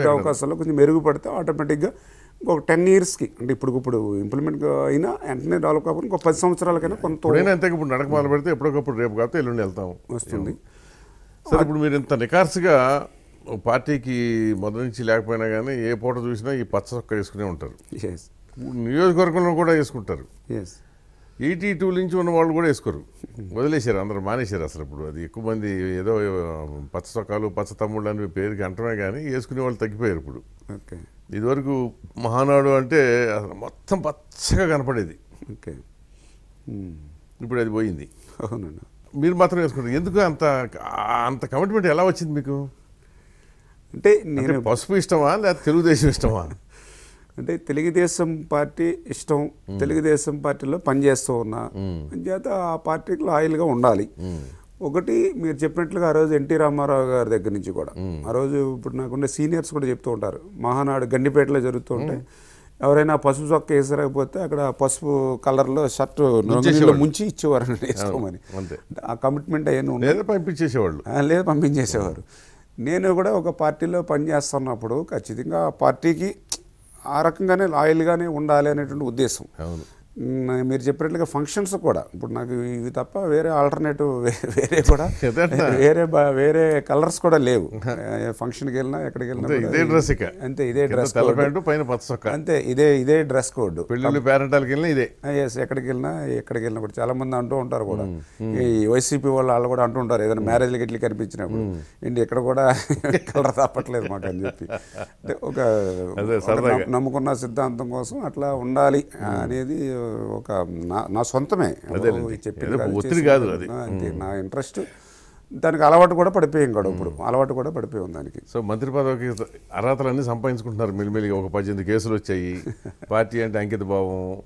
అవకాశాల్లో కొంచెం మెరుగుపడితే ఆటోమేటిక్గా ఇంకొక టెన్ ఇయర్స్కి అంటే ఇప్పుడు ఇప్పుడు ఇంప్లిమెంట్ అయినా వెంటనే డెవలప్ కాకుండా ఇంకో పది సంవత్సరాలకైనా కొంత అంతే ఇప్పుడు నడక మొదలు పెడితే ఎప్పటికప్పుడు రేపు కాకపోతే ఎల్లుండి వెళ్తాం. వస్తుంది. సరే ఇప్పుడు మీరు ఇంత నికార్సుగా పార్టీకి మొదటి నుంచి లేకపోయినా కానీ ఏ పూట చూసినా ఈ పచ్చ చొక్క వేసుకునే ఉంటారు. నియోజకవర్గంలో కూడా వేసుకుంటారు. ఈటీ టూ నుంచి ఉన్న వాళ్ళు కూడా వేసుకోరు. వదిలేశారు అందరూ మానేశారు అసలు ఇప్పుడు. అది ఎక్కువ మంది ఏదో పచ్చ చొక్కాలు పచ్చ తమ్ముళ్ళు అని పేరుకి అంటమే కానీ వేసుకునే వాళ్ళు తగ్గిపోయారు ఇప్పుడు. ఓకే ఇదివరకు మహానాడు అంటే అసలు మొత్తం పచ్చగా కనపడేది. ఓకే. ఇప్పుడు అది పోయింది. అవునండి. మీరు మాత్రం వేసుకుంటారు. ఎందుకు అంత అంత కమిట్మెంట్ ఎలా వచ్చింది మీకు? అంటే అంటే నేను పసుపు ఇష్టమా లేదా తెలుగుదేశం ఇష్టమా? అంటే తెలుగుదేశం పార్టీ ఇష్టం తెలుగుదేశం పార్టీలో పనిచేస్తూ ఉన్నా. చేత ఆ పార్టీకి లాయల్గా ఉండాలి. ఒకటి మీరు చెప్పినట్లుగా ఆ రోజు ఎన్టీ రామారావు గారి దగ్గర నుంచి కూడా. ఆ రోజు ఇప్పుడు నాకుండే సీనియర్స్ కూడా చెప్తూ ఉంటారు. మహానాడు గండిపేటలో జరుగుతూ ఉంటే ఎవరైనా పసుపు చొక్క వేసరాకపోతే అక్కడ పసుపు కలర్లో షర్ట్ ముంచి ఇచ్చేవారు వేసుకోమని. ఆ కమిట్మెంట్ లేదా పంపించేసేవాళ్ళు. లేదు పంపించేసేవారు. నేను కూడా ఒక పార్టీలో పనిచేస్తున్నప్పుడు ఖచ్చితంగా ఆ పార్టీకి ఆ రకంగానే లాయల్గానే ఉండాలి అనేటువంటి ఉద్దేశం. మీరు చెప్పినట్లుగా ఫంక్షన్స్ కూడా. ఇప్పుడు నాకు ఇవి తప్ప వేరే ఆల్టర్నేటివ్ వేరే కూడా? *laughs* వేరే వేరే కలర్స్ కూడా లేవు. ఫంక్షన్కి వెళ్ళినా ఎక్కడికి వెళ్ళినా ఇదే డ్రెస్ ఇక. అంతే ఇదే డ్రెస్ పైన అంతే ఇదే ఇదే డ్రెస్ కోడ్ పెళ్ళిళ్ళు పేరెంటాలకి వెళ్ళినా ఇదే. ఎస్ ఎక్కడికి వెళ్ళినా ఎక్కడికి వెళ్ళినా కూడా. చాలా మంది అంటూ ఉంటారు కూడా. ఈ వైసీపీ వాళ్ళు వాళ్ళు కూడా అంటూ ఉంటారు. ఏదైనా మ్యారేజ్లకి ఇట్లా కనిపించినప్పుడు. ఏంటి ఇక్కడ కూడా *laughs* కలర్ తప్పట్లేదు మాకు అని చెప్పి. అంటే ఒక నమ్ముకున్న సిద్ధాంతం కోసం అట్లా ఉండాలి అనేది ఒక నా నా సొంతమే. చెప్పింది ఒత్తిడి కాదు. అది. నా ఇంట్రెస్ట్ దానికి అలవాటు కూడా పడిపోయాం కూడా ఇప్పుడు. అలవాటు కూడా పడిపోయాం దానికి. సో మంత్రి పదవికి అర్హతలన్నీ సంపాదించుకుంటున్నారు మెల్లిమెల్లిగా ఒక పద్దెనిమిది కేసులు వచ్చాయి. *laughs* పార్టీ అంటే అంకిత భావం.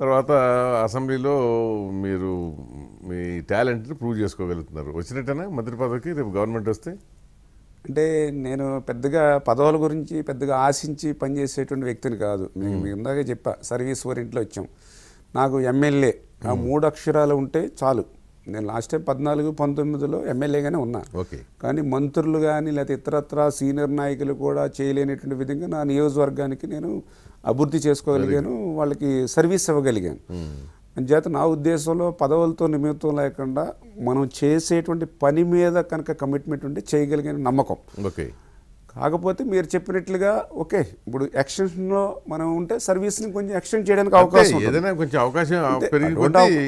తర్వాత అసెంబ్లీలో మీరు మీ టాలెంట్ని ప్రూవ్ చేసుకోగలుగుతున్నారు. వచ్చినట్టేనా మంత్రి పదవికి? రేపు గవర్నమెంట్ వస్తే? అంటే నేను పెద్దగా పదవుల గురించి పెద్దగా ఆశించి పనిచేసేటువంటి వ్యక్తిని కాదు. మీకు ఇందాకే చెప్పా సర్వీస్ ఓరియంట్లో వచ్చాం. నాకు ఎమ్మెల్యే ఆ మూడు అక్షరాలు ఉంటే చాలు. నేను లాస్ట్ టైం పద్నాలుగు పంతొమ్మిదిలో ఎమ్మెల్యేగానే ఉన్నా. ఓకే. కానీ మంత్రులు కానీ లేకపోతే ఇతరత్ర సీనియర్ నాయకులు కూడా చేయలేనటువంటి విధంగా నా నియోజకవర్గానికి నేను అభివృద్ధి చేసుకోగలిగాను వాళ్ళకి సర్వీస్ ఇవ్వగలిగాను. అంచేత నా ఉద్దేశంలో పదవులతో నిమిత్తం లేకుండా మనం చేసేటువంటి పని మీద కనుక కమిట్మెంట్ ఉంటే చేయగలిగిన నమ్మకం. ఓకే. కాకపోతే మీరు చెప్పినట్లుగా ఓకే ఇప్పుడు ఎక్స్టెన్షన్లో మనం ఉంటే సర్వీస్ని కొంచెం ఎక్స్టెండ్ చేయడానికి అవకాశం. ఏదైనా కొంచెం అవకాశం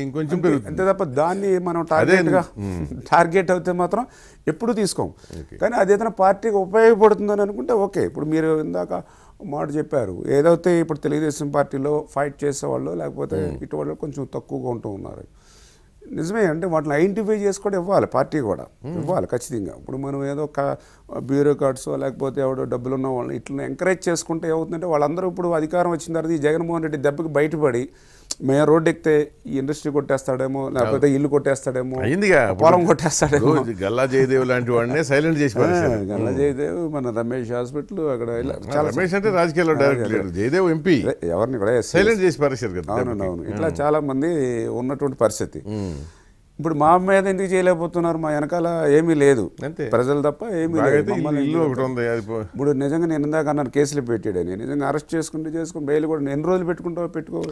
ఇంకొంచెం అంతే, తప్ప దాన్ని మనం టార్గెట్గా *laughs* టార్గెట్ అయితే మాత్రం ఎప్పుడు తీసుకోం. కానీ అది ఏదైనా పార్టీకి ఉపయోగపడుతుందని అనుకుంటే ఓకే ఇప్పుడు మీరు ఇందాక మాట చెప్పారు. ఏదైతే ఇప్పుడు తెలుగుదేశం పార్టీలో ఫైట్ చేసేవాళ్ళు లేకపోతే ఇటు వాళ్ళు కొంచెం తక్కువగా ఉంటూ ఉన్నారు. నిజమే అంటే వాటిని ఐడెంటిఫై చేసి కూడా ఇవ్వాలి పార్టీ కూడా ఇవ్వాలి ఖచ్చితంగా. ఇప్పుడు మనం ఏదో ఒక బ్యూరోక్రాట్స్ లేకపోతే ఎవడో డబ్బులు ఉన్న వాళ్ళని ఇట్లా ఎంకరేజ్ చేసుకుంటే ఏమవుతుందంటే వాళ్ళందరూ ఇప్పుడు అధికారం వచ్చిన తర్వాత ఈ జగన్మోహన్ రెడ్డి దెబ్బకి బయటపడి మేము రోడ్డు ఎక్కితే ఈ ఇండస్ట్రీ కొట్టేస్తాడేమో లేకపోతే ఇల్లు కొట్టేస్తాడేమో పొలం కొట్టేస్తాడేమో. గల్లా జయదేవ్ లాంటి వాడినే సైలెంట్ చేసి. గల్ల జయదేవ్ మన రమేష్ హాస్పిటల్ అక్కడ రమేష్ అంటే రాజకీయాల్లో డైరెక్ట్ జయదేవ్ ఎంపీ ఎవరిని కూడా సైలెంట్ చేసి కదా అవునండి అవును. ఇట్లా చాలా మంది ఉన్నటువంటి పరిస్థితి. ఇప్పుడు మా మీద ఎందుకు చేయలేకపోతున్నారు? మా వెనకాల ఏమీ లేదు. ప్రజలు తప్ప ఏమీ లేదు. ఇప్పుడు నిజంగా నేను ఇందాక అన్నాను కేసులు పెట్టాడని. నిజంగా అరెస్ట్ చేసుకుంటే చేసుకుని బెయిల్ కూడా ఎన్ని రోజులు పెట్టుకుంటావు పెట్టుకో.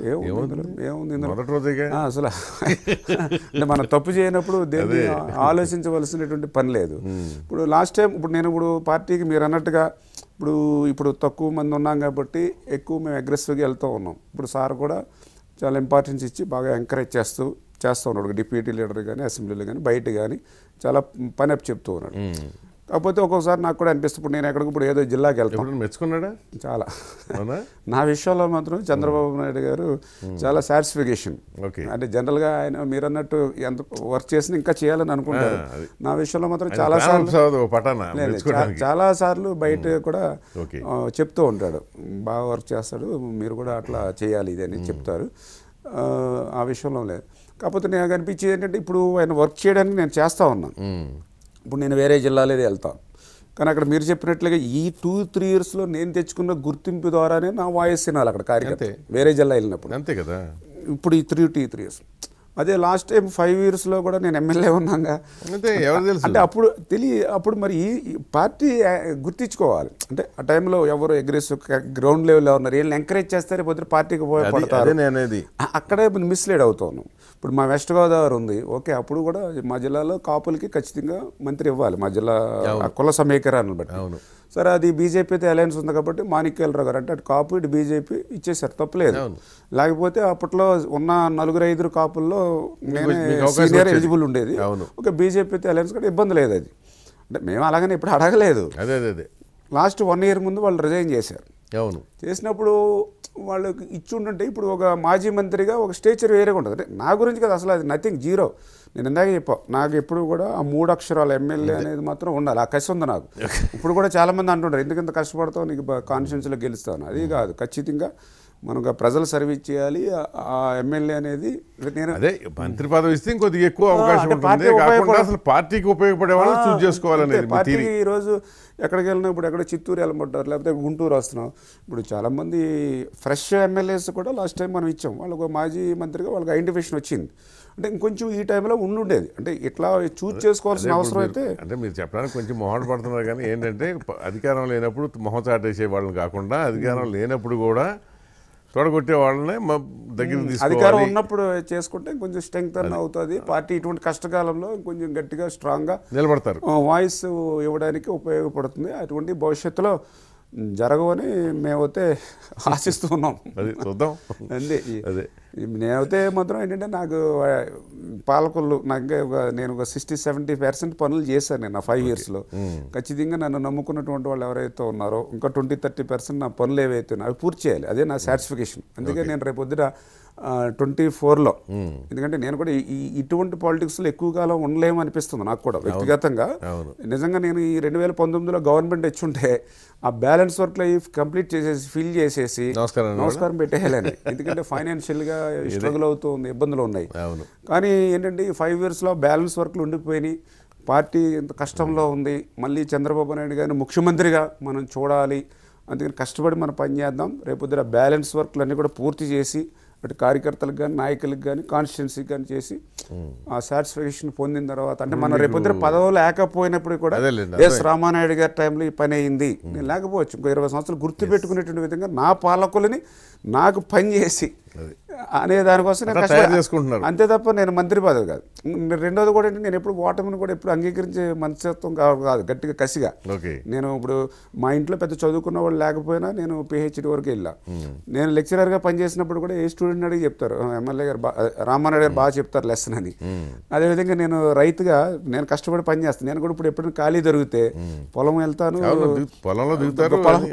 ఏముంది అసలు అంటే మనం తప్పు చేయనప్పుడు దేన్ని ఆలోచించవలసినటువంటి పని లేదు. ఇప్పుడు లాస్ట్ టైం ఇప్పుడు నేను ఇప్పుడు పార్టీకి మీరు అన్నట్టుగా ఇప్పుడు ఇప్పుడు తక్కువ మంది ఉన్నాం కాబట్టి ఎక్కువ మేము అగ్రెసివ్గా వెళ్తూ ఉన్నాం. ఇప్పుడు సార్ కూడా చాలా ఇంపార్టెన్స్ ఇచ్చి బాగా ఎంకరేజ్ చేస్తూ చేస్తూ ఉన్నాడు. డిప్యూటీ లీడర్ కానీ అసెంబ్లీలో కానీ బయట కానీ చాలా పని అప్ చెప్తూ ఉన్నాడు. కాకపోతే ఒక్కోసారి నాకు కూడా అనిపిస్తుంది ఇప్పుడు నేను ఎక్కడికి ఇప్పుడు ఏదో జిల్లాకి వెళ్తాను. మెచ్చుకున్నాడా? చాలా. *laughs* నా విషయంలో మాత్రం చంద్రబాబు నాయుడు గారు చాలా సాటిస్ఫికేషన్. అంటే జనరల్గా ఆయన మీరు అన్నట్టు ఎంత వర్క్ చేసినా ఇంకా చేయాలని అనుకుంటారు. నా విషయంలో మాత్రం చాలా సార్లు చాలా సార్లు బయట కూడా చెప్తూ ఉంటాడు. బాగా వర్క్ చేస్తాడు మీరు కూడా అట్లా చేయాలి ఇది అని చెప్తారు. ఆ, ఆ విషయంలో లేదు. కాకపోతే నాకు అనిపించేది ఏంటంటే ఇప్పుడు ఆయన వర్క్ చేయడానికి నేను చేస్తా ఉన్నాను. ఇప్పుడు నేను వేరే జిల్లాలోనే వెళ్తాను కానీ అక్కడ మీరు చెప్పినట్లుగా ఈ టూ త్రీ ఇయర్స్లో నేను తెచ్చుకున్న గుర్తింపు ద్వారానే నా వాయిస్ వినాలి అక్కడ కార్యకర్త. వేరే జిల్లా వెళ్ళినప్పుడు. అంతే కదా. ఇప్పుడు ఈ త్రీ టీ త్రీ ఇయర్స్ అదే లాస్ట్ టైం ఫైవ్ ఇయర్స్లో కూడా నేను ఎమ్మెల్యే ఉన్నాగా అంటే అప్పుడు తెలియ అప్పుడు మరి ఈ పార్టీ గుర్తించుకోవాలి. అంటే ఆ టైంలో ఎవరు అగ్రెసివ్ గ్రౌండ్ లెవెల్లో ఉన్నారు వీళ్ళని ఎంకరేజ్ చేస్తే పొద్దున పార్టీకి అ- అక్కడే మిస్లీడ్ అవుతాను. ఇప్పుడు మా వెస్ట్ గోదావరి ఉంది. ఓకే అప్పుడు కూడా మా జిల్లాలో కాపులకి ఖచ్చితంగా మంత్రి ఇవ్వాలి. మా జిల్లా కుల సమీకరణను బట్టి. అవును. సరే అది బీజేపీతో అలయన్స్ ఉంది కాబట్టి మాణిక్యాలరావు గారు అంటే అటు కాపు ఇటు బీజేపీ ఇచ్చేసారు తప్పలేదు. లేకపోతే అప్పట్లో ఉన్న నలుగురు ఐదుగురు కాపుల్లో నేనే సీనియర్. ఎలిజిబుల్ ఉండేది. అవును. ఒక బీజేపీతో అలయన్స్ కూడా ఇబ్బంది లేదు అది. అంటే మేము అలాగనే ఇప్పుడు అడగలేదు. అదే అదే అదే. లాస్ట్ వన్ ఇయర్ ముందు వాళ్ళు రిజైన్ చేశారు. అవును. చేసినప్పుడు వాళ్ళకి ఇచ్చి ఉంటుంటే ఇప్పుడు ఒక మాజీ మంత్రిగా ఒక స్టేచర్ వేరేగా ఉంటుంది. అంటే నా గురించి కదా అసలు అది నథింగ్ జీరో నేను ఇందాక చెప్పా నాకు ఎప్పుడు కూడా ఆ మూడు అక్షరాలు ఎమ్మెల్యే అనేది మాత్రం ఉండాలి. ఆ కసి ఉంది నాకు. ఇప్పుడు కూడా చాలా మంది అంటుంటారు ఎందుకంత కష్టపడతావు? నీకు కాన్ఫిడెన్స్లో గెలుస్తాను అది కాదు. ఖచ్చితంగా మనకు ప్రజలు సర్వీస్ చేయాలి. ఆ- ఎమ్మెల్యే అనేది నేను అదే మంత్రి పదవి ఇస్తే ఇంకొద్దిగా ఎక్కువ అవకాశం ఉంటుంది. కాకుండా అసలు పార్టీకి ఉపయోగపడే వాళ్ళని చూస్ చేసుకోవాలనేది పార్టీకి ఈరోజు ఎక్కడికి వెళ్ళినా ఇప్పుడు ఎక్కడ చిత్తూరు వెళ్ళమంటారు లేకపోతే గుంటూరు వస్తున్నాం. ఇప్పుడు చాలామంది ఫ్రెష్ ఎమ్మెల్యేస్ కూడా లాస్ట్ టైం మనం ఇచ్చాం. వాళ్ళకు మాజీ మంత్రిగా వాళ్ళకి ఐడెంటిఫికేషన్ వచ్చింది. అంటే ఇంకొంచెం ఈ టైంలో ఉండుండేది. అంటే ఇట్లా చూజ్ చేసుకోవాల్సిన అవసరం అయితే అంటే మీరు చెప్పడానికి కొంచెం మొహం పడుతున్నారు కానీ ఏంటంటే అధికారం లేనప్పుడు మొహం చాటేసే వాళ్ళని కాకుండా అధికారం లేనప్పుడు కూడా తొడగొట్టే వాళ్ళని మా దగ్గర అధికారం ఉన్నప్పుడు చేసుకుంటే కొంచెం స్ట్రెంగ్త్ అవుతుంది. పార్టీ ఇటువంటి కష్టకాలంలో కొంచెం గట్టిగా స్ట్రాంగ్గా నిలబడతారు. వాయిస్ ఇవ్వడానికి ఉపయోగపడుతుంది. అటువంటి భవిష్యత్తులో జరగవని మేమైతే ఆశిస్తూ ఉన్నాం అది చూద్దాం. అదే. నేనైతే మాత్రం ఏంటంటే నాకు పాలకులు నాకు ఒక నేను ఒక సిక్స్టీ సెవెంటీ పర్సెంట్ పనులు చేశాను నేను నా ఫైవ్ ఇయర్స్లో ఖచ్చితంగా నన్ను నమ్ముకున్నటువంటి వాళ్ళు ఎవరైతే ఉన్నారో ఇంకా ట్వంటీ థర్టీ పర్సెంట్ నా పనులు ఏవైతే ఉన్నాయో అవి పూర్తి చేయాలి. అదే నా సాటిస్ఫికేషన్ అందుకే నేను రేపు పొద్దున ట్వంటీ ఫోర్లో. ఎందుకంటే నేను కూడా ఈ- ఇటువంటి పాలిటిక్స్లో ఎక్కువ కాలం ఉండలేము అనిపిస్తుంది నాకు కూడా వ్యక్తిగతంగా. నిజంగా నేను ఈ రెండు వేల పంతొమ్మిదిలో గవర్నమెంట్ ఇచ్చుంటే ఆ బ్యాలెన్స్ వర్క్లో కంప్లీట్ చేసేసి ఫిల్ చేసేసి నమస్కారం పెట్టేయాలని. ఎందుకంటే ఫైనాన్షియల్గా *laughs* స్ట్రగుల్ అవుతూ ఉంది ఇబ్బందులు ఉన్నాయి. కానీ ఏంటంటే ఈ ఫైవ్ ఇయర్స్లో బ్యాలెన్స్ వర్క్లు ఉండిపోయినాయి. పార్టీ ఇంత కష్టంలో ఉంది. మళ్ళీ చంద్రబాబు నాయుడు గారిని ముఖ్యమంత్రిగా మనం చూడాలి. అందుకని కష్టపడి మనం పని చేద్దాం రేపొద్దున బ్యాలెన్స్ వర్క్లు అన్నీ కూడా పూర్తి చేసి అటు కార్యకర్తలకు కానీ నాయకులకు కానీ కాన్స్టిట్యున్సీకి కానీ చేసి ఆ సాటిస్ఫాక్షన్ పొందిన తర్వాత అంటే మనం రేపొద్దున పదవులు లేకపోయినప్పుడు కూడా ఎస్ రామానాయుడు గారి టైంలో ఈ పని అయింది. నేను లేకపోవచ్చు ఇంకో ఇరవై సంవత్సరాలు గుర్తు పెట్టుకునేటువంటి విధంగా నా పాలకులని నాకు పని చేసి అనే దానికోసం చేసుకుంటున్నారు. అంతే తప్ప నేను మంత్రి పదవి కాదు. రెండోది కూడా నేను ఎప్పుడు ఓటమిని కూడా ఎప్పుడు అంగీకరించే మనస్తత్వం కాదు కాదు గట్టిగా కసిగా. నేను ఇప్పుడు మా ఇంట్లో పెద్ద చదువుకున్న వాళ్ళు లేకపోయినా నేను పిహెచ్డి వరకు వెళ్ళా. నేను లెక్చరర్గా పనిచేసినప్పుడు కూడా ఏ స్టూడెంట్ అడిగి చెప్తారు? "ఆ, ఎమ్మెల్యే గారు రామారావు గారు బాగా చెప్తారు లెసన్ అని. అదేవిధంగా నేను రైతుగా నేను కష్టపడి పని చేస్తాను. నేను కూడా ఇప్పుడు ఎప్పుడైనా ఖాళీ దొరికితే పొలం వెళ్తాను పొలంలో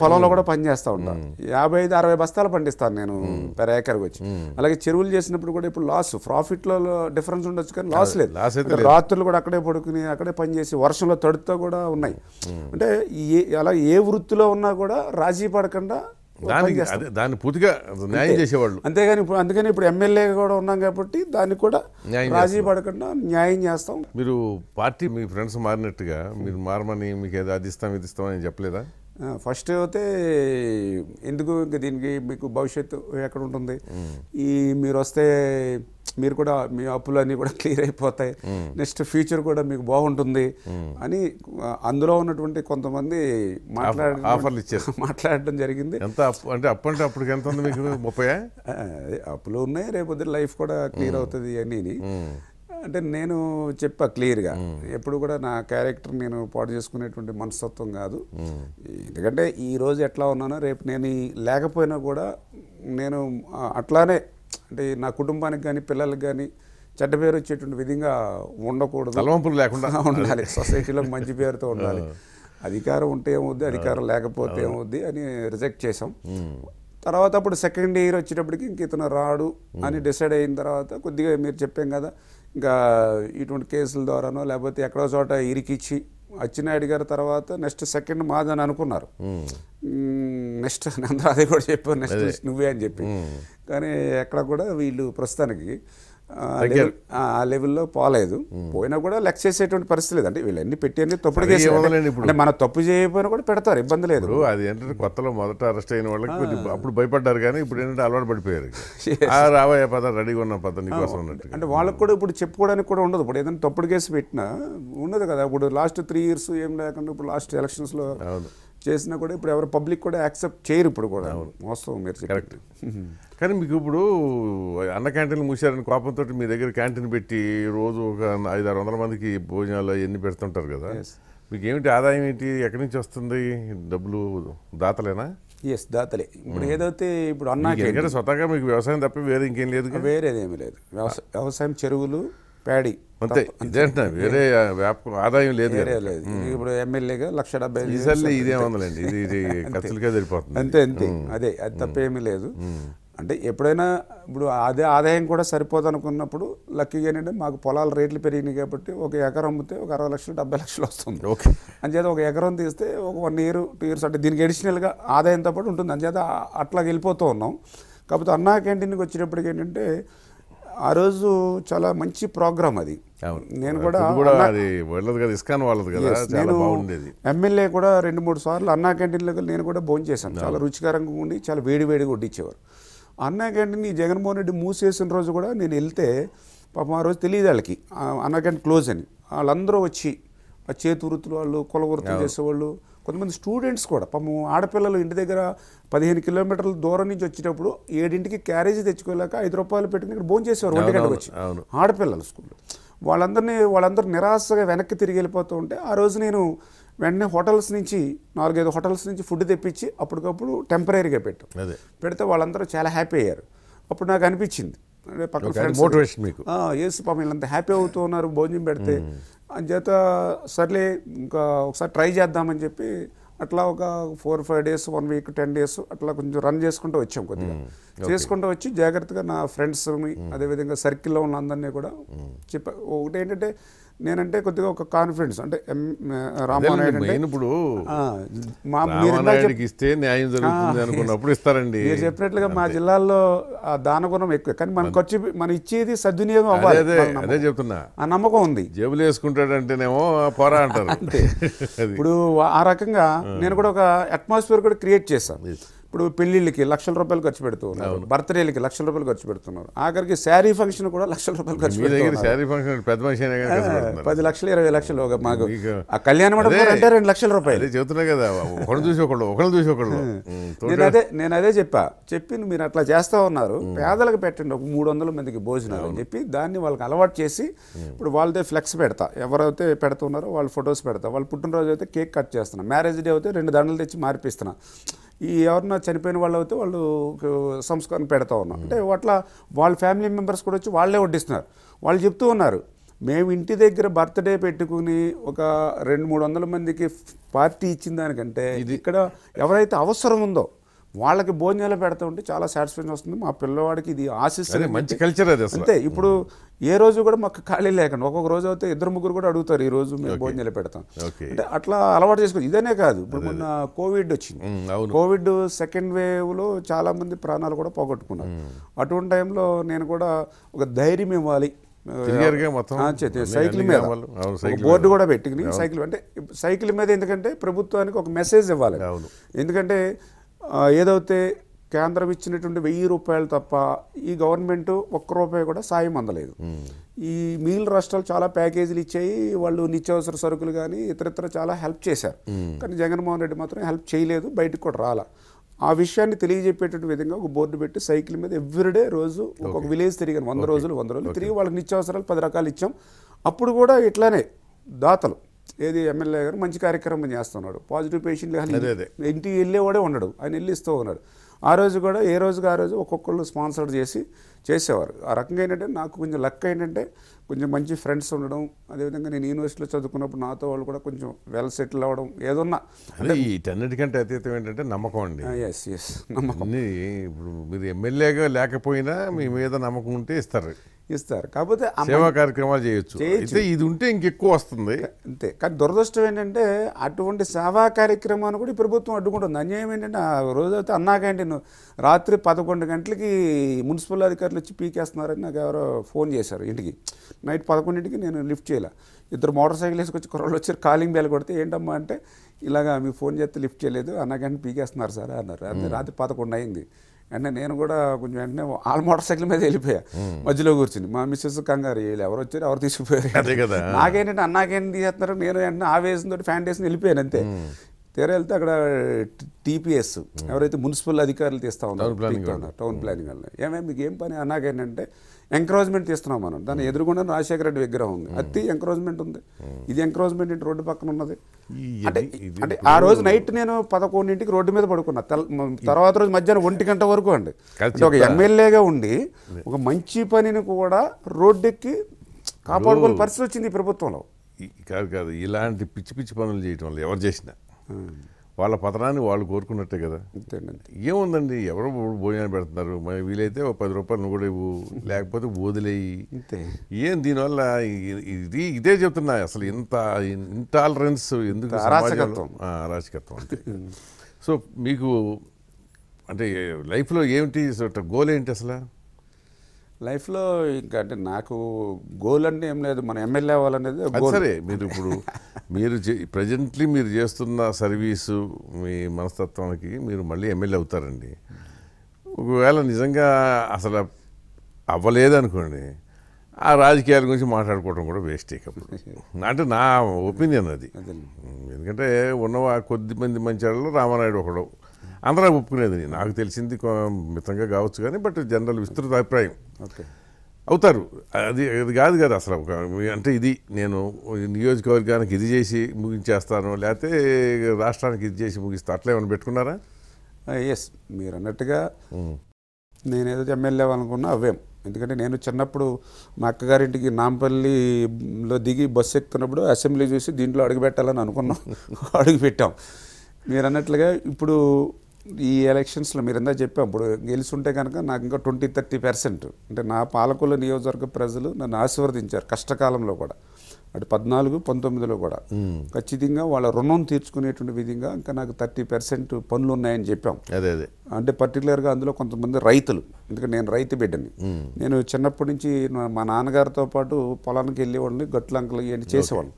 పొలంలో కూడా పని చేస్తూ ఉంటాను యాభై ఐదు అరవై బస్తాలు పండిస్తాను నేను పెర్ ఏకర్కి వచ్చి అలాగే చెరువులు చేసినప్పుడు కూడా ఇప్పుడు లాస్ ప్రాఫిట్లో డిఫరెన్స్ ఉండొచ్చు కానీ లాస్ లేదు. రాత్రులు కూడా అక్కడే పడుకుని అక్కడే పని చేసి వర్షంలో తడుతూ కూడా ఉన్నాయి. అంటే ఏ అలా ఏ వృత్తిలో ఉన్నా కూడా రాజీ పడకుండా దానికి దాన్ని పూర్తిగా న్యాయం చేసేవాళ్ళు. అంతేగాని ఇప్పుడు అందుకని ఇప్పుడు ఎమ్మెల్యే కూడా ఉన్నాం కాబట్టి దాన్ని కూడా రాజీ పడకుండా న్యాయం చేస్తాం. మీరు పార్టీ మీ ఫ్రెండ్స్ మారినట్టుగా మీరు మారమని మీకు ఏదో అది ఇస్తాం ఇది ఇస్తాం అని చెప్పలేదా? ఫస్ట్ అయితే ఎందుకు ఇంకా దీనికి మీకు భవిష్యత్తు ఎక్కడ ఉంటుంది? ఈ మీరు వస్తే మీరు కూడా మీ అప్పులన్నీ కూడా క్లియర్ అయిపోతాయి. నెక్స్ట్ ఫ్యూచర్ కూడా మీకు బాగుంటుంది అని అందులో ఉన్నటువంటి కొంతమంది మాట్లాడ ఆఫర్లు ఇచ్చారు. *laughs* మాట్లాడడం జరిగింది. ఎంత అప్పు అంటే అప్పు అంటే అప్పటికి ఎంత ఉంది మీకు ముప్పై అప్పులు ఉన్నాయి రేపు లైఫ్ కూడా క్లియర్ అవుతుంది అని అంటే నేను చెప్పా క్లియర్గా. ఎప్పుడు కూడా నా క్యారెక్టర్ నేను పాడు చేసుకునేటువంటి మనస్తత్వం కాదు. ఎందుకంటే ఈ రోజు ఎట్లా ఉన్నానో రేపు నేను లేకపోయినా కూడా నేను అట్లానే అంటే నా కుటుంబానికి కానీ పిల్లలకి కానీ చెడ్డ పేరు వచ్చేటువంటి విధంగా ఉండకూడదు. తలవంపులు లేకుండా. *laughs* ఉండాలి. సొసైటీలో మంచి పేరుతో ఉండాలి. అధికారం ఉంటే ఏమవుద్ది? అధికారం లేకపోతే ఏమవుద్ది? అని రిజెక్ట్ చేసాం తర్వాత అప్పుడు సెకండ్ ఇయర్ వచ్చేటప్పటికి ఇంక ఇతను రాడు అని డిసైడ్ అయిన తర్వాత కొద్దిగా మీరు చెప్పాం కదా ఇంకా ఇటువంటి కేసుల ద్వారానో లేకపోతే ఎక్కడో చోట ఇరికిచ్చి అచ్చెన్నాయుడు గారి తర్వాత నెక్స్ట్ సెకండ్ మాదని అనుకున్నారు. నెక్స్ట్ అందరూ అదే కూడా చెప్పారు నెక్స్ట్ నువ్వే అని చెప్పి. కానీ ఎక్కడ కూడా వీళ్ళు ప్రస్తుతానికి ఆ లెవెల్ ఆ లెవెల్లో పోలేదు. పోయినా కూడా లెక్క చేసేటువంటి పరిస్థితి లేదు. అంటే వీళ్ళన్నీ పెట్టి అన్ని తప్పుడు మన తప్పు చేయకపోయినా కూడా పెడతారు. ఇబ్బంది లేదు. అది ఏంటంటే కొత్తలో మొదట అరెస్ట్ అయిన వాళ్ళకి అప్పుడు భయపడ్డారు కానీ ఇప్పుడు ఏంటంటే అలవాటు పడిపోయారు. రావయ్య పద రెడీగా ఉన్న పద నీకోసం అన్నట్టు అంటే వాళ్ళకు కూడా ఇప్పుడు చెప్పుకోవడానికి కూడా ఉండదు. ఇప్పుడు ఏదైనా తప్పుడు కేసు పెట్టినా ఉండదు కదా. ఇప్పుడు లాస్ట్ త్రీ ఇయర్స్ ఏం లేకుండా ఇప్పుడు లాస్ట్ ఎలక్షన్స్లో చేసినా కూడా ఇప్పుడు ఎవరు పబ్లిక్ కూడా యాక్సెప్ట్ చేయరు ఇప్పుడు కూడా. వాస్తవం మీరు కరెక్ట్. కానీ మీకు ఇప్పుడు అన్న క్యాంటీన్లు మూసారని కోపంతో మీ దగ్గర క్యాంటీన్ పెట్టి రోజు ఒక ఐదు ఆరు వందల మందికి భోజనాలు ఎన్ని పెడుతుంటారు కదా? మీకు ఏమిటి ఆదాయం ఏంటి? ఎక్కడి నుంచి వస్తుంది? డబ్బులు దాతలేనా? ఎస్ దాతలే. ఇప్పుడు ఏదైతే ఇప్పుడు అన్నా స్వతహాగా మీకు వ్యవసాయం తప్ప వేరే ఇంకేం లేదు వేరేదేమీ లేదు. వ్యవసాయం చెరువులు ప్యాడీ. అంతే ఇదే అంటున్నా వేరే వ్యాపకం ఆదాయం లేదు లేదు. ఇప్పుడు ఎమ్మెల్యేగా లక్ష డెబ్బై ఐదు ఈసారి ఇదే ఉందండి ఇది ఇది *laughs* ఖర్చులకే సరిపోతుంది. అంతే అంతే. అదే అది తప్పేమీ లేదు. అంటే ఎప్పుడైనా ఇప్పుడు అదే ఆదాయం కూడా సరిపోదు అనుకున్నప్పుడు లక్కీగా ఏంటంటే మాకు పొలాల రేట్లు పెరిగినాయి కాబట్టి ఒక ఎకరం అమ్మితే ఒక అరవై లక్షలు డెబ్బై లక్షలు వస్తుంది. ఓకే. అంచేత ఒక ఎకరం తీస్తే ఒక వన్ ఇయర్ టూ ఇయర్స్ అంటే దీనికి అడిషనల్గా ఆదాయంతో పాటు ఉంటుంది. అంచేత అట్లా వెళ్ళిపోతూ ఉన్నాం. కాకపోతే అన్నా క్యాంటీన్కి వచ్చేటప్పటికి ఏంటంటే ఆ రోజు చాలా మంచి ప్రోగ్రామ్ అది. నేను కూడా ఇస్కాన్ వాళ్ళది కదా నేను ఎమ్మెల్యే కూడా రెండు మూడు సార్లు అన్నా క్యాంటీన్లోకి నేను కూడా భోజనం చేశాను. చాలా రుచికరంగా ఉండి చాలా వేడి వేడిగా వడ్డించేవారు. అన్నా క్యాంటీన్ ఈ జగన్మోహన్ రెడ్డి మూసేసిన రోజు కూడా నేను వెళ్తే పాపం ఆ రోజు తెలియదు వాళ్ళకి. అన్నా క్యాంటీన్ క్లోజ్ అని. వాళ్ళందరూ వచ్చి ఆ చేతి వృత్తులు వాళ్ళు కుల వృత్తులు చేసేవాళ్ళు కొంతమంది స్టూడెంట్స్ కూడా పాపం ఆడపిల్లలు ఇంటి దగ్గర పదిహేను కిలోమీటర్ల దూరం నుంచి వచ్చేటప్పుడు ఏడింటికి క్యారేజీ తెచ్చుకోలేక ఐదు రూపాయలు పెట్టుకుని ఇక్కడ భోజనం చేసేవారు ఒంటి గంటకు వచ్చి. ఆడపిల్లలు స్కూల్లో. వాళ్ళందరినీ వాళ్ళందరూ నిరాశగా వెనక్కి తిరిగి వెళ్ళిపోతూ ఉంటే ఆ రోజు నేను వెంటనే హోటల్స్ నుంచి నాలుగైదు హోటల్స్ నుంచి ఫుడ్ తెప్పించి అప్పటికప్పుడు టెంపరీగా పెట్టాం. పెడితే వాళ్ళందరూ చాలా హ్యాపీ అయ్యారు. అప్పుడు నాకు అనిపించింది. అంటే పక్కన motivation మీకు. ఏసు పాపం వీళ్ళంతా హ్యాపీ అవుతూ ఉన్నారు భోజనం పెడితే. అంచేత సర్లే ఇంకా ఒకసారి ట్రై చేద్దామని చెప్పి అట్లా ఒక four five days one week ten days అట్లా కొంచెం రన్ చేసుకుంటూ వచ్చాం కొద్దిగా. చేసుకుంటూ వచ్చి జాగ్రత్తగా నా ఫ్రెండ్స్ని అదేవిధంగా సర్కిల్లో ఉన్న అందరినీ కూడా చెప్పా ఒకటి ఏంటంటే నేనంటే కొద్దిగా ఒక కాన్ఫిడెన్స్ అంటే రామానాయుడు ఇప్పుడు ఇస్తే న్యాయం జరుగుతుంది అనుకున్నప్పుడు ఇస్తారండి. మీరు చెప్పినట్లుగా మా జిల్లాల్లో ఆ దానగుణం ఎక్కువ. కానీ మనం ఖర్చు మనం ఇచ్చేది సద్వినియోగం అవ్వాలి. అదే చెప్తున్నా. ఆ నమ్మకం ఉంది. జేబులు వేసుకుంటాడంటేనేమో పోరా అంటారు. *laughs* ఇప్పుడు ఆ రకంగా నేను కూడా ఒక అట్మాస్ఫియర్ కూడా క్రియేట్ చేశాను. ఇప్పుడు పెళ్ళిళ్ళకి లక్షల రూపాయలు ఖర్చు పెడుతూ ఉన్నారు. బర్త్డేలకి లక్షల రూపాయలు ఖర్చు పెడుతున్నారు. ఆఖరికి శారీ ఫంక్షన్ కూడా లక్షల రూపాయలు ఖర్చు పెడుతున్నారు. పెడుతున్నారు. పది లక్షలు ఇరవై లక్షలు మాకు ఆ కళ్యాణ మండపం. అంటే రెండు లక్షల రూపాయలు. చెబుతున్నా కదా ఒకళ్ళు చూసి ఒకళ్ళు ఒకళ్ళు చూసి ఒకళ్ళు. నేను అదే నేను అదే చెప్పా. చెప్పి మీరు అట్లా చేస్తా ఉన్నారు. పేదలకు పెట్టండి ఒక మూడు వందల మందికి భోజనాలు అని చెప్పి దాన్ని వాళ్ళకి అలవాటు చేసి ఇప్పుడు వాళ్ళదే ఫ్లెక్స్ పెడతా. ఎవరైతే పెడుతున్నారో వాళ్ళ ఫొటోస్ పెడతా. వాళ్ళ పుట్టినరోజు అయితే కేక్ కట్ చేస్తున్నా. మ్యారేజ్ డే అయితే రెండు దండలు తెచ్చి మార్పిస్తున్నా. ఈ ఎవరన్నా చనిపోయిన వాళ్ళు అయితే వాళ్ళు సంస్కారం పెడతా ఉన్నాం అంటే అట్లా వాళ్ళ ఫ్యామిలీ మెంబర్స్ కూడా వచ్చి వాళ్ళే వడ్డిస్తున్నారు. వాళ్ళు చెప్తూ ఉన్నారు మేము ఇంటి దగ్గర బర్త్డే పెట్టుకుని ఒక రెండు మూడు వందల మందికి పార్టీ ఇచ్చిన దానికంటే ఇక్కడ ఎవరైతే అవసరం ఉందో వాళ్ళకి భోజనాలు పెడతా ఉంటే చాలా సాటిస్ఫాక్షన్ వస్తుంది. మా పిల్లవాడికి ఇది ఆశిస్తుంది మంచి కల్చర్ అది అంతే ఇప్పుడు ఏ రోజు కూడా మాకు ఖాళీ లేకుండా ఒక్కొక్క రోజు అయితే ఇద్దరు ముగ్గురు కూడా అడుగుతారు ఈ రోజు మేము భోజనాలు పెడతాం. అంటే అట్లా అలవాటు చేసుకోవచ్చు ఇదనే కాదు. ఇప్పుడు మొన్న కోవిడ్ వచ్చింది. కోవిడ్ సెకండ్ వేవ్లో చాలా మంది ప్రాణాలు కూడా పోగొట్టుకున్నారు. అటువంటి టైంలో నేను కూడా ఒక ధైర్యం ఇవ్వాలి. సైకిల్ మీద. బోర్డు కూడా పెట్టుకుని సైకిల్ అంటే సైకిల్ మీద ఎందుకంటే ప్రభుత్వానికి ఒక మెసేజ్ ఇవ్వాలి. ఎందుకంటే ఏదైతే కేంద్రం ఇచ్చినటువంటి వెయ్యి రూపాయలు తప్ప ఈ గవర్నమెంట్ ఒక్క రూపాయి కూడా సాయం అందలేదు. ఈ మిగిలిన రాష్ట్రాలు చాలా ప్యాకేజీలు ఇచ్చాయి వాళ్ళు నిత్యావసర సరుకులు కానీ ఇతరితర చాలా హెల్ప్ చేశారు. కానీ జగన్మోహన్ రెడ్డి మాత్రం హెల్ప్ చేయలేదు బయటకు కూడా రాలా. ఆ విషయాన్ని తెలియజెప్పేటటువంటి విధంగా ఒక బోర్డు పెట్టి సైకిల్ మీద ఎవ్రీడే రోజు ఒక్కొక్క విలేజ్ తిరిగాను వంద రోజులు వంద రోజులు తిరిగి వాళ్ళకి నిత్యావసరాలు పది రకాలు ఇచ్చాం. అప్పుడు కూడా ఇట్లానే దాతలు ఏది ఎమ్మెల్యే గారు మంచి కార్యక్రమం చేస్తున్నాడు. పాజిటివ్ పేషెంట్లు. ఇంటికి వెళ్ళేవాడే ఉండడు. ఆయన వెళ్ళి ఇస్తూ ఉన్నాడు. ఆ రోజు కూడా ఏ రోజుకి ఆ రోజు ఒక్కొక్కళ్ళు స్పాన్సర్ చేసి చేసేవారు. ఆ రకంగా ఏంటంటే నాకు కొంచెం లక్ ఏంటంటే కొంచెం మంచి ఫ్రెండ్స్ ఉండడం. అదేవిధంగా నేను యూనివర్సిటీలో చదువుకున్నప్పుడు నాతో వాళ్ళు కూడా కొంచెం వెల్ సెటిల్ అవ్వడం ఏదన్నా. అదే ఈ టన్నిటికంటే అతీతం ఏంటంటే నమ్మకం అండి. ఎస్ ఎస్ నమ్మకం. ఇప్పుడు మీరు ఎమ్మెల్యేగా లేకపోయినా మీ మీద నమ్మకం ఉంటే ఇస్తారు. ఇస్తారు. కాకపోతే సేవా కార్యక్రమాలు చేయొచ్చు. అయితే ఇది ఉంటే ఇంకెక్కువ వస్తుంది. అంతే. కానీ దురదృష్టం ఏంటంటే అటువంటి సేవా కార్యక్రమాన్ని కూడా ఈ ప్రభుత్వం అడ్డుకుంటుంది. అన్యాయం ఏంటంటే ఆ రోజైతే అన్నా క్యాంటీన్ రాత్రి పదకొండు గంటలకి మున్సిపల్ అధికారులు వచ్చి పీకేస్తున్నారని నాకు ఎవరో ఫోన్ చేశారు ఇంటికి. నైట్ పదకొండింటికి నేను లిఫ్ట్ చేయలే. ఇద్దరు మోటార్ సైకిల్ వేసుకొచ్చి కుర్రోళ్ళు వచ్చారు కాలింగ్ బెల్ కొడితే ఏంటమ్మా అంటే ఇలాగా మీ ఫోన్ చేస్తే లిఫ్ట్ చేయలేదు అన్నా క్యాంటీన్ పీకేస్తున్నారు సార్ అన్నారు. రాత్రి పదకొండు అయింది. అంటే నేను కూడా కొంచెం వెంటనే వాళ్ళ మోటార్ సైకిల్ మీద వెళ్ళిపోయా. మధ్యలో కూర్చుని. మా మిస్సెస్ కంగారు వీళ్ళు ఎవరు వచ్చారు ఎవరు తీసుకుపోయారు. నాకేంటంటే అన్నాకేంటి తీసేస్తున్నారు? నేను వెంటనే ఆవేశంతో ఫ్యాన్ వేసుకుని వెళ్ళిపోయాను అంతే. తీరా వెళ్తే అక్కడ టీపీఎస్ ఎవరైతే మున్సిపల్ అధికారులు తీస్తా ఉన్నారు టౌన్ ప్లానింగ్ వాళ్ళు. ఏమే మీకు ఏం పని? అన్నాకేంటంటే ఎంకరేజ్మెంట్ తీస్తున్నాం మనం. దాని ఎదురుగుండా రాజశేఖర రెడ్డి విగ్రహం ఉంది. అది ఎంకరేజ్మెంట్ ఉంది. ఇది ఎంకరేజ్మెంట్ ఏంటి? రోడ్డు పక్కన ఉన్నది. అంటే అంటే ఆ రోజు నైట్ నేను పదకొండింటికి రోడ్డు మీద పడుకున్నా. తర్వాత రోజు మధ్యాహ్నం ఒంటి గంట వరకు అండి. ఒక. ఎమ్మెల్యేగా ఉండి ఒక మంచి పనిని కూడా రోడ్డెక్కి కాపాడుకోని పరిస్థితి వచ్చింది ఈ ప్రభుత్వంలో. కాదు కాదు ఇలాంటి పిచ్చి పిచ్చి పనులు చేయటం వల్ల ఎవరు చేసినా. వాళ్ళ పతనాన్ని వాళ్ళు కోరుకున్నట్టే కదా. ఏముందండి? ఎవరో భోజనాలు పెడుతున్నారు. మరి వీలైతే ఒక పది రూపాయలు నువ్వు కూడా ఇవ్వు. లేకపోతే వదిలేయి. అంతే. ఏం దీనివల్ల ఇది ఇదే చెప్తున్నా. అసలు ఇంత ఇంటాలరెన్స్ ఎందుకు అరాచకత్వం. అంతే. *laughs* సో మీకు అంటే లైఫ్లో ఏమిటి? గోల్ ఏంటి అసలు? లైఫ్లో ఇంకా అంటే నాకు గోల్ అంటే ఏం లేదు. మన ఎమ్మెల్యే అవ్వాలనేది సరే మీరు ఇప్పుడు *laughs* మీరు ప్రజెంట్లీ మీరు చేస్తున్న సర్వీసు మీ మనస్తత్వానికి మీరు మళ్ళీ ఎమ్మెల్యే అవుతారండి. ఒకవేళ నిజంగా అసలు అవ్వలేదనుకోండి ఆ రాజకీయాల గురించి మాట్లాడుకోవడం కూడా వేస్ట్ ఇకప్పుడు *laughs* అంటే నా ఒపీనియన్ అది. ఎందుకంటే ఉన్న కొద్ది మంది మంచి రామానాయుడు ఒకడు. అందరూ ఒప్పుకునేది నాకు తెలిసింది మితంగా కావచ్చు కానీ బట్ జనరల్ విస్తృత అభిప్రాయం. ఓకే. అవుతారు. అది అది కాదు కదా అసలు ఒక అంటే ఇది నేను నియోజకవర్గానికి ఇది చేసి ముగించేస్తాను లేకపోతే రాష్ట్రానికి ఇది చేసి ముగిస్తా అట్లా ఏమైనా పెట్టుకున్నారా? ఎస్ మీరు అన్నట్టుగా నేను ఏదైతే ఎమ్మెల్యే అవ్వాలనుకున్నా అవేం ఎందుకంటే నేను చిన్నప్పుడు మా అక్కగారింటికి నాంపల్లిలో దిగి బస్సు ఎక్కుతున్నప్పుడు అసెంబ్లీ చూసి దీంట్లో అడుగుపెట్టాలని అనుకున్నాం. *laughs* అడుగుపెట్టాం. మీరు అన్నట్లుగా ఇప్పుడు ఈ ఎలక్షన్స్లో మీరు ఎందా చెప్పాం. ఇప్పుడు గెలుచుంటే కనుక నాకు ఇంకా ట్వంటీ థర్టీ పర్సెంట్. అంటే నా పాలకుల నియోజకవర్గ ప్రజలు నన్ను ఆశీర్వదించారు కష్టకాలంలో కూడా. అటు పద్నాలుగు పంతొమ్మిదిలో కూడా. ఖచ్చితంగా వాళ్ళ రుణం తీర్చుకునేటువంటి విధంగా ఇంకా నాకు థర్టీ పర్సెంట్ పనులు ఉన్నాయని చెప్పాం. అదే అదే. అంటే పర్టికులర్గా అందులో కొంతమంది రైతులు. ఎందుకంటే నేను రైతు బిడ్డని. నేను చిన్నప్పటి నుంచి మా నాన్నగారితో పాటు పొలానికి వెళ్ళేవాడిని గట్లంకలు ఇవన్నీ చేసేవాళ్ళం.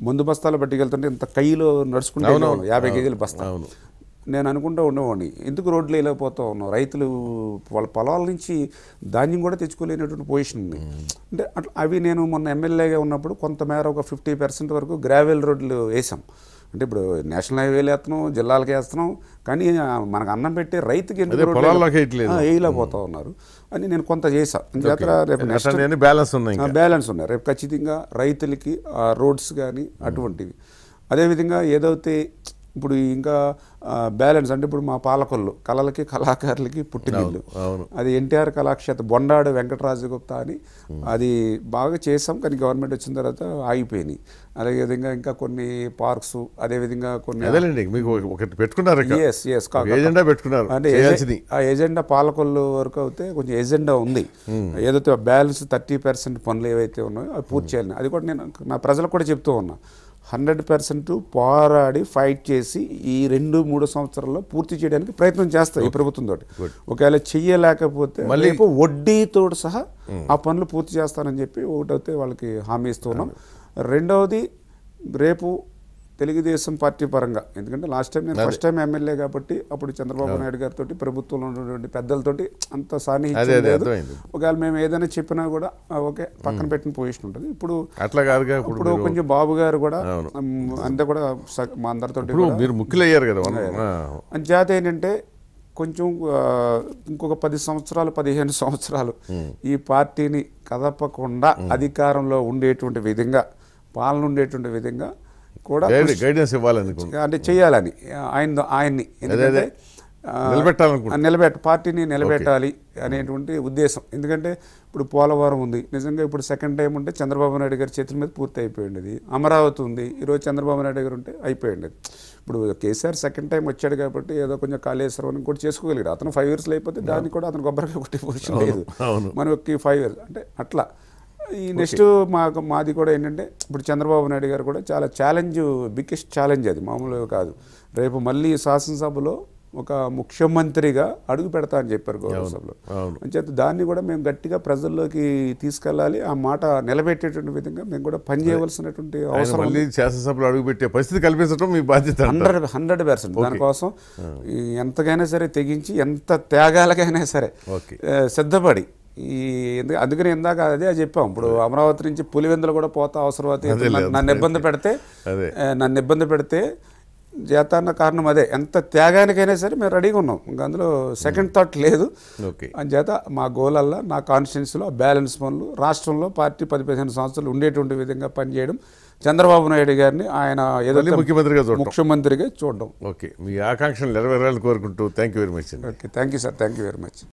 ముందు బస్తాలు పట్టుకెళ్తుంటే ఇంత కైలో నడుచుకుంటూ యాభై కేజీల బస్తా. నేను అనుకుంటూ ఉండేవాడిని. ఎందుకు రోడ్లు వేయలేకపోతా ఉన్నాం రైతులు వాళ్ళ పొలాల నుంచి ధాన్యం కూడా తెచ్చుకోలేనటువంటి పొజిషన్ ఉంది. అంటే అట్లా అవి నేను మొన్న ఎమ్మెల్యేగా ఉన్నప్పుడు కొంతమేర ఒక ఫిఫ్టీ పర్సెంట్ వరకు గ్రావెల్ రోడ్లు వేసాం. అంటే ఇప్పుడు నేషనల్ హైవేలు వేస్తున్నాం జిల్లాలకు వేస్తున్నాం కానీ మనకు అన్నం పెట్టే రైతుకి వేయలేకపోతా ఉన్నారు. అని నేను కొంత చేసా జాతర రేపు బ్యాలెన్స్ ఉన్నాయి. బ్యాలెన్స్ ఉన్నాయి. రేపు ఖచ్చితంగా రైతులకి ఆ రోడ్స్ కానీ అటువంటివి. అదేవిధంగా ఏదైతే ఇప్పుడు ఇంకా బ్యాలెన్స్ అంటే ఇప్పుడు మా పాలకొల్లు కళలకి కళాకారులకి అవును. అది ఎన్టీఆర్ కళాక్షేత్ర బొండాడు వెంకటరాజు గుప్తా అని అది బాగా చేసాం కానీ గవర్నమెంట్ వచ్చిన తర్వాత ఆగిపోయినాయి. అదేవిధంగా ఇంకా కొన్ని పార్క్స్ అదేవిధంగా కొన్ని అదేలేండి మీకు ఒక- ఒకటి పెట్టుకున్నారు ఏజెండా పెట్టుకున్నారు అంటే ఆ ఎజెండా పాలకొల్లు వరకు అయితే కొంచెం ఎజెండా ఉంది. ఏదైతే బ్యాలెన్స్ థర్టీ పర్సెంట్ పనులు ఏవైతే ఉన్నాయో అవి పూర్తి చేయాలి. అది కూడా నేను నా ప్రజలకు కూడా చెప్తూ ఉన్నా. హండ్రెడ్ పర్సెంట్ పోరాడి ఫైట్ చేసి ఈ రెండు మూడు సంవత్సరాల్లో పూర్తి చేయడానికి ప్రయత్నం చేస్తాయి ఈ ప్రభుత్వంతో ఒకవేళ చెయ్యలేకపోతే మళ్ళీ- వడ్డీతో సహా ఆ పనులు పూర్తి చేస్తానని చెప్పి ఒకటైతే వాళ్ళకి హామీ ఇస్తున్నాం. రెండవది రేపు తెలుగుదేశం పార్టీ పరంగా. ఎందుకంటే లాస్ట్ టైం నేను ఫస్ట్ టైం ఎమ్మెల్యే కాబట్టి అప్పుడు చంద్రబాబు నాయుడు గారితో ప్రభుత్వంలో ఉన్నటువంటి పెద్దలతోటి అంత సాన్నిహిత్యం లేదు. ఒకవేళ మేము ఏదైనా చెప్పినా కూడా ఓకే పక్కన పెట్టిన పొజిషన్ ఉంటుంది. ఇప్పుడు అట్లా కాదుగా ఇప్పుడు కొంచెం బాబు గారు కూడా అంతా కూడా మా అందరితో మీరు ముఖ్యులు అయ్యారు కదా అంచేత ఏంటంటే కొంచెం ఇంకొక పది సంవత్సరాలు పదిహేను సంవత్సరాలు ఈ పార్టీని కదపకుండా అధికారంలో ఉండేటువంటి విధంగా పాలన ఉండేటువంటి విధంగా కూడా గైడెన్స్ ఇవ్వాలనుకుంటున్నాను అంటే చేయాలని ఆయన ఆయన్ని. ఎందుకంటే నిలబెట్ట పార్టీని నిలబెట్టాలి అనేటువంటి ఉద్దేశం. ఎందుకంటే ఇప్పుడు పోలవరం ఉంది. నిజంగా ఇప్పుడు సెకండ్ టైం ఉంటే చంద్రబాబు నాయుడు గారి చేతుల మీద పూర్తి అయిపోయింది అమరావతి ఉంది. ఈరోజు చంద్రబాబు నాయుడు గారు ఉంటే అయిపోయింది ఇప్పుడు కేసీఆర్ సెకండ్ టైం వచ్చాడు కాబట్టి ఏదో కొంచెం కాళేశ్వరం కూడా చేసుకోగలిగాడు. అతను ఫైవ్ ఇయర్స్లో అయిపోతే దానికి కూడా అతను కొబ్బరికాయ కొట్టే పొజిషన్ లేదు. మనకి ఫైవ్ ఇయర్స్ అంటే అట్లా. ఈ నెక్స్ట్ మాకు మాది కూడా ఏంటంటే ఇప్పుడు చంద్రబాబు నాయుడు గారు కూడా చాలా ఛాలెంజ్ బిగ్గెస్ట్ ఛాలెంజ్ అది. మామూలుగా కాదు. రేపు మళ్ళీ శాసనసభలో ఒక ముఖ్యమంత్రిగా అడుగు పెడతా అని చెప్పారు గౌరవ సభలో. అవును. అంచేత దాన్ని కూడా మేము గట్టిగా ప్రజల్లోకి తీసుకెళ్ళాలి. ఆ మాట నిలబెట్టేటువంటి విధంగా మేము కూడా పనిచేయవలసినటువంటి అవసరం శాసనసభలో అడుగుపెట్టే పరిస్థితి కల్పించడం మీ బాధ్యత. Hundred hundred percent. దానికోసం ఎంతకైనా సరే తెగించి ఎంత త్యాగాలకైనా సరే సిద్ధపడి ఈ ఎందు- అందుకని ఇందాక అదే చెప్పాం. ఇప్పుడు అమరావతి నుంచి పులివెందులు కూడా పోతా అవసరం అయితే అదే లేదు. నన్ను ఇబ్బంది పెడితే నన్ను ఇబ్బంది పెడితే చేతాన్న కారణం అదే. ఎంత త్యాగానికైనా సరే మేము రెడీగా ఉన్నాం. ఇంకా అందులో సెకండ్ థాట్ లేదు. ఓకే. అంచేత మా గోలల్లా నా కాన్స్టిట్యున్సీలో బ్యాలెన్స్ పనులు రాష్ట్రంలో పార్టీ పది పదిహేను సంవత్సరాలు ఉండేటువంటి విధంగా పనిచేయడం చంద్రబాబు నాయుడు గారిని ఆయన ఏదో ముఖ్యమంత్రిగా. ముఖ్యమంత్రిగా చూడడం. ఓకే. మీ ఆకాంక్షలు నెరవేరాలని కోరుకుంటూ thank you very much okay. Thank you sir thank you very much